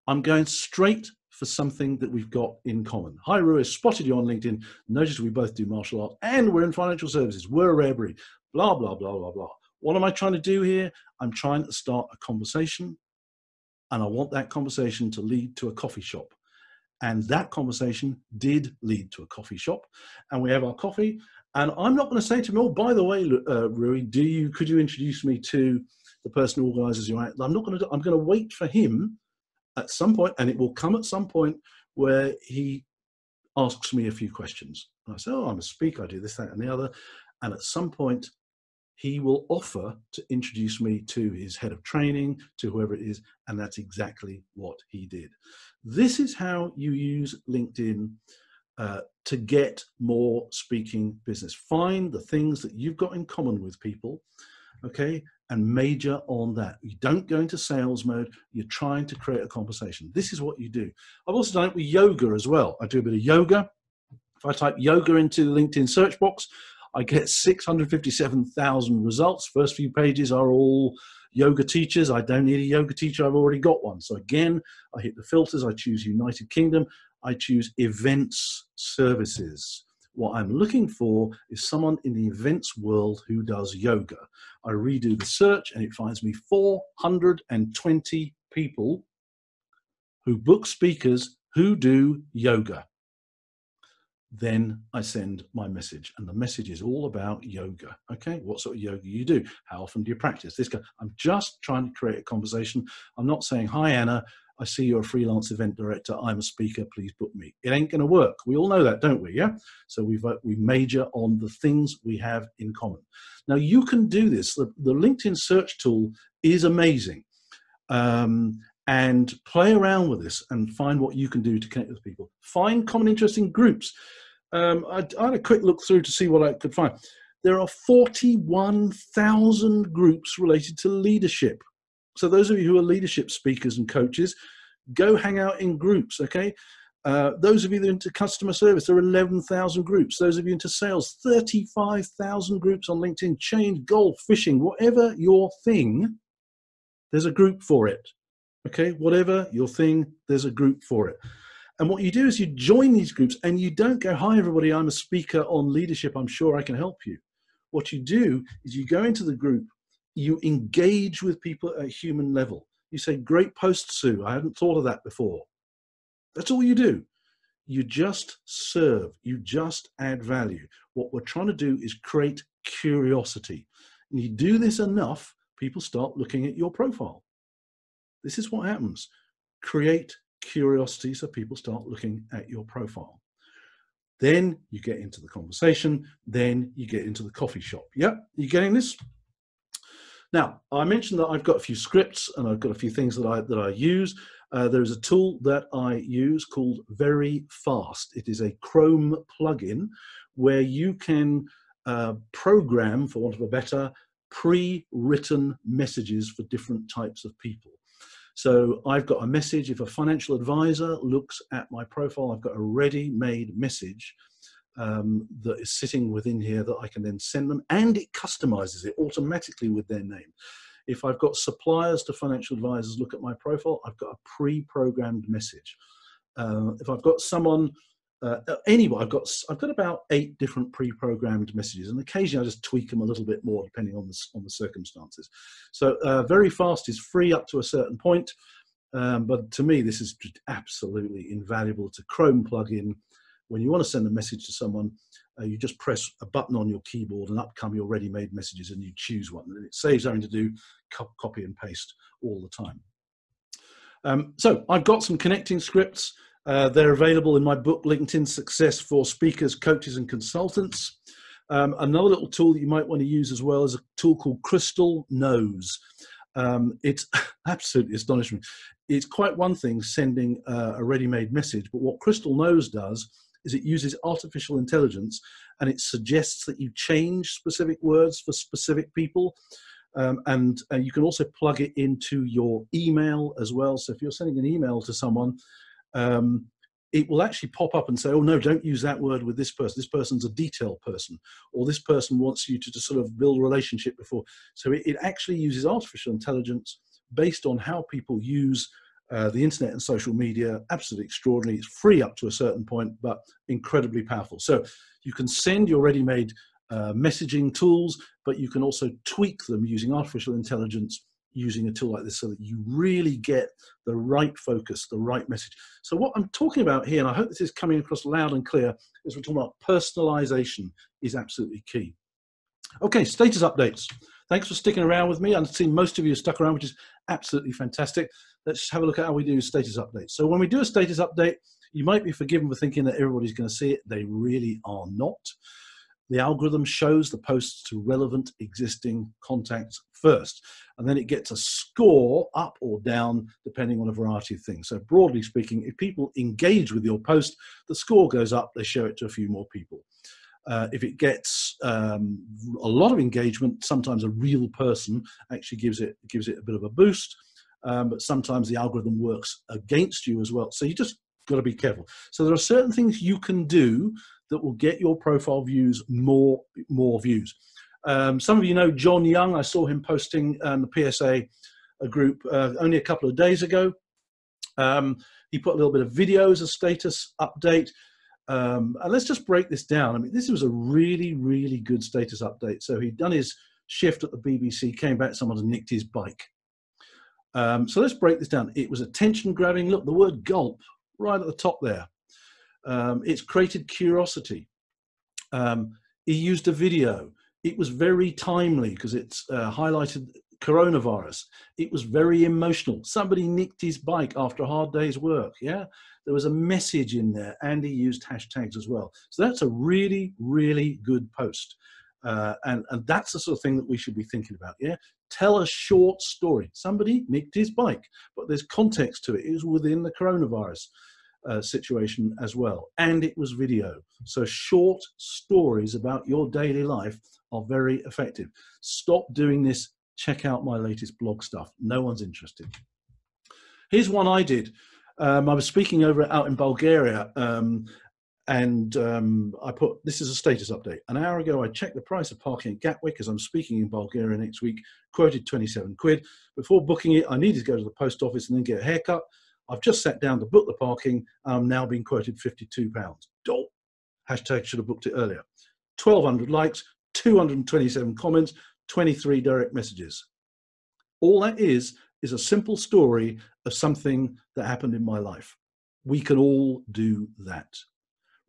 I'm going straight for something that we've got in common. Hi, Rui, spotted you on LinkedIn. Noticed we both do martial arts and we're in financial services. We're a rare breed. Blah, blah, blah, blah, blah. What am I trying to do here? I'm trying to start a conversation and I want that conversation to lead to a coffee shop. And that conversation did lead to a coffee shop. And we have our coffee. And I'm not going to say to him, oh, by the way, uh, Rui, do you, could you introduce me to the person who organizes your act? I'm not going to, I'm going to wait for him at some point, and it will come at some point where he asks me a few questions. And I say, Oh, I'm a speaker, I do this, that, and the other. And at some point, he will offer to introduce me to his head of training, to whoever it is, and that's exactly what he did. This is how you use LinkedIn uh, to get more speaking business. Find the things that you've got in common with people, okay, and major on that. You don't go into sales mode, you're trying to create a conversation. This is what you do. I've also done it with yoga as well. I do a bit of yoga. If I type yoga into the LinkedIn search box, I get 657,000 results. First few pages are all yoga teachers. I don't need a yoga teacher, I've already got one. So again, I hit the filters, I choose United Kingdom, I choose events services. What I'm looking for is someone in the events world who does yoga. I redo the search and it finds me 420 people who book speakers who do yoga. Then I send my message, and the message is all about yoga. Okay, what sort of yoga you do? How often do you practice? This guy, I'm just trying to create a conversation. I'm not saying, "Hi Anna, I see you're a freelance event director. I'm a speaker. Please book me. It ain't going to work. We all know that, don't we? Yeah. So we we major on the things we have in common. Now you can do this. The, the LinkedIn search tool is amazing, um, and play around with this and find what you can do to connect with people. Find common interest in groups. Um, I, I had a quick look through to see what I could find. There are 41,000 groups related to leadership. So those of you who are leadership speakers and coaches, go hang out in groups, okay? Uh, those of you that are into customer service, there are 11,000 groups. Those of you into sales, 35,000 groups on LinkedIn. Change, golf, fishing, whatever your thing, there's a group for it. Okay, whatever your thing, there's a group for it. And what you do is you join these groups and you don't go, Hi, everybody, I'm a speaker on leadership. I'm sure I can help you. What you do is you go into the group you engage with people at a human level. You say, Great post, Sue. I hadn't thought of that before. That's all you do. You just serve, you just add value. What we're trying to do is create curiosity. And you do this enough, people start looking at your profile. This is what happens. Create curiosity so people start looking at your profile. Then you get into the conversation, then you get into the coffee shop. Yep, you're getting this? Now, I mentioned that I've got a few scripts and I've got a few things that I that I use. Uh, there is a tool that I use called Very Fast. It is a Chrome plugin where you can uh, program, for want of a better, pre-written messages for different types of people. So I've got a message. If a financial advisor looks at my profile, I've got a ready-made message um, that is sitting within here that I can then send them, and it customizes it automatically with their name. If I've got suppliers to financial advisors look at my profile, I've got a pre-programmed message. Uh, if I've got someone, uh, anyway, I've got I've got about eight different pre-programmed messages, and occasionally I just tweak them a little bit more depending on the on the circumstances. So uh, very fast is free up to a certain point, um, but to me this is absolutely invaluable. It's a Chrome plugin when you want to send a message to someone, uh, you just press a button on your keyboard and up come your ready-made messages and you choose one. And it saves having to do co copy and paste all the time. Um, so I've got some connecting scripts. Uh, they're available in my book, LinkedIn Success for Speakers, Coaches and Consultants. Um, another little tool that you might want to use as well is a tool called Crystal Knows. Um, it's *laughs* absolutely astonishing. It's quite one thing sending uh, a ready-made message, but what Crystal Knows does is it uses artificial intelligence and it suggests that you change specific words for specific people. Um, and uh, you can also plug it into your email as well. So if you're sending an email to someone, um, it will actually pop up and say, oh no, don't use that word with this person. This person's a detail person, or this person wants you to, to sort of build a relationship before. So it, it actually uses artificial intelligence based on how people use uh, the internet and social media, absolutely extraordinary. It's free up to a certain point, but incredibly powerful. So you can send your ready-made uh, messaging tools, but you can also tweak them using artificial intelligence using a tool like this so that you really get the right focus, the right message. So what I'm talking about here, and I hope this is coming across loud and clear, is we're talking about personalization is absolutely key. Okay, status updates. Thanks for sticking around with me. I've seen most of you stuck around, which is absolutely fantastic. Let's have a look at how we do status updates. So when we do a status update, you might be forgiven for thinking that everybody's going to see it. They really are not. The algorithm shows the posts to relevant existing contacts first, and then it gets a score up or down depending on a variety of things. So broadly speaking, if people engage with your post, the score goes up, they show it to a few more people. Uh, if it gets um, a lot of engagement, sometimes a real person actually gives it gives it a bit of a boost. Um, but sometimes the algorithm works against you as well. So you just got to be careful. So there are certain things you can do that will get your profile views more more views. Um, some of you know John Young. I saw him posting on the PSA a group uh, only a couple of days ago. Um, he put a little bit of video as a status update. Um, and let's just break this down. I mean, this was a really, really good status update. So he'd done his shift at the BBC, came back, someone had nicked his bike. Um, so let's break this down. It was attention grabbing. Look, the word gulp right at the top there. Um, it's created curiosity. Um, he used a video. It was very timely because it's uh, highlighted coronavirus. It was very emotional. Somebody nicked his bike after a hard day's work. Yeah, there was a message in there, and he used hashtags as well. So that's a really, really good post. Uh, and, and that's the sort of thing that we should be thinking about. Yeah, tell a short story. Somebody nicked his bike, but there's context to it. It was within the coronavirus uh, situation as well, and it was video. So short stories about your daily life are very effective. Stop doing this check out my latest blog stuff. No one's interested. Here's one I did. Um, I was speaking over out in Bulgaria, um, and um, I put this is a status update. An hour ago, I checked the price of parking at Gatwick as I'm speaking in Bulgaria next week. Quoted 27 quid. Before booking it, I needed to go to the post office and then get a haircut. I've just sat down to book the parking. I'm now being quoted 52 pounds. Dope. Hashtag should have booked it earlier. 1,200 likes, 227 comments, 23 direct messages. All that is, is a simple story of something that happened in my life. We can all do that.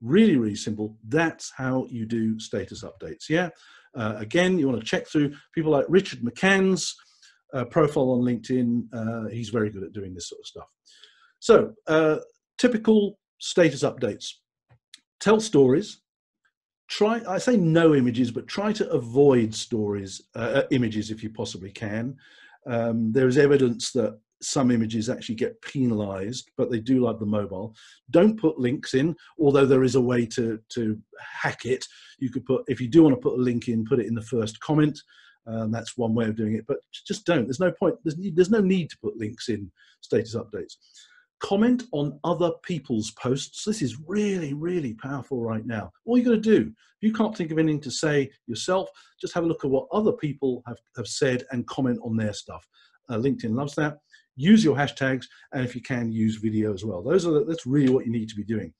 Really, really simple. That's how you do status updates. Yeah. Uh, again, you want to check through people like Richard McCann's uh, profile on LinkedIn. Uh, he's very good at doing this sort of stuff. So, uh, typical status updates tell stories, try i say no images but try to avoid stories uh, uh, images if you possibly can um, there is evidence that some images actually get penalized but they do like the mobile don't put links in although there is a way to to hack it you could put if you do want to put a link in put it in the first comment um, that's one way of doing it but just don't there's no point there's, there's no need to put links in status updates comment on other people's posts. This is really, really powerful right now. All you got to do, if you can't think of anything to say yourself, just have a look at what other people have, have said and comment on their stuff. Uh, LinkedIn loves that. Use your hashtags, and if you can, use video as well. Those are the, that's really what you need to be doing.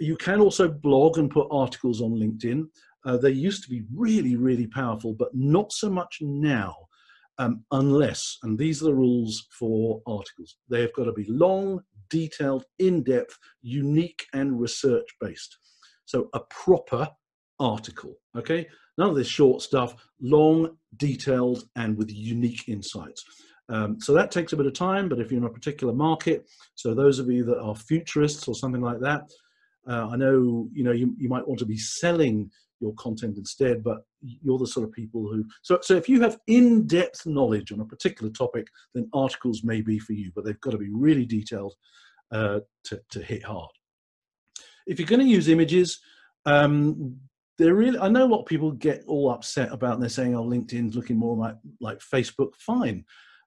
You can also blog and put articles on LinkedIn. Uh, they used to be really, really powerful, but not so much now um, unless, and these are the rules for articles, they have got to be long, detailed, in depth, unique, and research based. So a proper article, okay? None of this short stuff, long, detailed, and with unique insights. Um, so that takes a bit of time, but if you're in a particular market, so those of you that are futurists or something like that, uh, I know you know you, you might want to be selling your content instead, but you're the sort of people who. So, so if you have in depth knowledge on a particular topic, then articles may be for you, but they've got to be really detailed uh, to, to hit hard. If you're going to use images, um, they're really, I know a lot of people get all upset about and they're saying, oh, LinkedIn's looking more like, like Facebook. Fine.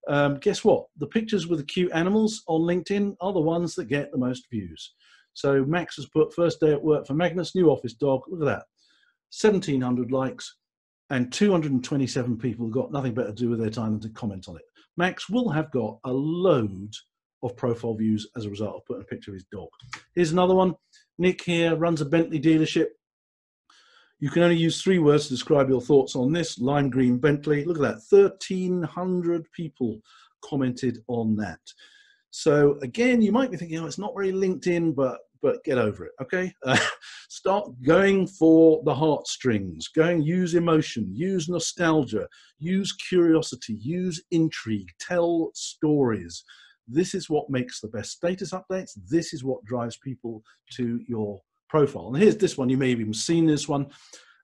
Um, guess what? The pictures with the cute animals on LinkedIn are the ones that get the most views. So Max has put first day at work for Magnus, new office dog. Look at that. 1,700 likes, and 227 people got nothing better to do with their time than to comment on it. Max will have got a load of profile views as a result of putting a picture of his dog. Here's another one. Nick here runs a Bentley dealership. You can only use three words to describe your thoughts on this lime green Bentley. Look at that 1,300 people commented on that. So, again, you might be thinking, oh, it's not very LinkedIn, but but get over it. Okay, uh, *laughs* start going for the heartstrings. Going, use emotion, use nostalgia, use curiosity, use intrigue, tell stories. This is what makes the best status updates. This is what drives people to your profile. And here's this one. You may have even seen this one.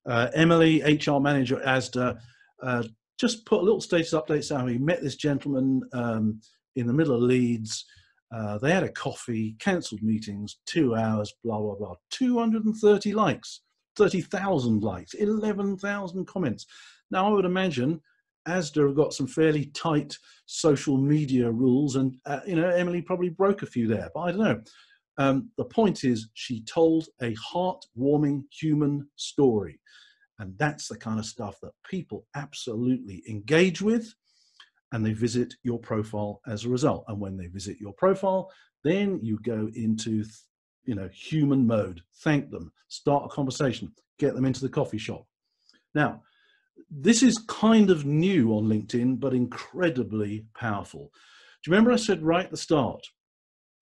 Uh, Emily, HR manager at ASDA, uh, just put a little status update saying we met this gentleman um, in the middle of Leeds uh, they had a coffee, cancelled meetings, two hours, blah, blah, blah. 230 likes, 30,000 likes, 11,000 comments. Now, I would imagine ASDA have got some fairly tight social media rules, and, uh, you know, Emily probably broke a few there, but I don't know. Um, the point is, she told a heartwarming human story. And that's the kind of stuff that people absolutely engage with and they visit your profile as a result. And when they visit your profile, then you go into you know human mode. Thank them, start a conversation, get them into the coffee shop. Now, this is kind of new on LinkedIn, but incredibly powerful. Do you remember I said right at the start?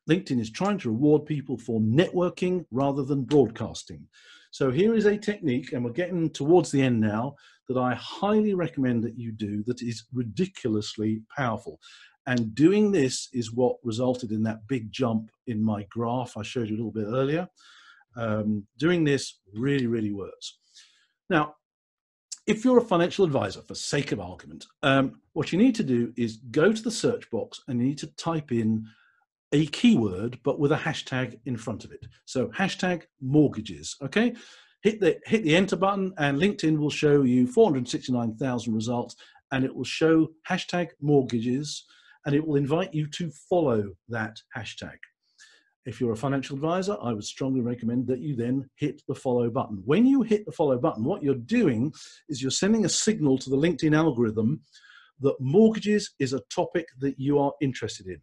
LinkedIn is trying to reward people for networking rather than broadcasting. So here is a technique, and we're getting towards the end now, that I highly recommend that you do that is ridiculously powerful. And doing this is what resulted in that big jump in my graph I showed you a little bit earlier. Um, doing this really, really works. Now, if you're a financial advisor, for sake of argument, um, what you need to do is go to the search box and you need to type in a keyword, but with a hashtag in front of it. So hashtag mortgages, okay? hit the hit the enter button and linkedin will show you 469000 results and it will show hashtag mortgages and it will invite you to follow that hashtag if you're a financial advisor i would strongly recommend that you then hit the follow button when you hit the follow button what you're doing is you're sending a signal to the linkedin algorithm that mortgages is a topic that you are interested in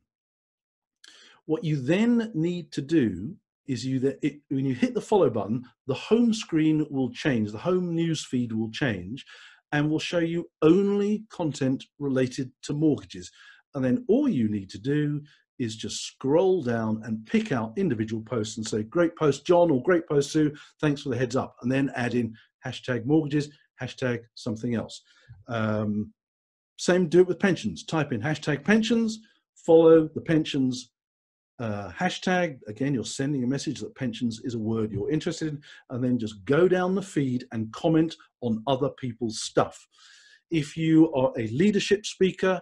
what you then need to do is you that when you hit the follow button, the home screen will change, the home news feed will change, and will show you only content related to mortgages. And then all you need to do is just scroll down and pick out individual posts and say, great post, John, or great post, Sue, thanks for the heads up. And then add in hashtag mortgages, hashtag something else. Um, same do it with pensions. Type in hashtag pensions, follow the pensions uh, hashtag. Again, you're sending a message that pensions is a word you're interested in, and then just go down the feed and comment on other people's stuff. If you are a leadership speaker,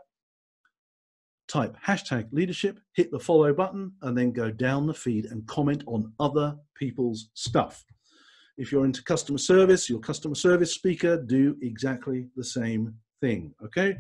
type hashtag leadership, hit the follow button, and then go down the feed and comment on other people's stuff. If you're into customer service, your customer service speaker, do exactly the same thing, okay?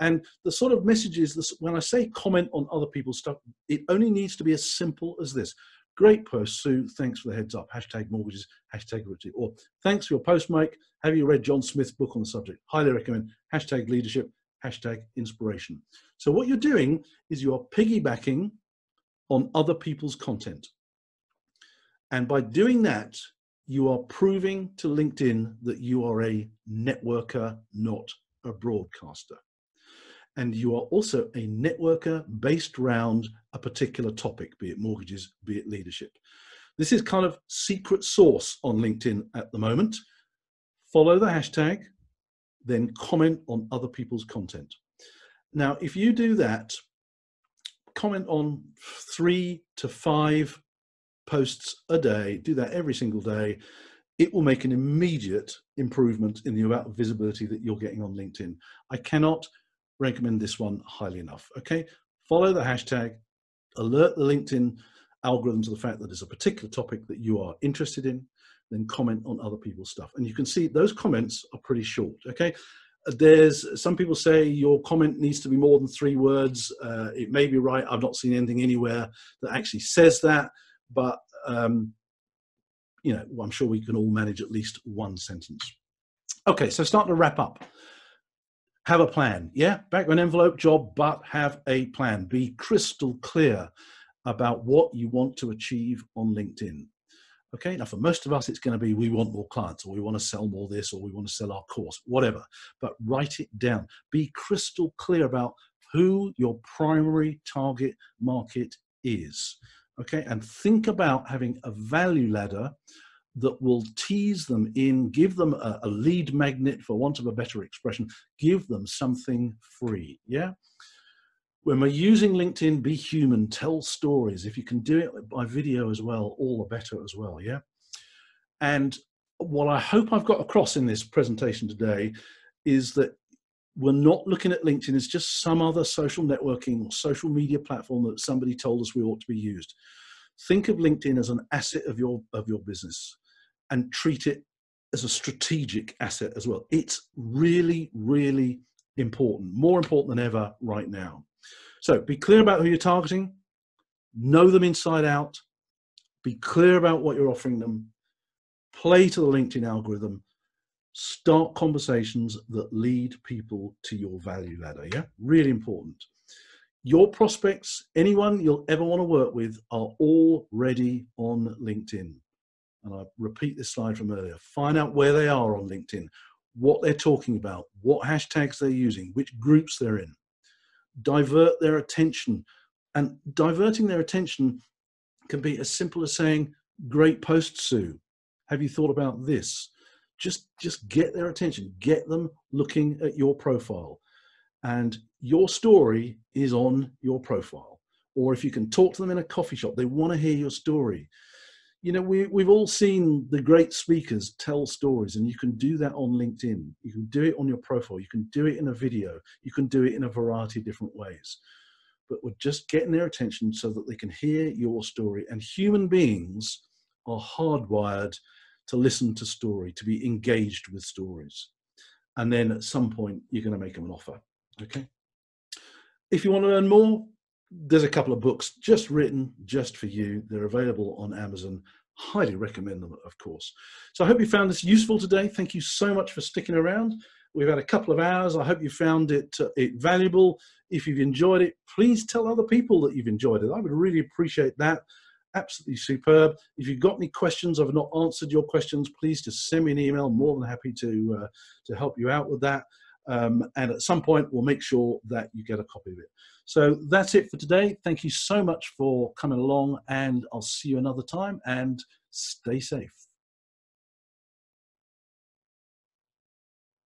And the sort of message is this when I say comment on other people's stuff, it only needs to be as simple as this. Great post, Sue. Thanks for the heads up. Hashtag mortgages, hashtag Richie. Or thanks for your post, Mike. Have you read John Smith's book on the subject? Highly recommend. Hashtag leadership, hashtag inspiration. So what you're doing is you're piggybacking on other people's content. And by doing that, you are proving to LinkedIn that you are a networker, not a broadcaster and you are also a networker based around a particular topic, be it mortgages, be it leadership. This is kind of secret source on LinkedIn at the moment. Follow the hashtag, then comment on other people's content. Now, if you do that, comment on three to five posts a day, do that every single day, it will make an immediate improvement in the amount of visibility that you're getting on LinkedIn. I cannot recommend this one highly enough. Okay, follow the hashtag, alert the LinkedIn algorithm to the fact that there's a particular topic that you are interested in, then comment on other people's stuff. And you can see those comments are pretty short. Okay, there's some people say your comment needs to be more than three words. Uh, it may be right. I've not seen anything anywhere that actually says that, but um, you know, I'm sure we can all manage at least one sentence. Okay, so start to wrap up have a plan. Yeah, back an envelope job, but have a plan. Be crystal clear about what you want to achieve on LinkedIn. Okay, now for most of us, it's going to be we want more clients, or we want to sell more this, or we want to sell our course, whatever. But write it down. Be crystal clear about who your primary target market is. Okay, and think about having a value ladder that will tease them in, give them a, a, lead magnet, for want of a better expression, give them something free. Yeah. When we're using LinkedIn, be human, tell stories. If you can do it by video as well, all the better as well. Yeah. And what I hope I've got across in this presentation today is that we're not looking at LinkedIn as just some other social networking or social media platform that somebody told us we ought to be used. Think of LinkedIn as an asset of your of your business and treat it as a strategic asset as well. It's really, really important, more important than ever right now. So be clear about who you're targeting, know them inside out, be clear about what you're offering them, play to the LinkedIn algorithm, start conversations that lead people to your value ladder. Yeah, really important. Your prospects, anyone you'll ever want to work with, are already on LinkedIn and I repeat this slide from earlier, find out where they are on LinkedIn, what they're talking about, what hashtags they're using, which groups they're in. Divert their attention. And diverting their attention can be as simple as saying, Great post, Sue. Have you thought about this? Just, just get their attention, get them looking at your profile. And your story is on your profile. Or if you can talk to them in a coffee shop, they want to hear your story. You know we, we've all seen the great speakers tell stories and you can do that on linkedin. You can do it on your profile. You can do it in a video. You can do it in a variety of different ways. But we're just getting their attention so that they can hear your story. And human beings are hardwired to listen to story to be engaged with stories and then at some point you're going to make them an offer okay if you want to learn more there's a couple of books just written just for you. They're available on Amazon. Highly recommend them, of course. So I hope you found this useful today. Thank you so much for sticking around. We've had a couple of hours. I hope you found it, uh, it valuable. If you've enjoyed it, please tell other people that you've enjoyed it. I would really appreciate that. Absolutely superb. If you've got any questions, I've not answered your questions, please just send me an email. More than happy to, uh, to help you out with that. Um, and at some point, we'll make sure that you get a copy of it. So that's it for today. Thank you so much for coming along, and I'll see you another time and stay safe.